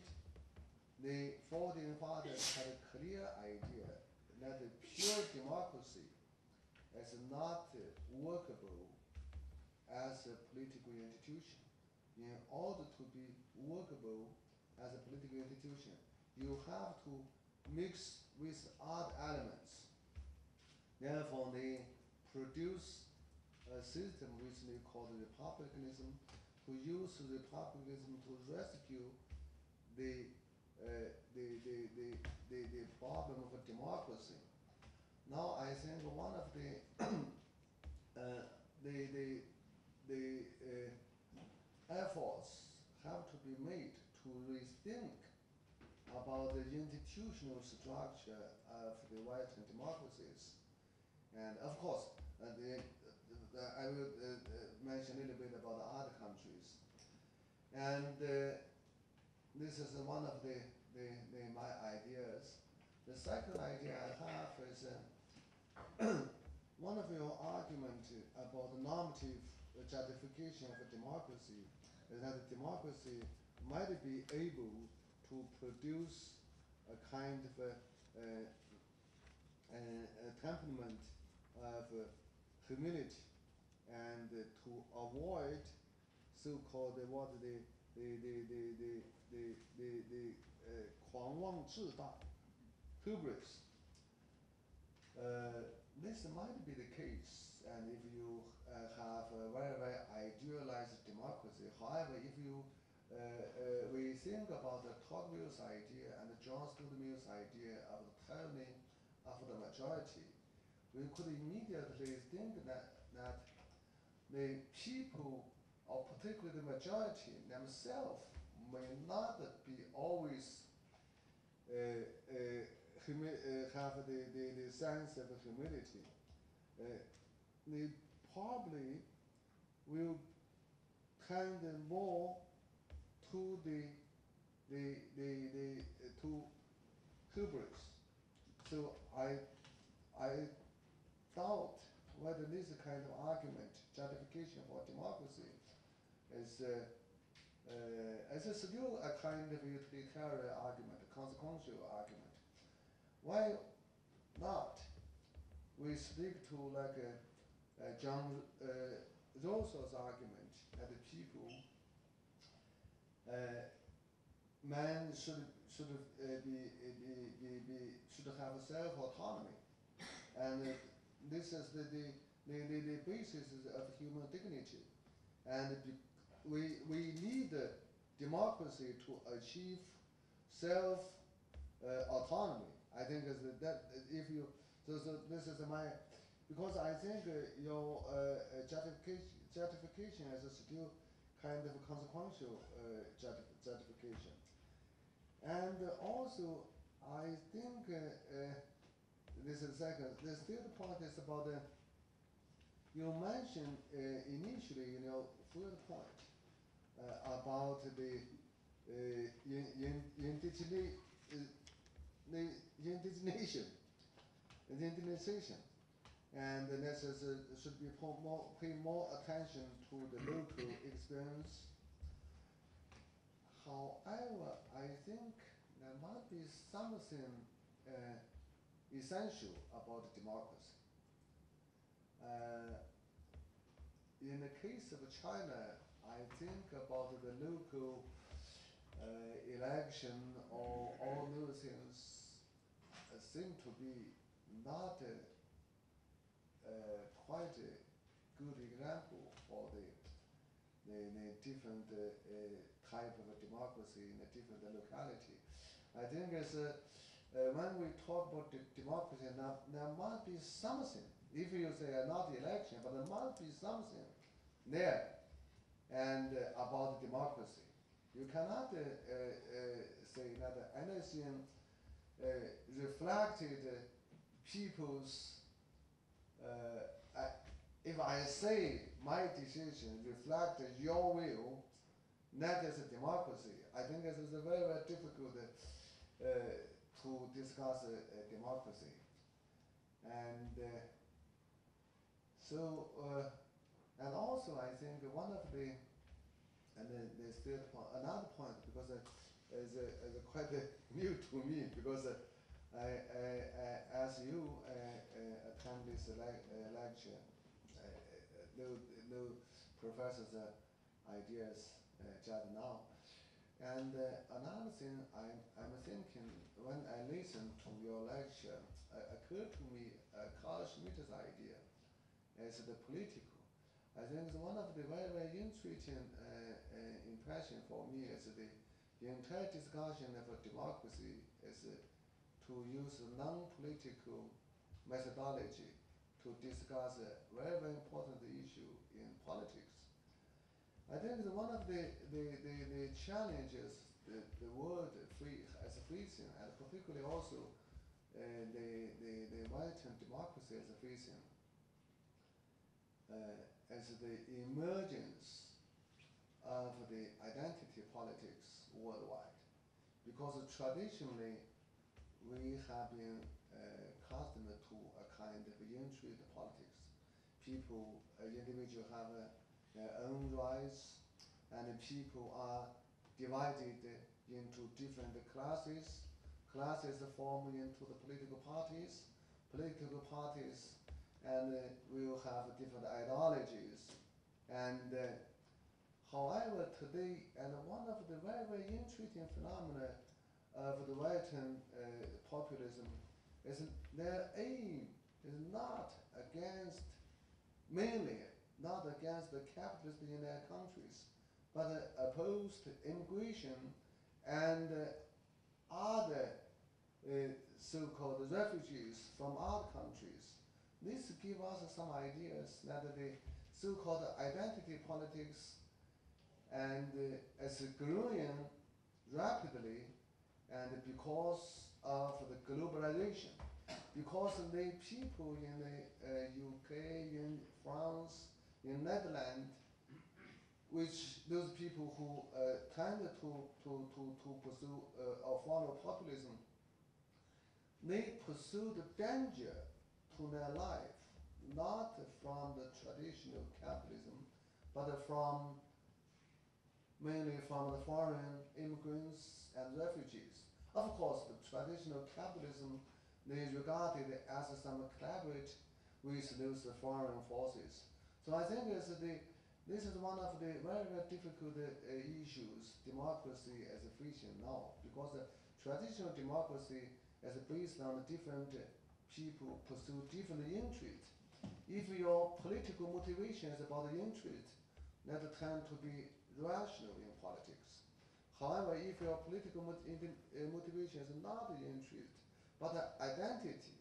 the founding fathers had a clear idea that the pure democracy is not workable as a political institution. In order to be workable as a political institution, you have to mix with other elements. Therefore, they produce a system which they call the republicanism, who use the republicanism to rescue the, uh, the, the, the, the, the problem of democracy. Now, I think one of the, uh, the, the, the uh, efforts have to be made to rethink about the institutional structure of the Western democracies. And of course, uh, the, the, I will uh, uh, mention a little bit about other countries. And uh, this is one of the, the, the, my ideas. The second idea I have is uh, one of your arguments about the normative justification of a democracy is that a democracy might be able to produce a kind of a, a, a, a temperament of uh, humility and uh, to avoid so-called uh, what the the the the the the the, the uh, 狂妄自大 hubris. Uh, this might be the case, and if you uh, have a very very idealized democracy. However, if you uh, uh, we think about the Tocqueville's idea and the John Stuart Mill's idea of the tyranny of the majority, we could immediately think that, that the people, or particularly the majority themselves, may not be always uh, uh, uh, have the, the, the sense of humility. Uh, they probably will tend more to the, the, the, the uh, to hubris. So I, I doubt whether this kind of argument, justification for democracy, is uh, uh, still a kind of utilitarian argument, a consequential argument. Why not? We stick to like uh, uh, John uh, Rousseau's argument that the people, man should should uh, be, be, be, be should have self autonomy, and this is the the, the, the, the basis of human dignity, and we we need democracy to achieve self uh, autonomy. I think that, if you so, so this is my because I think your uh, justification justification is still kind of consequential uh, justification, and also I think uh, uh, this is second. The third point is about the. You mentioned uh, initially, you know, third point uh, about the uh, in, in, indigena- uh, the indigenation, the indigenization, and the necessary should be more, pay more attention to the local experience. However, I think there might be something uh, essential about democracy. Uh, in the case of China, I think about the local uh, election or all those things uh, seem to be not a, uh, quite a good example for the, the, the different uh, uh, type of democracy in a different locality. I think it's, uh, when we talk about de- democracy, now, there must be something. If you say uh, not election, but there must be something there and about democracy. You cannot say that anything reflected people's. Uh, I, if I say my decision reflect your will, that is a democracy. I think this is very very difficult uh, to discuss a, a democracy, and uh, so. Uh, And also, I think one of the, and then the third point, another point, because uh, is, is quite new to me, because uh, I, I, I, as you uh, uh, attend this uh, lecture, uh, uh, no professor's ideas just now. And another thing I'm, I'm thinking, when I listen to your lecture, uh, occurred to me uh, Carl Schmitter's idea as the political. I think it's one of the very, very interesting uh, uh, impression for me is the, the entire discussion of democracy is to use non-political methodology to discuss a very, very important issue in politics. I think one of the, the, the, the challenges the, the world free, as facing, and particularly also uh, the, the, the Western democracy as facing, uh, as the emergence of the identity politics worldwide. Because traditionally, we have been uh, accustomed to a kind of intrigue politics. People, uh, individuals have uh, their own rights, and people are divided into different classes. Classes form into the political parties. Political parties and uh, will have different ideologies. And uh, however, today, and one of the very, very interesting phenomena of the Western uh, populism is their aim is not against, mainly not against the capitalists in their countries, but uh, opposed immigration and uh, other uh, so-called refugees from other countries. This gives us some ideas that the so-called identity politics and uh, is growing rapidly and because of the globalization, because the people in the uh, UK, in France, in Netherlands, which those people who uh, tend to, to, to, to pursue uh, or follow populism, they pursue the danger to their life, not from the traditional capitalism, but from mainly from the foreign immigrants and refugees. Of course, the traditional capitalism is regarded as some collaborate with those foreign forces. So I think it's the, this is one of the very, very difficult uh, issues, democracy as a fiction now, because the traditional democracy is based on different people pursue different interests. If your political motivation is about the interest, that tend to be rational in politics. However, if your political motivation is not the interest, but identity,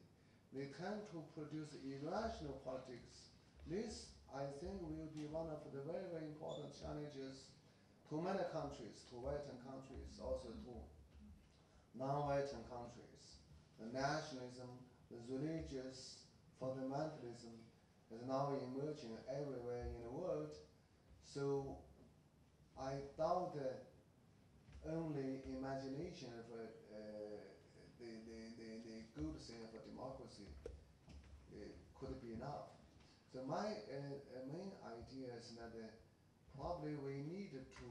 they tend to produce irrational politics. This, I think, will be one of the very, very important challenges to many countries, to Western countries, also to non-Western countries. The nationalism, the religious fundamentalism is now emerging everywhere in the world. So I doubt only imagination of uh, uh, the, the, the, the good thing for democracy uh, could be enough. So my uh, main idea is that probably we need to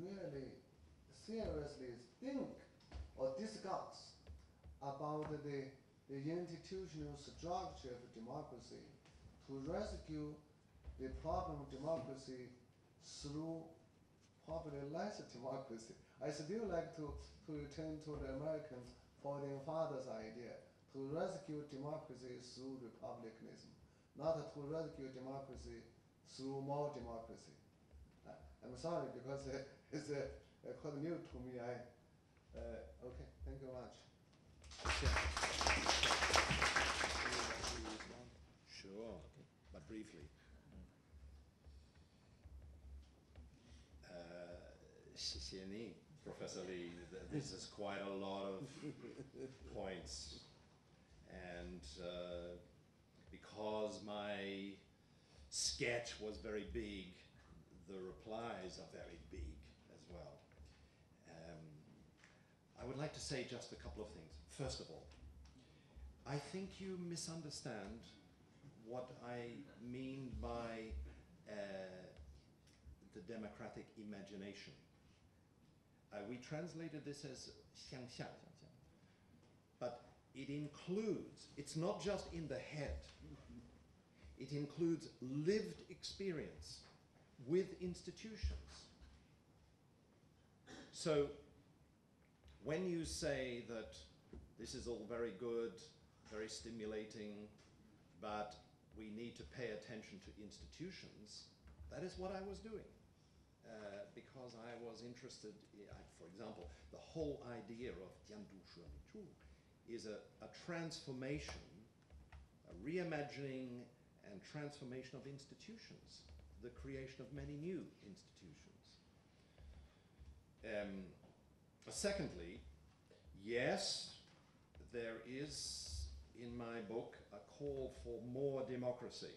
really seriously think or discuss about the, the institutional structure of democracy to rescue the problem of democracy through probably less democracy. I still like to, to return to the American founding fathers idea to rescue democracy through republicanism, not to rescue democracy through more democracy. Uh, I'm sorry because uh, it's uh, uh, quite new to me. I, uh, okay, thank you very much. Sure, but briefly. Uh, CCNE, Professor Li, th- this is quite a lot of points. And uh, because my sketch was very big, the replies are very big as well. Um, I would like to say just a couple of things. First of all, I think you misunderstand what I mean by uh, the democratic imagination. Uh, we translated this as 想象, but it includes, it's not just in the head, it includes lived experience with institutions. So, when you say that this is all very good, very stimulating, but we need to pay attention to institutions, that is what I was doing. Uh, because I was interested, in, I, for example, the whole idea of Tian Du Jiandushi Minzhu is a, a transformation, a reimagining and transformation of institutions, the creation of many new institutions. Um, secondly, yes, there is in my book a call for more democracy.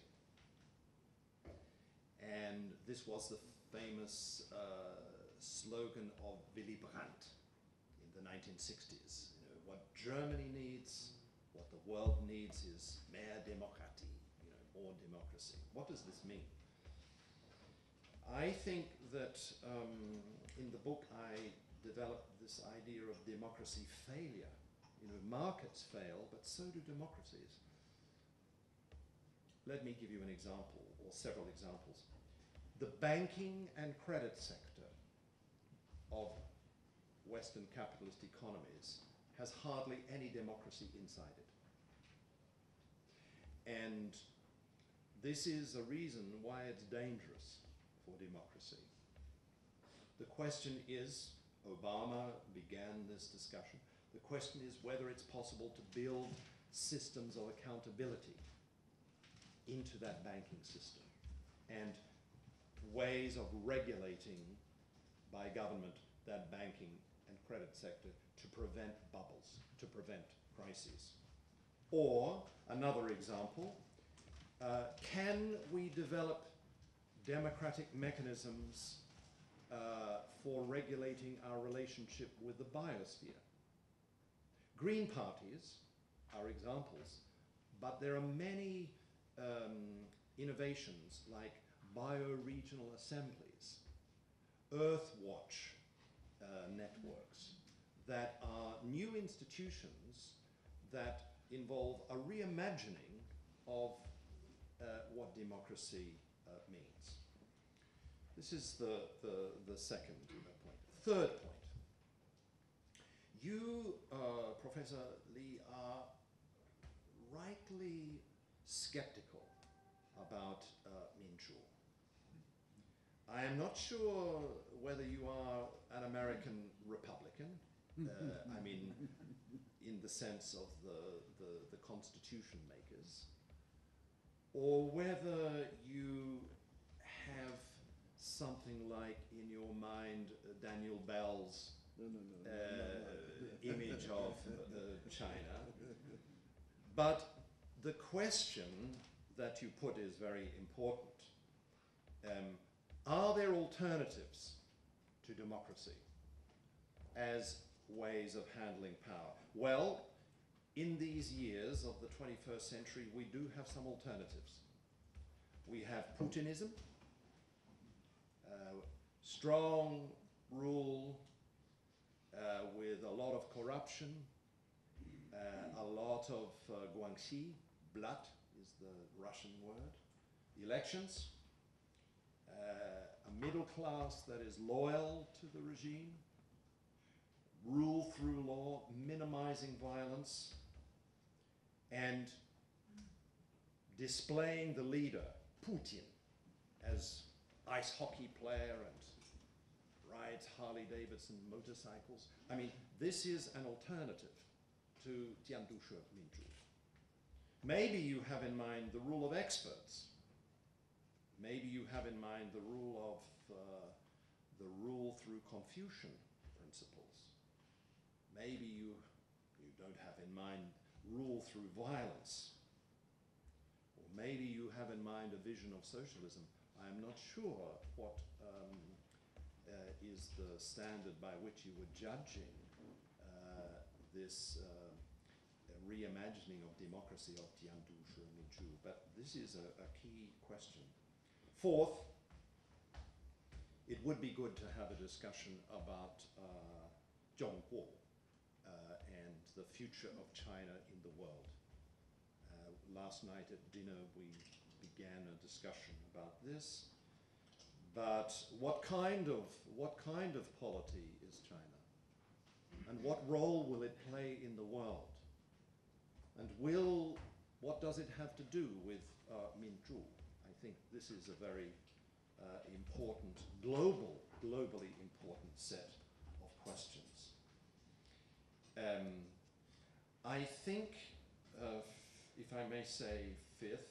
And this was the famous uh, slogan of Willy Brandt in the 1960s. You know, what Germany needs, what the world needs is mehr Demokratie, you know, more democracy. What does this mean? I think that um, in the book I developed this idea of democracy failure. You know, markets fail, but so do democracies. Let me give you an example, or several examples. The banking and credit sector of Western capitalist economies has hardly any democracy inside it. And this is a reason why it's dangerous for democracy. The question is Obama began this discussion. The question is whether it's possible to build systems of accountability into that banking system and ways of regulating by government that banking and credit sector to prevent bubbles, to prevent crises. Or, another example, uh, can we develop democratic mechanisms uh, for regulating our relationship with the biosphere? Green parties are examples, but there are many um, innovations like bioregional assemblies, Earthwatch uh, networks that are new institutions that involve a reimagining of uh, what democracy uh, means. This is the, the, the second point. Third point. You, uh, Professor Li, are rightly skeptical about uh. I am not sure whether you are an American Republican. Uh, I mean, in the sense of the, the, the constitution makers, or whether you have something like in your mind uh, Daniel Bell's No, no, no. uh, image of uh, China. But the question that you put is very important. Um, are there alternatives to democracy as ways of handling power? Well, in these years of the 21st century, we do have some alternatives. We have Putinism, uh, strong rule uh, with a lot of corruption, uh, a lot of uh, guanxi, blat is the Russian word, elections, Uh, a middle class that is loyal to the regime, rule through law, minimizing violence, and displaying the leader, Putin, as ice hockey player and rides Harley Davidson motorcycles. I mean, this is an alternative to Tian Jiandushi Minzhu. Maybe you have in mind the rule of experts. Maybe you have in mind the rule of uh, the rule through Confucian principles. Maybe you, you don't have in mind rule through violence. Or maybe you have in mind a vision of socialism. I am not sure what um, uh, is the standard by which you were judging uh, this uh, reimagining of democracy of Tian Jiandushi Minzhu, but this is a, a key question. Fourth, it would be good to have a discussion about uh, Zhongguo uh, and the future of China in the world. Uh, last night at dinner we began a discussion about this. But what kind of what kind of polity is China? And what role will it play in the world? And will what does it have to do with uh, Minzhu? I think this is a very uh, important, global, globally important set of questions. Um, I think, uh, if I may say, fifth,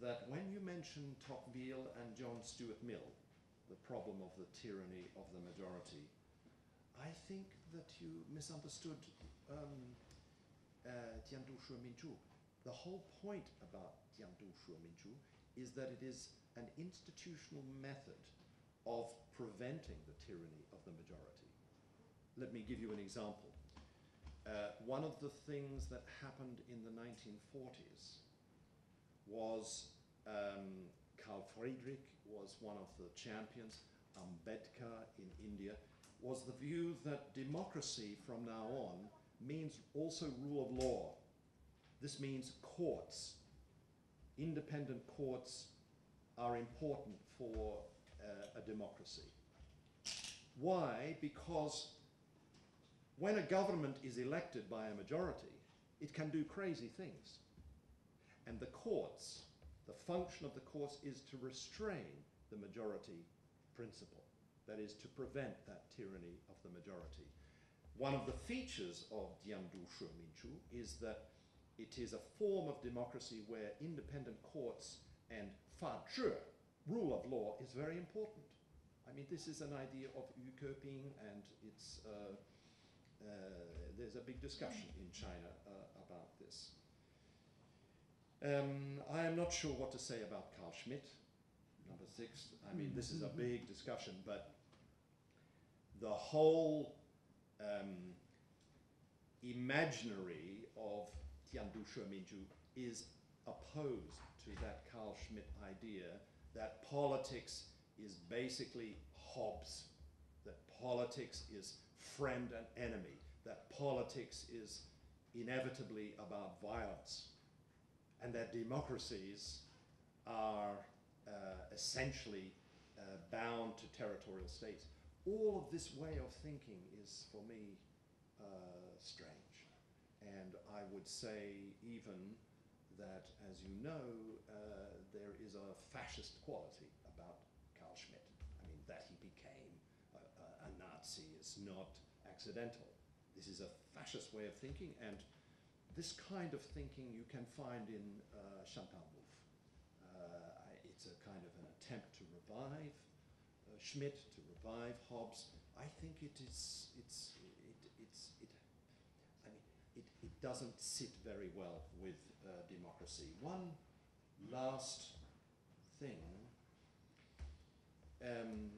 that when you mention Tocqueville and John Stuart Mill, the problem of the tyranny of the majority, I think that you misunderstood um, uh, Jiandushi Minzhu. The whole point about Tiandu Shu Minzhu is that it is an institutional method of preventing the tyranny of the majority. Let me give you an example. Uh, one of the things that happened in the 1940s was um, Carl Friedrich was one of the champions, Ambedkar in India, was the view that democracy from now on means also rule of law. This means courts, independent courts are important for uh, a democracy. Why? Because when a government is elected by a majority, it can do crazy things. And the courts, the function of the courts is to restrain the majority principle. That is, to prevent that tyranny of the majority. One of the features of Jiandu Shu Minzhu is that it is a form of democracy where independent courts and fa rule of law, is very important. I mean, this is an idea of usurping, and it's, uh, uh, there's a big discussion in China uh, about this. Um, I am not sure what to say about Carl Schmitt, number six. I mean, this is a big discussion, but the whole um, imaginary of Jiandushi Minzhu is opposed to that Carl Schmitt idea that politics is basically Hobbes, that politics is friend and enemy, that politics is inevitably about violence, and that democracies are uh, essentially uh, bound to territorial states. All of this way of thinking is, for me, uh, strange. And I would say even that, as you know, uh, there is a fascist quality about Carl Schmitt. I mean, that he became a, a, a Nazi is not accidental. This is a fascist way of thinking, and this kind of thinking you can find in uh, Chantal Mouffe. Uh, it's a kind of an attempt to revive uh, Schmitt, to revive Hobbes. I think it is, it's, it, it's, it, it, it doesn't sit very well with uh, democracy. One last thing. Um,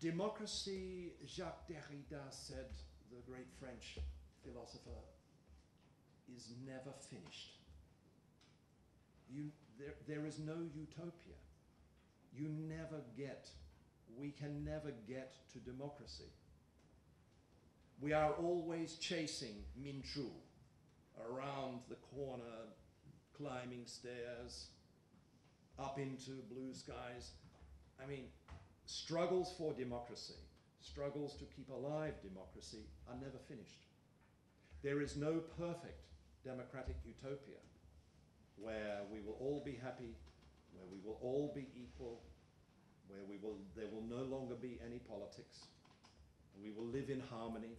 democracy, Jacques Derrida said, the great French philosopher, is never finished. You, there, there is no utopia. You never get, we can never get to democracy. We are always chasing Minzhu around the corner, climbing stairs, up into blue skies. I mean, struggles for democracy, struggles to keep alive democracy are never finished. There is no perfect democratic utopia where we will all be happy, where we will all be equal, where we will, there will no longer be any politics, we will live in harmony,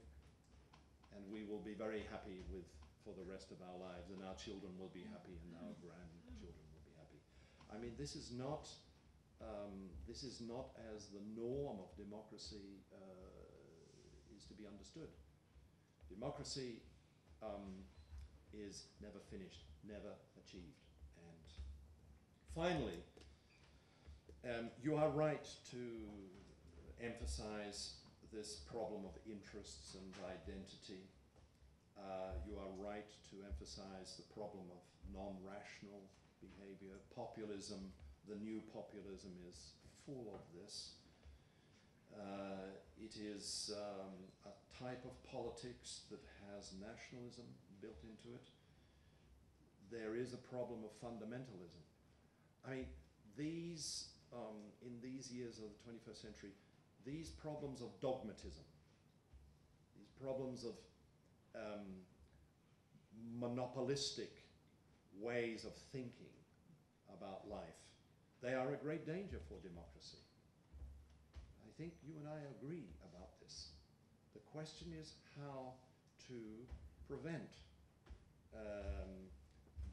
and we will be very happy with for the rest of our lives, and our children will be happy, and our grandchildren will be happy. I mean, this is not um, this is not as the norm of democracy uh, is to be understood. Democracy um, is never finished, never achieved. And finally, um, you are right to emphasize this problem of interests and identity. Uh, you are right to emphasize the problem of non rational behavior, populism, the new populism is full of this. Uh, it is um, a type of politics that has nationalism built into it. There is a problem of fundamentalism. I mean, these, um, in these years of the 21st century, these problems of dogmatism, these problems of um, monopolistic ways of thinking about life, they are a great danger for democracy. I think you and I agree about this. The question is how to prevent um,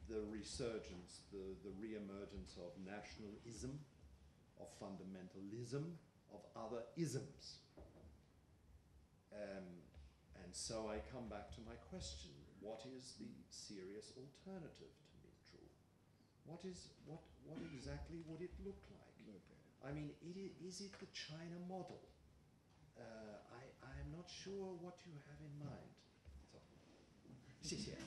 the resurgence, the, the re-emergence of nationalism, of fundamentalism, of other isms. Um, and so I come back to my question, what is the serious alternative to Minzhu? What is, what, what exactly would it look like? I mean, it i- is it the China model? Uh, I, I'm not sure what you have in mind. So, 谢谢。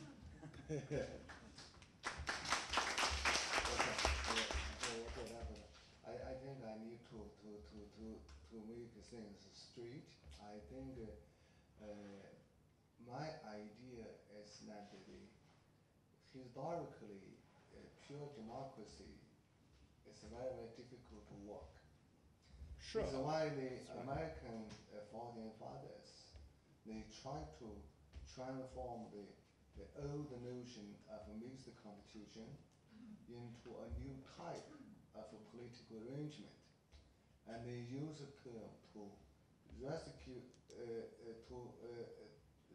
I, I think I need to, to, to, to, to make things straight. I think uh, my idea is that the historically uh, pure democracy is very, very difficult to work. Sure. It's why the That's right. American uh, founding fathers, they try to transform the, the old notion of a mixed constitution into a new type of a political arrangement. And they use a term to rescue, uh, uh, to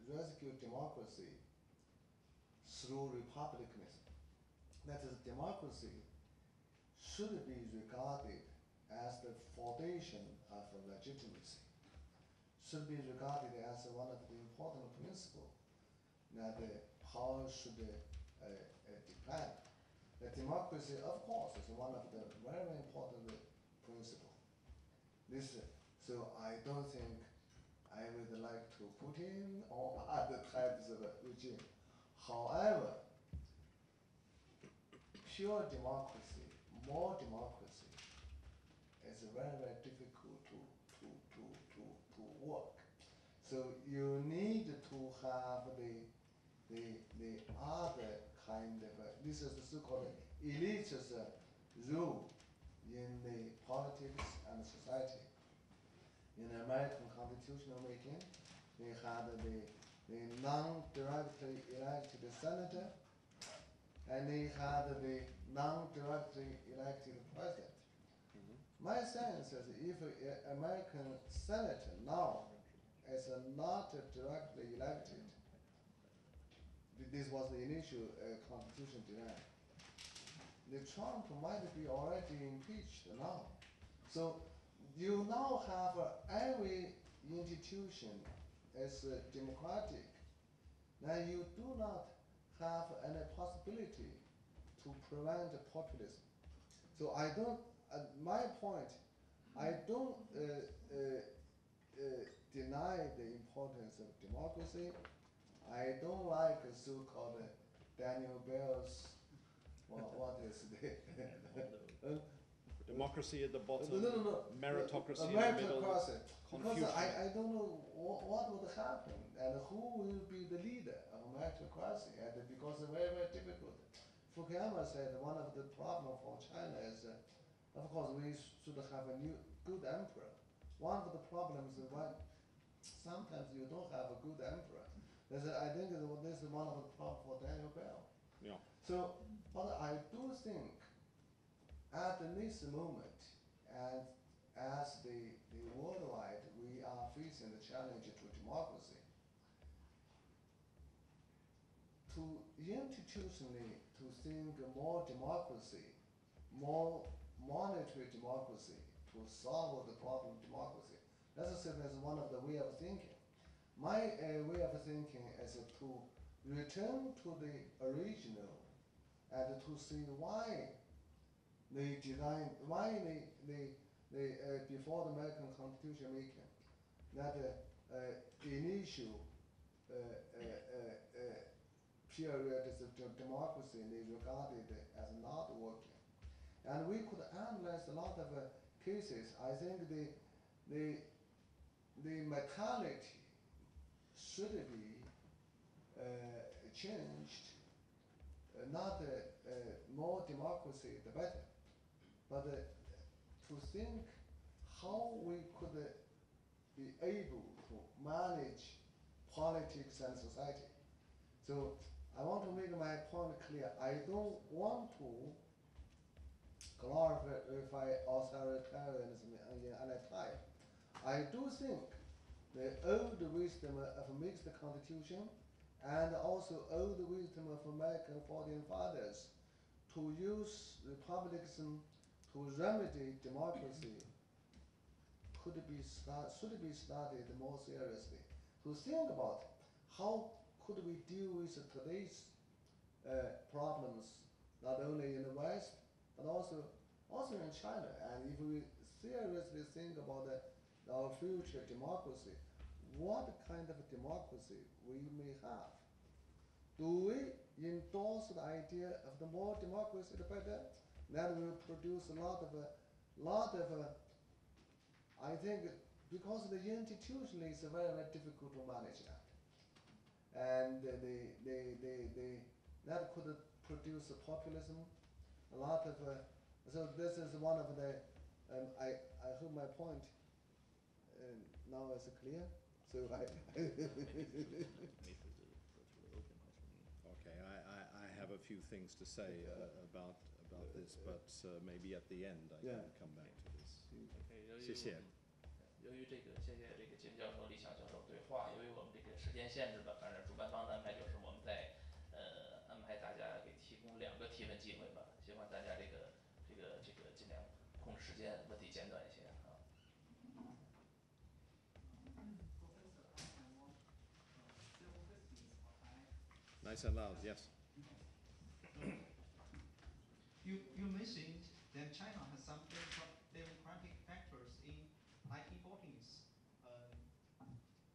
rescue democracy through republicanism. That is, democracy should be regarded as the foundation of legitimacy, should be regarded as one of the important principles that the power should uh, uh, depend. The democracy, of course, is one of the very important principles. This, so I don't think I would like to put in all other types of regime. However, pure democracy, more democracy, is very, very difficult to, to, to, to, to work. So you need to have the, the, the other kind of, uh, this is the so-called elitist uh, rule in the politics and society. In American constitutional making, they had the, the non-directly elected senator, and they had the non-directly elected president. My sense is if an American senator now is not directly elected, this was the initial uh, constitution design, the Trump might be already impeached now. So you now have uh, every institution is uh, democratic. then you do not have any possibility to prevent populism. So I don't, at my point, I don't uh, uh, uh, deny the importance of democracy. I don't like so-called uh, Daniel Bell's, what, what is the, uh, Democracy at the bottom, no, no, no. meritocracy in the middle. Because I, I don't know what, what would happen and who will be the leader of meritocracy and because it's very, very difficult. Fukuyama said one of the problem for China is, uh, of course, we should have a new, good emperor. One of the problems is when sometimes you don't have a good emperor. This is, I think that this is one of the problems for Daniel Bell. Yeah. So, but I do think at this moment, and as the, the worldwide, we are facing the challenge to democracy. To institutionally to think more democracy, more monitory democracy to solve the problem of democracy. That's a as one of the way of thinking. My uh, way of thinking is to return to the original and to see why they design, why they, they, they uh, before the American Constitution making, that uh, uh, initial uh, uh, period of de- democracy they regarded as not working. and we could analyze a lot of uh, cases. I think the the the mentality should be uh, changed. Not more democracy, the better, but uh, to think how we could uh, be able to manage politics and society. So I want to make my point clear. I don't want to glorify authoritarianism in any type. I do think they owe the old wisdom of a mixed constitution and also old wisdom of American founding fathers to use republicanism to remedy democracy could be start, should be studied more seriously. To think about how could we deal with today's uh, problems, not only in the West, but also also in China. And if we seriously think about uh, our future democracy, what kind of democracy we may have? Do we endorse the idea of the more democracy the better? That will produce a lot of a lot of uh, I think because the institution is very, very difficult to manage that. And they, they, they, the, the, that could produce a populism, a lot of, uh, so this is one of the, um, I, I hope my point uh, now is clear. So I, Okay, I, I, I have a few things to say uh, about about this, but uh, maybe at the end I Yeah. can come back to this. OK，由于谢谢由于这个，谢谢这个金教授、李强教授对话。由于我们这个时间限制吧，反正主办方的安排就是我们在呃安排大家给提供两个提问机会吧，希望大家这个这个这个尽量控制时间，问题简短一些啊。Nice and loud, yes. You, you mentioned that China has some democra- democratic factors in 1940s. Um,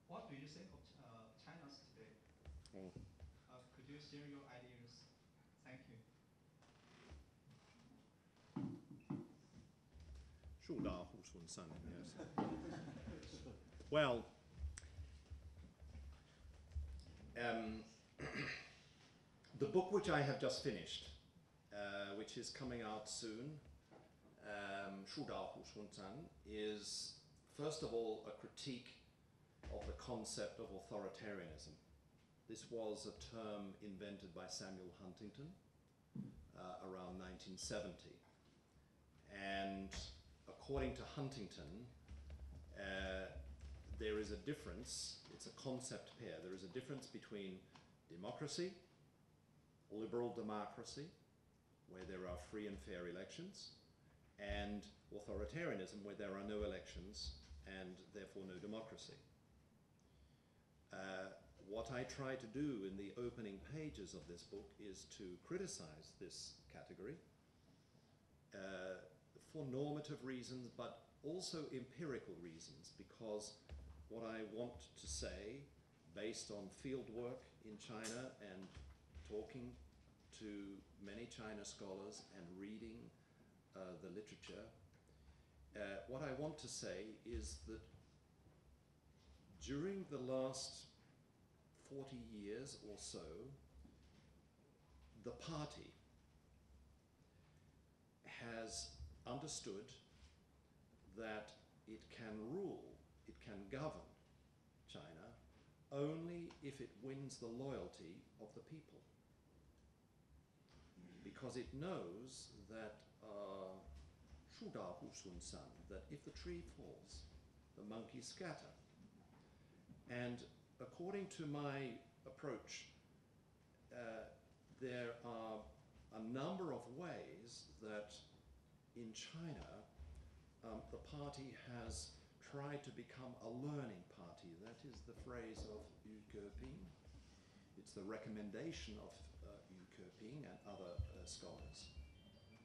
what do you think of Ch- uh, China's today? Oh. Uh, could you share your ideas? Thank you. 树大猢狲散, yes. well, um, the book which I have just finished, uh, which is coming out soon, um, is first of all a critique of the concept of authoritarianism. This was a term invented by Samuel Huntington uh, around 1970. And according to Huntington, uh, there is a difference, it's a concept pair, there is a difference between democracy, liberal democracy, where there are free and fair elections, and authoritarianism, where there are no elections and therefore no democracy. Uh, what I try to do in the opening pages of this book is to criticize this category uh, for normative reasons, but also empirical reasons, because what I want to say, based on field work in China and talking to many China scholars and reading uh, the literature, uh, what I want to say is that during the last 40 years or so, the party has understood that it can rule, it can govern China only if it wins the loyalty of the people because it knows that uh, Shu Dao Husun San, that if the tree falls, the monkeys scatter. And according to my approach, uh, there are a number of ways that in China um, the party has tried to become a learning party. That is the phrase of Yu Keping. It's the recommendation of and other uh, scholars.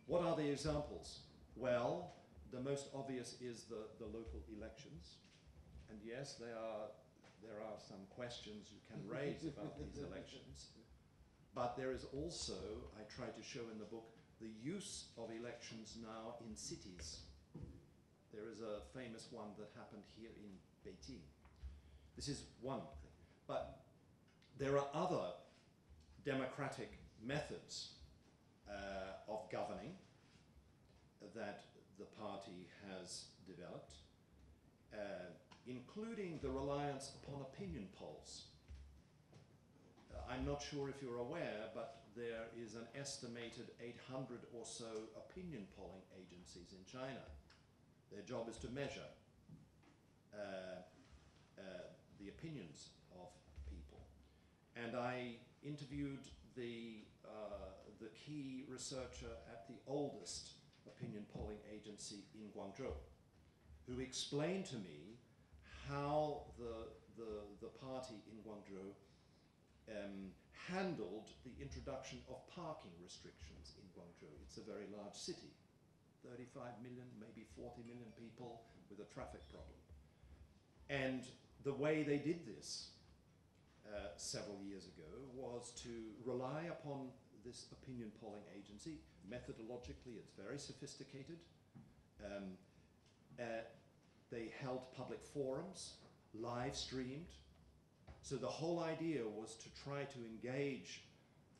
What are the examples? Well, the most obvious is the, the local elections. And yes, there are, there are some questions you can raise about these elections. But there is also, I try to show in the book, the use of elections now in cities. There is a famous one that happened here in Beijing. This is one thing. But there are other democratic methods uh, of governing that the party has developed, uh, including the reliance upon opinion polls. I'm not sure if you're aware, but there is an estimated 800 or so opinion polling agencies in China. Their job is to measure uh, uh, the opinions of people. And I interviewed the, uh, the key researcher at the oldest opinion polling agency in Guangzhou, who explained to me how the, the, the party in Guangzhou um, handled the introduction of parking restrictions in Guangzhou. It's a very large city, 35 million, maybe 40 million people with a traffic problem. And the way they did this uh, several years ago was to rely upon this opinion polling agency. Methodologically, it's very sophisticated. Um, uh, they held public forums, live streamed. So the whole idea was to try to engage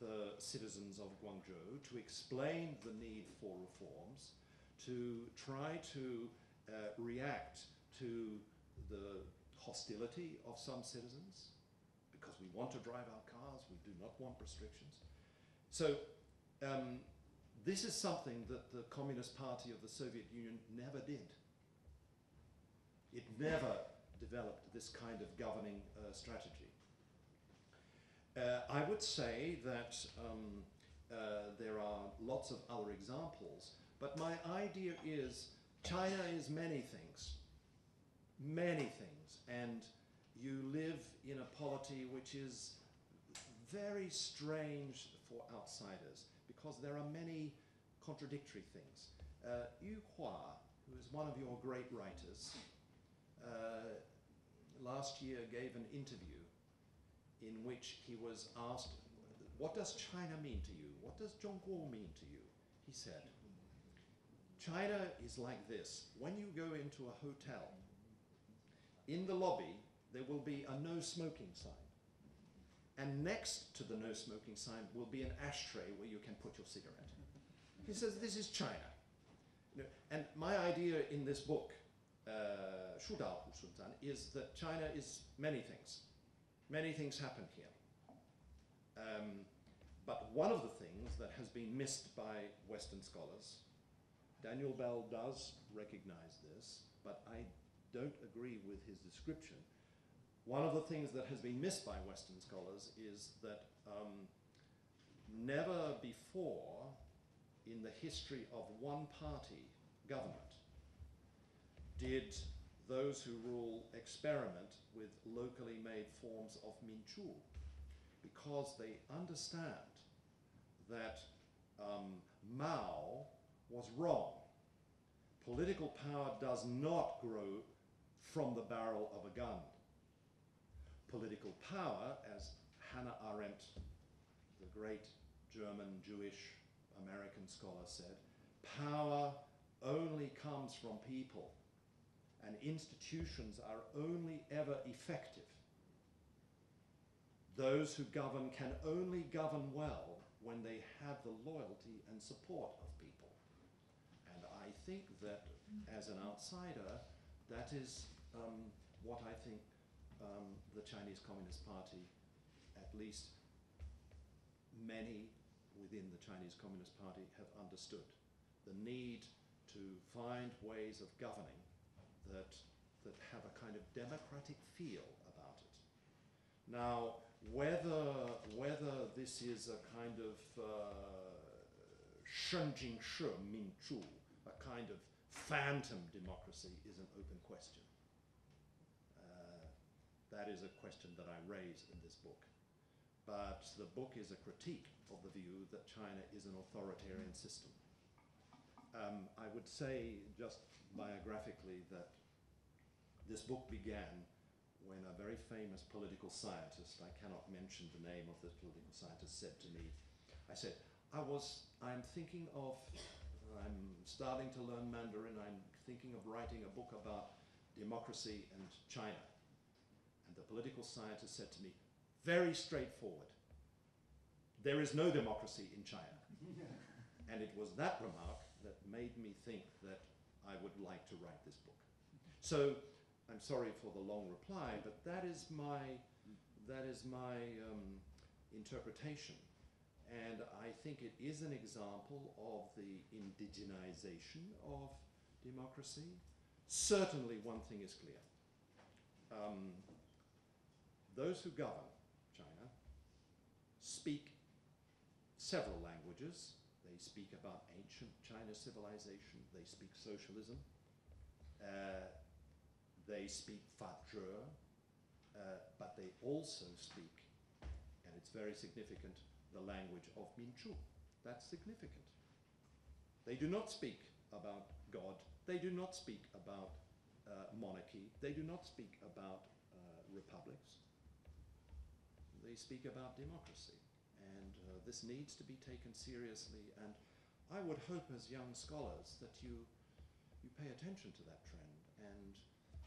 the citizens of Guangzhou, to explain the need for reforms, to try to uh, react to the hostility of some citizens, because we want to drive our cars, we do not want restrictions. So um, this is something that the Communist Party of the Soviet Union never did. It never developed this kind of governing uh, strategy. Uh, I would say that um, uh, there are lots of other examples, but my idea is China is many things, many things, and you live in a polity which is very strange for outsiders because there are many contradictory things. Uh, Yu Hua, who is one of your great writers, uh, last year gave an interview in which he was asked, What does China mean to you? What does Zhongguo mean to you? He said, China is like this. When you go into a hotel, in the lobby, there will be a no smoking sign. And next to the no smoking sign will be an ashtray where you can put your cigarette. He says, This is China. And my idea in this book, uh, Shu Dao Hu Sun Zan, is that China is many things. Many things happen here. Um, but one of the things that has been missed by Western scholars, Daniel Bell does recognize this, but I don't agree with his description. One of the things that has been missed by Western scholars is that um, never before in the history of one party government did those who rule experiment with locally made forms of Minzhu because they understand that um, Mao was wrong. Political power does not grow from the barrel of a gun. Political power, as Hannah Arendt, the great German Jewish American scholar, said, power only comes from people and institutions are only ever effective. Those who govern can only govern well when they have the loyalty and support of people. And I think that as an outsider, that is um, what I think um, the Chinese Communist Party, at least many within the Chinese Communist Party, have understood. The need to find ways of governing that, that have a kind of democratic feel about it. Now, whether, whether this is a kind of Shenjing She Minzhu, a kind of phantom democracy, is an open question. That is a question that I raise in this book. But the book is a critique of the view that China is an authoritarian system. Um, I would say, just biographically, that this book began when a very famous political scientist, I cannot mention the name of this political scientist, said to me, I said, I was, I'm thinking of, I'm starting to learn Mandarin, I'm thinking of writing a book about democracy and China. The political scientist said to me, very straightforward, there is no democracy in China. and it was that remark that made me think that I would like to write this book. So I'm sorry for the long reply, but that is my, that is my um, interpretation. And I think it is an example of the indigenization of democracy. Certainly, one thing is clear. Um, those who govern China speak several languages. They speak about ancient China civilization, they speak socialism, uh, they speak Fazhi, uh, but they also speak, and it's very significant, the language of Minzhu. That's significant. They do not speak about God, they do not speak about uh, monarchy, they do not speak about uh, republics. They speak about democracy. And uh, this needs to be taken seriously. And I would hope, as young scholars, that you, you pay attention to that trend. And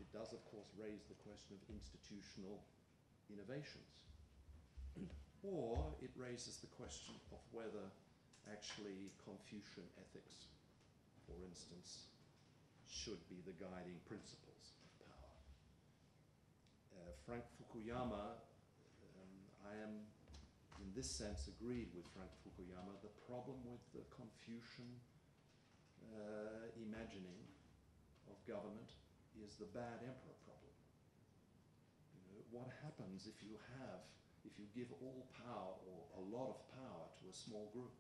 it does, of course, raise the question of institutional innovations. or it raises the question of whether actually Confucian ethics, for instance, should be the guiding principles of power. Uh, Frank Fukuyama, I am in this sense agreed with Frank Fukuyama. The problem with the Confucian uh, imagining of government is the bad emperor problem. You know, what happens if you have, if you give all power or a lot of power to a small group?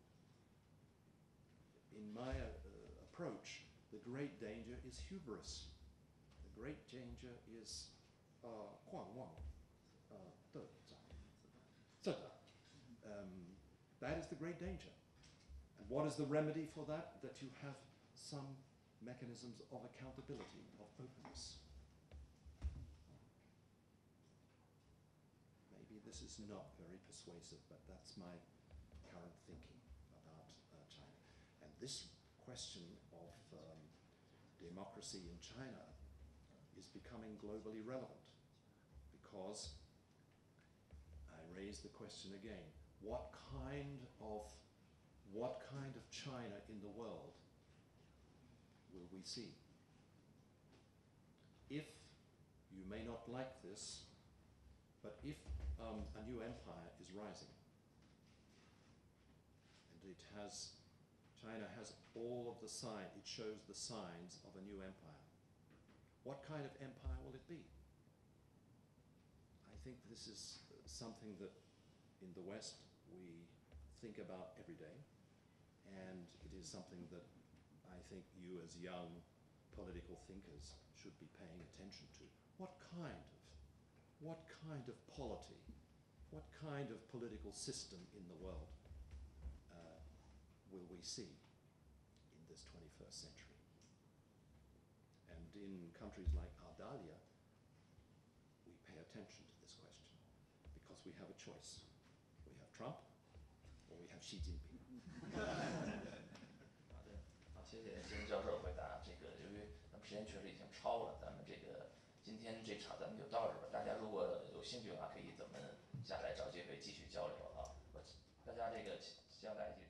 In my uh, approach, the great danger is hubris. The great danger is uh, 狂妄, uh, so um, that is the great danger. And what is the remedy for that? That you have some mechanisms of accountability, of openness. Maybe this is not very persuasive, but that's my current thinking about uh, China. And this question of um, democracy in China is becoming globally relevant because raise the question again what kind of what kind of China in the world will we see? If you may not like this, but if um, a new empire is rising, and it has China has all of the signs, it shows the signs of a new empire. What kind of empire will it be? I think this is something that in the West we think about every day, and it is something that I think you as young political thinkers should be paying attention to. What kind of, what kind of polity, what kind of political system in the world uh, will we see in this 21st century? And in countries like Australia, we pay attention to because we have a choice. We have Trump or we have Xi Jinping. 好的，好，谢谢金教授回答。这个由于咱们时间确实已经超了，咱们这个今天这场咱们就到这儿吧。大家如果有兴趣的话，可以咱们下来找机会继续交流啊。我大家这个将来再